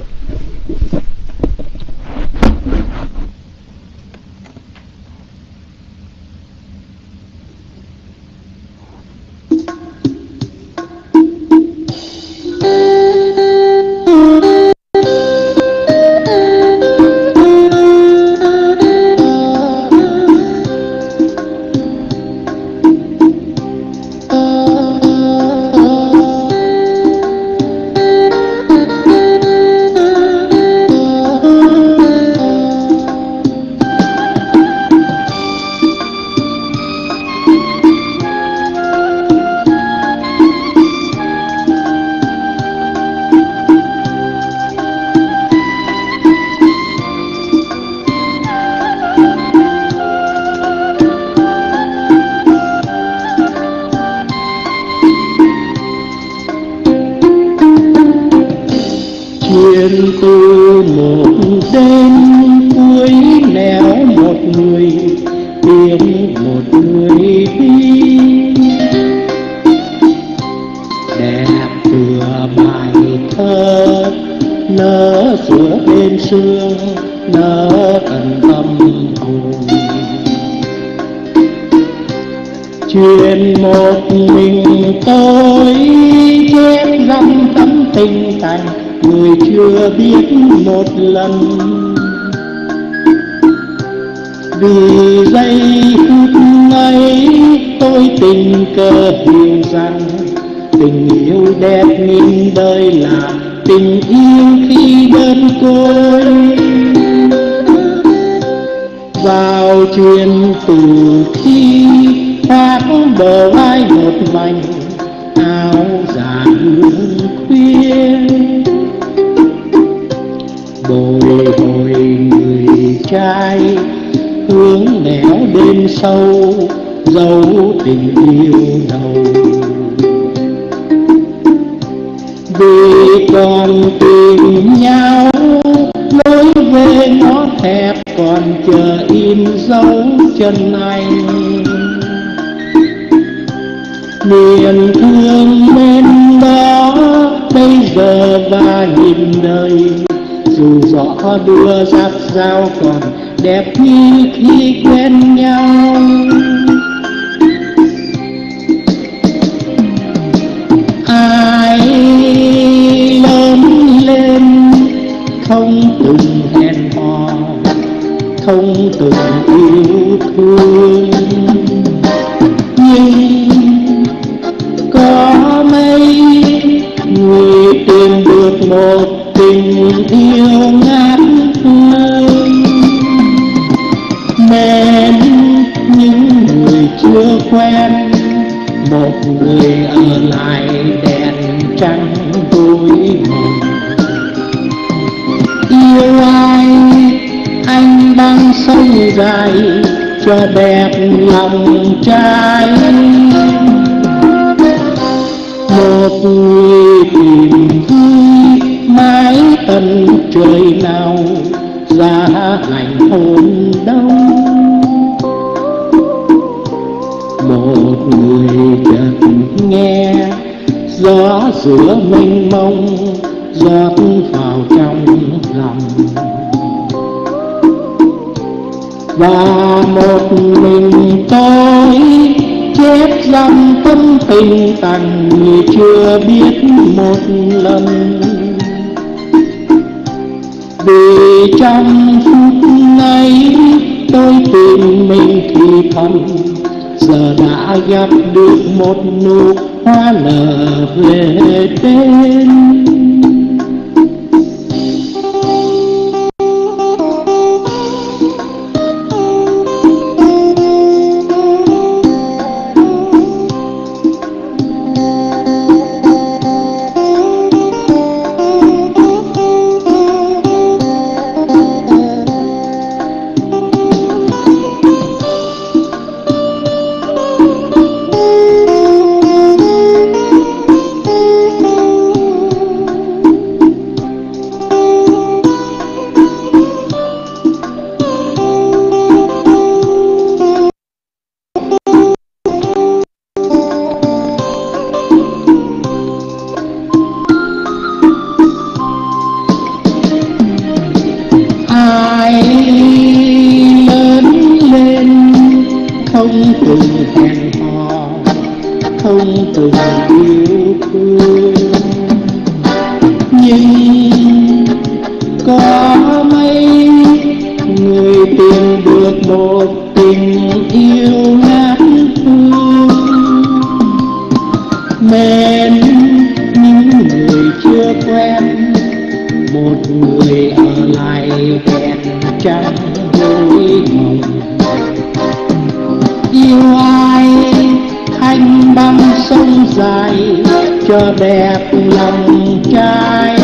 Cho đẹp lòng trai.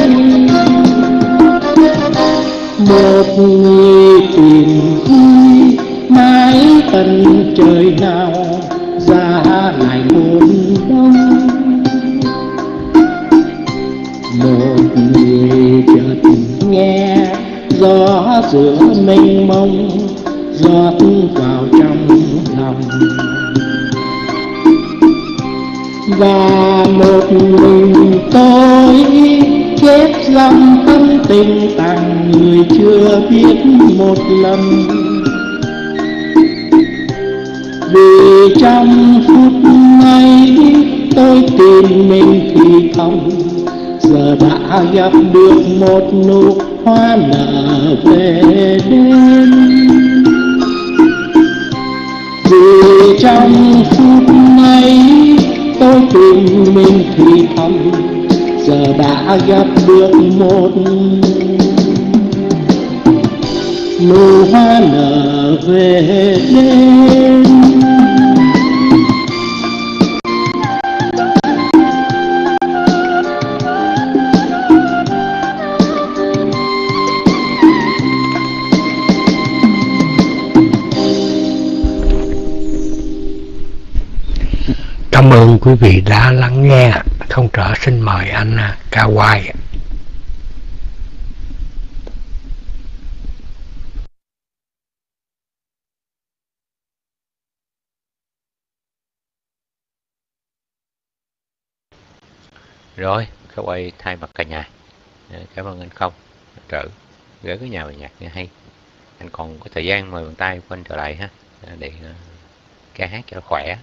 Một người tìm vui mãi tận trời nào ra lại hôn đông một người chợt nghe, gió giữa mênh mông giọt vào trong và một mình tôi chết lòng tâm tình tặng người chưa biết một lần vì trong phút ấy tôi tìm mình thì thầm giờ đã gặp được một nụ hoa nở về đêm. Vì trong phút ấy tôi tìm mình thì thầm, giờ đã gặp được một nụ hoa nở về đêm. Cảm ơn quý vị đã lắng nghe. Không trở xin mời anh à, Cao quay. Rồi, cao quay thay mặt cả nhà. Dạ, cảm ơn anh không trở gửi cái nhà bài nhạc nghe hay. Anh còn có thời gian mời bàn tay của anh trở lại ha để à, ca hát cho khỏe.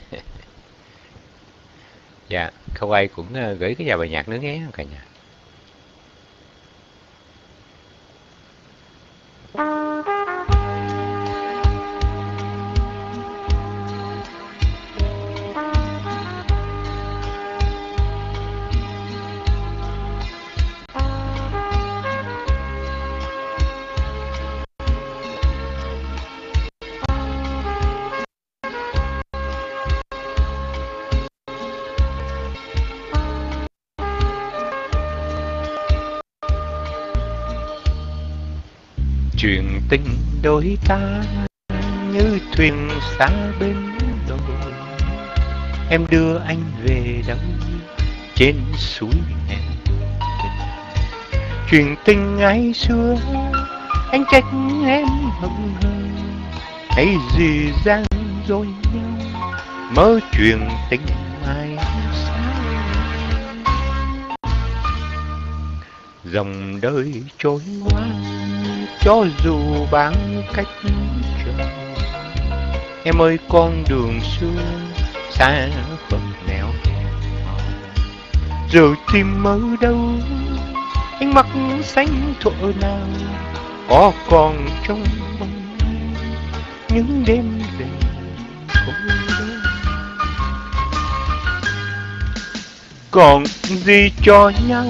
dạ, không ai cũng ờ, gửi cái vào bài nhạc nữa nghe cả nhà. Chuyện tình đôi ta như thuyền xa bên đò em đưa anh về đâu trên suối em chuyện tình ngày xưa, anh trách em hững hờ. Hay gì gian dối nhau, mơ chuyện tình ai xa dòng đời trôi qua cho dù bán cách trời em ơi, con đường xưa xa phật nẻo rồi tìm ở đâu? Ánh mắt xanh thuở nào? Có còn trong mong những đêm về đơn còn gì cho nhau?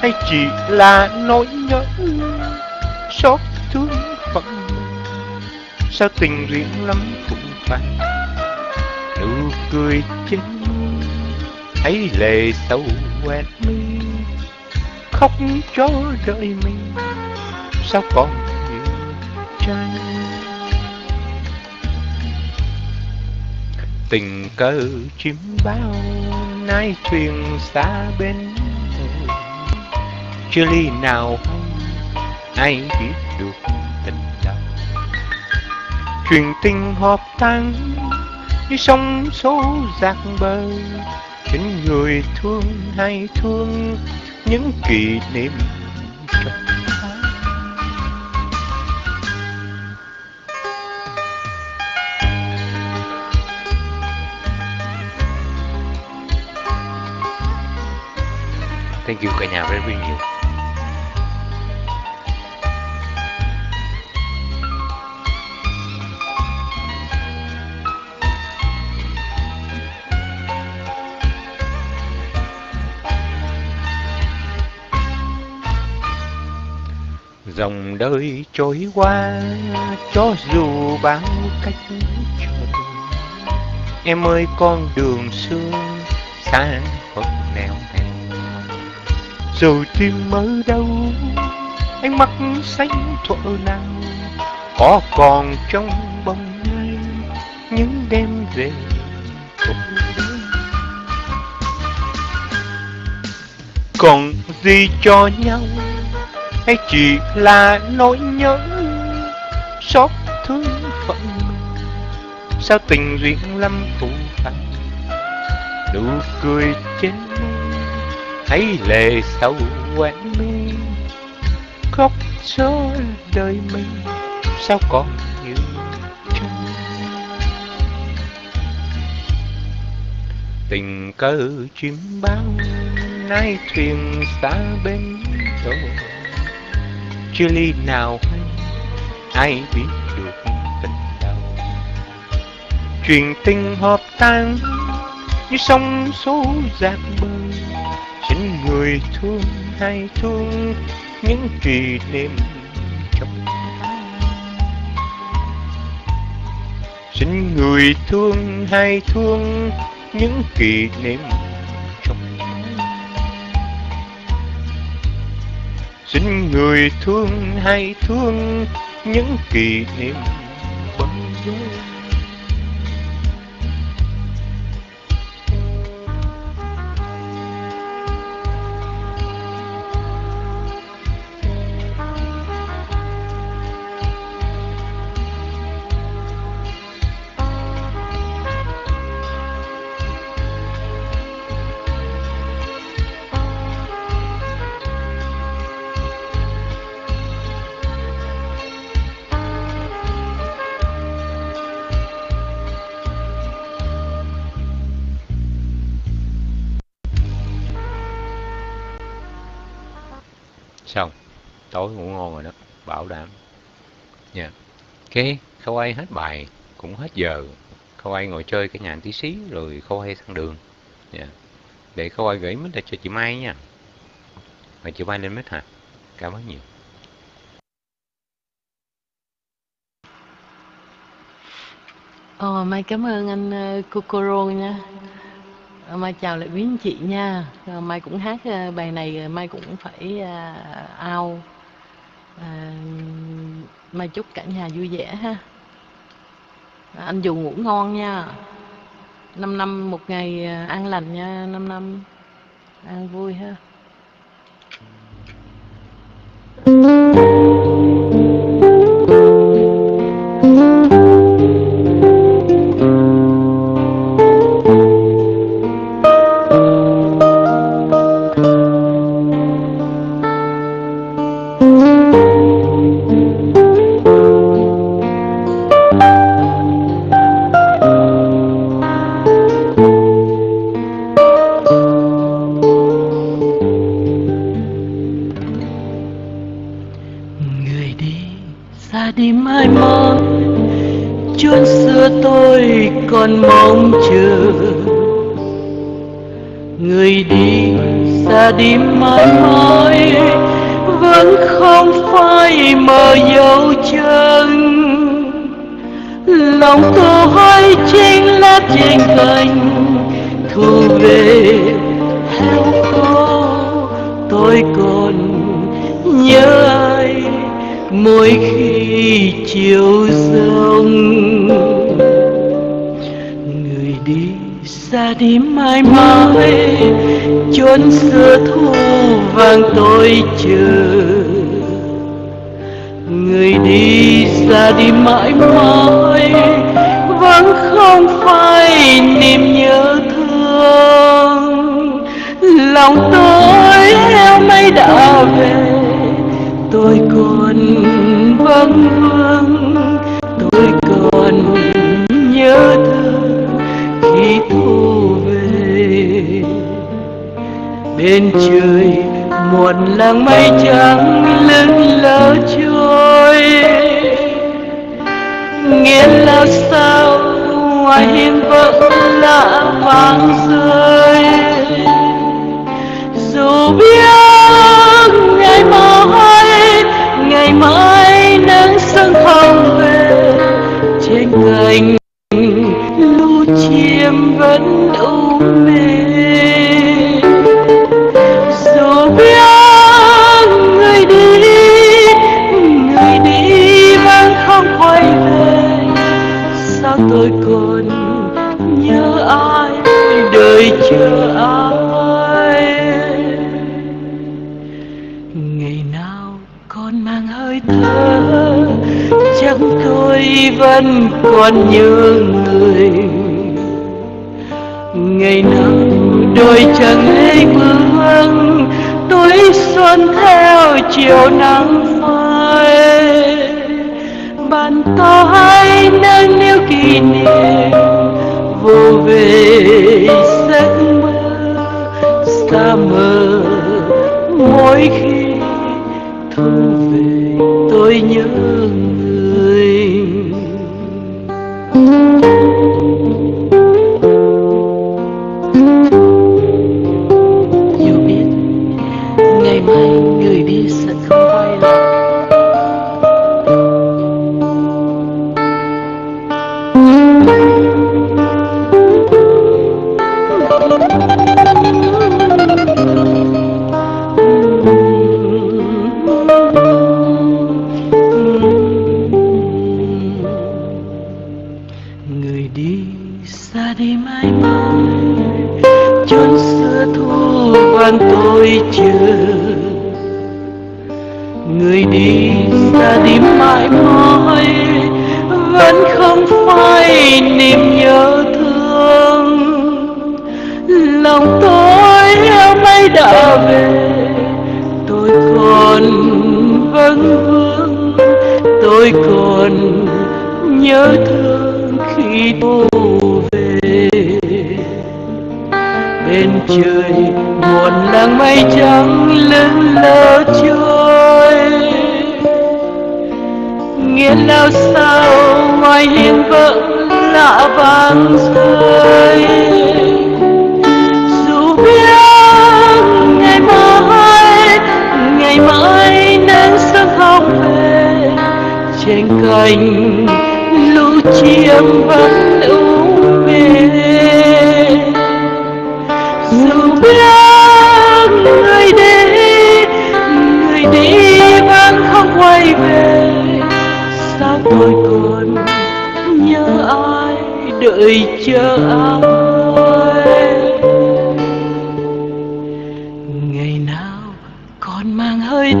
Hay chỉ là nỗi nhớ? Xót thương phận. Sao tình duyên lắm cũng phải nụ cười chính. Thấy lệ sâu quẹt mi, khóc cho đời mình. Sao còn nhiều trai? Tình cờ chim bao nay truyền xa bên chưa ly nào hay ai biết được tình đâu truyền tình hợp tan như sông số giặc bờ. Chính người thương hay thương những kỷ niệm trong Thank you cả nhà rất rất nhiều. Dòng đời trôi qua, cho dù bao cách trở Em ơi, con đường xưa xa phật nẻo nẻo Rồi tim ở đâu, ánh mắt xanh thuở nào, Có còn trong bóng ai những đêm về Còn gì cho nhau? Hay chỉ là nỗi nhớ xót thương phận? Sao tình duyên lâm phụ phàng nụ cười trên môi thấy lệ sâu quẹt mi khóc cho đời mình, sao còn như trong tình cờ chim bao, nay thuyền xa bên hồ chia ly nào hay ai biết được tình đau chuyện tình hợp tan như sông số giạt bờ chính người thương hay thương những kỷ niệm trong xin người thương hay thương những kỷ niệm xin người thương hay thương những kỷ niệm bâng dối ok khâu ai hết bài cũng hết giờ khâu ai ngồi chơi cái nhà tí xí rồi khâu ai sang đường yeah. để khâu ai gửi mic cho chị mai nha và chị mai lên mít hả cảm ơn nhiều Ồ, Mai cảm ơn anh uh, Kokoro nha. Ờ, mai chào lại quý anh chị nha. Mai cũng hát bài này Mai cũng phải uh, ao à, mà chúc cả nhà vui vẻ ha. À, anh dù ngủ ngon nha. Năm năm một ngày à, ăn lành nha năm năm ăn vui ha.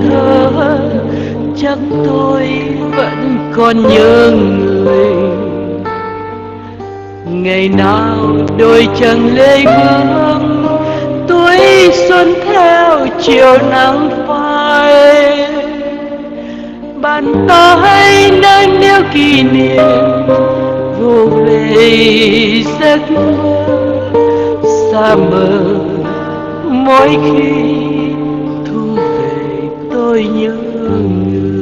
Thơ chắc tôi vẫn còn nhớ người. Ngày nào đôi chân lê vương tuổi xuân theo chiều nắng phai. Bàn tay nâng niu kỷ niệm vô về giấc mơ. Xa mơ mỗi khi tôi nhớ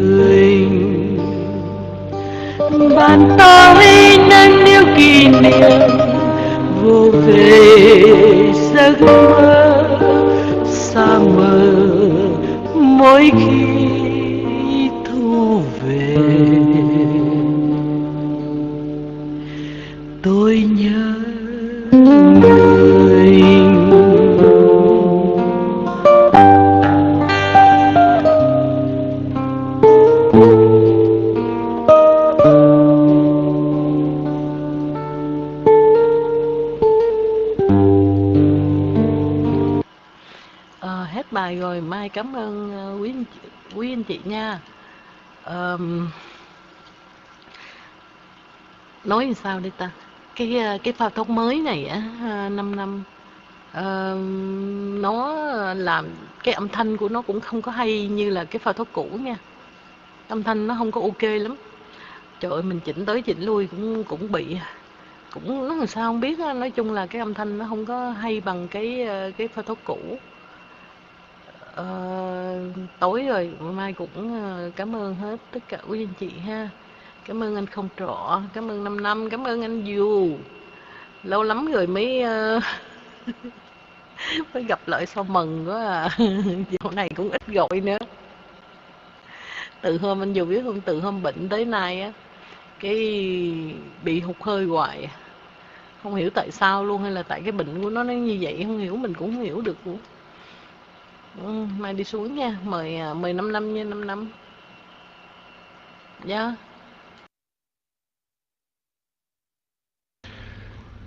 người bàn tay nâng niu kỷ niệm, vô về giấc mơ, xa mờ mỗi khi Nói làm sao đây ta? Cái ờ, cái phao tóc mới này á năm năm nó làm cái âm thanh của nó cũng không có hay như là cái phao tóc cũ nha. Âm thanh nó không có ok lắm. Trời ơi, mình chỉnh tới chỉnh lui cũng cũng bị, cũng, nó làm sao không biết á. nói chung là cái âm thanh nó không có hay bằng cái ờ, cái phao tóc cũ. Ờ, tối rồi mai cũng ờ, cảm ơn hết tất cả quý anh chị ha. Cảm ơn anh không trọ cảm ơn năm năm cảm ơn anh dù. Lâu lắm rồi mới uh, mới gặp lại sau mừng quá à. Dạo này cũng ít gọi nữa. Từ hôm anh dù biết không từ hôm bệnh tới nay á cái bị hụt hơi hoài. Không hiểu tại sao luôn hay là tại cái bệnh của nó nó như vậy không hiểu mình cũng không hiểu được luôn. Ừ, mai đi xuống nha mời mười mời năm năm nha năm năm. Dạ.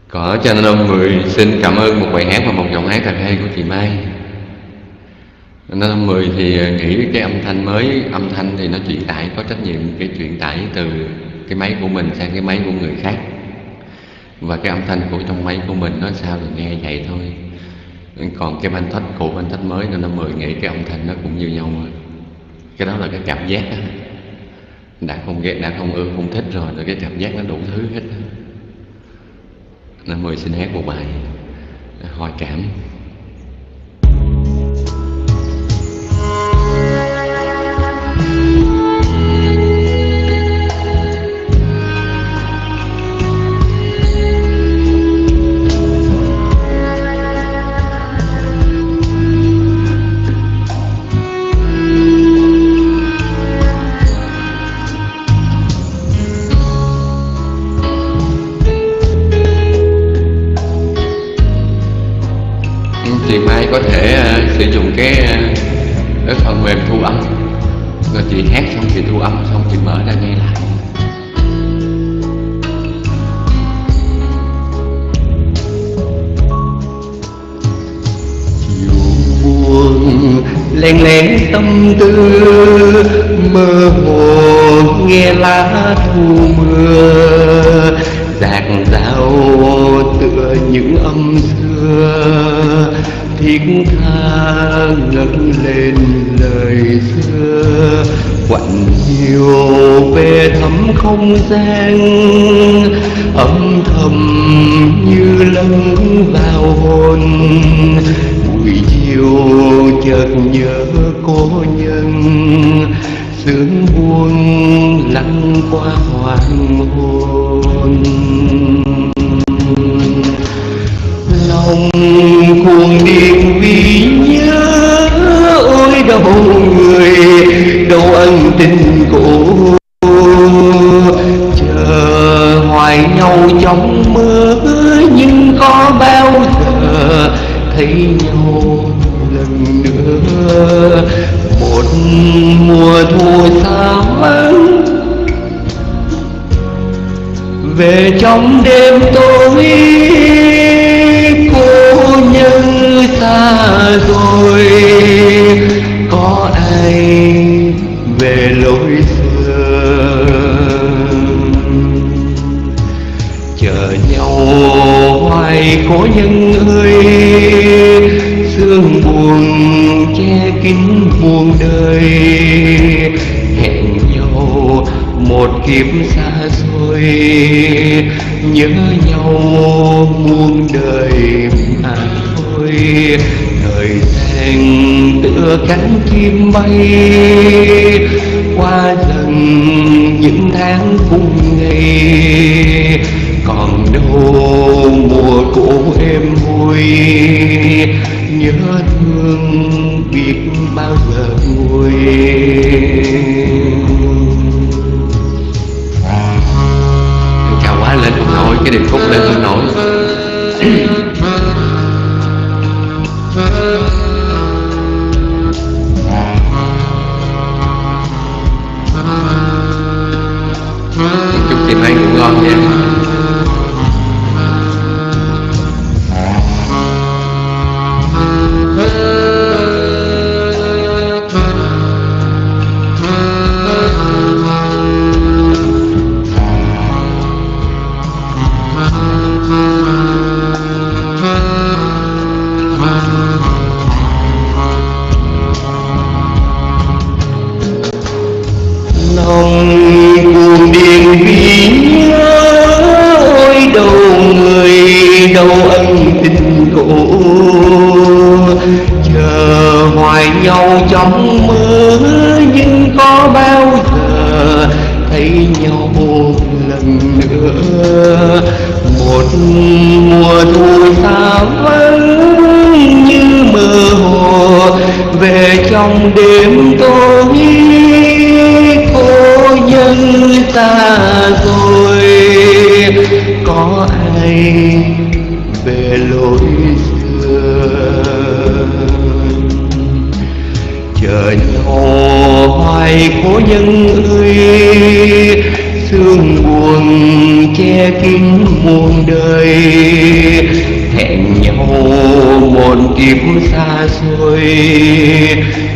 Có channel ông Mười xin cảm ơn một bài hát và một giọng hát thật hay của chị Mai. Channel ông Mười thì nghĩ cái âm thanh mới Âm thanh thì nó truyền tải có trách nhiệm cái truyền tải từ cái máy của mình sang cái máy của người khác. Và cái âm thanh của trong máy của mình nó sao thì nghe vậy thôi. Còn cái banh thách cũ banh thách mới nên nó Mười nghĩ cái âm thanh nó cũng như nhau rồi. Cái đó là cái cảm giác đó. Đã không ghét, đã không ưa, không thích rồi rồi cái cảm giác nó đủ thứ hết á. Năm mời xin hát một bài Hoài cảm. Chị Mai có thể uh, sử dụng cái uh, cái phần mềm thu âm. Rồi chị hát xong chị thu âm xong chị mở ra nghe lại. Buồn len lén tâm tư mơ hồ nghe lá thu mưa dạt dao tựa những âm xưa, thiết tha ngẩng lên lời xưa. Quạnh nhiều về thấm không gian, âm thầm như lẫn vào hồn. Buổi chiều chợt nhớ cô nhân sương buông lăn qua hoàng hôn lòng cuồng điên vì nhớ ôi đau người đâu ân tình cũ chờ hoài nhau trong mơ, nhưng có bao giờ thấy nhau mùa thu xa vắng về trong đêm tối, cô như xa rồi. Có ai về lối xưa? Chờ nhau hoài cố nhân ơi sương buồn, che kín muôn đời. Hẹn nhau một kiếp xa xôi, nhớ nhau muôn đời mà thôi. Thời gian tựa cánh chim bay, qua dần những tháng cùng ngày. Còn đâu mùa cũ êm vui nhớ thương biết bao giờ vui cao quá, lên không nổi, cái điệp khúc lên không nổi.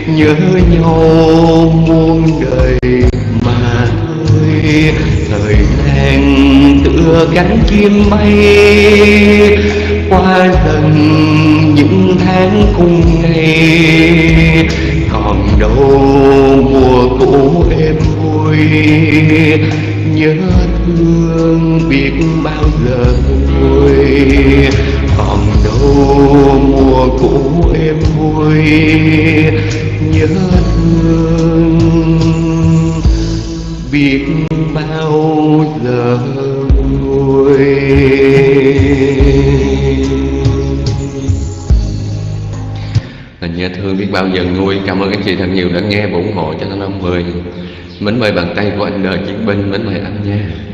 Nhớ nhau muôn đời mà thôi. Thời gian tựa cánh chim bay qua dần những tháng cùng ngày. Còn đâu mùa cũ em vui, nhớ nhớ thương biết bao giờ vui Tình nhớ thương biết bao giờ nguôi Cảm ơn các chị thật nhiều đã nghe và ủng hộ cho Thanh Long 10 Mến mời bàn tay của anh đời chiến binh, Mến mời anh nha.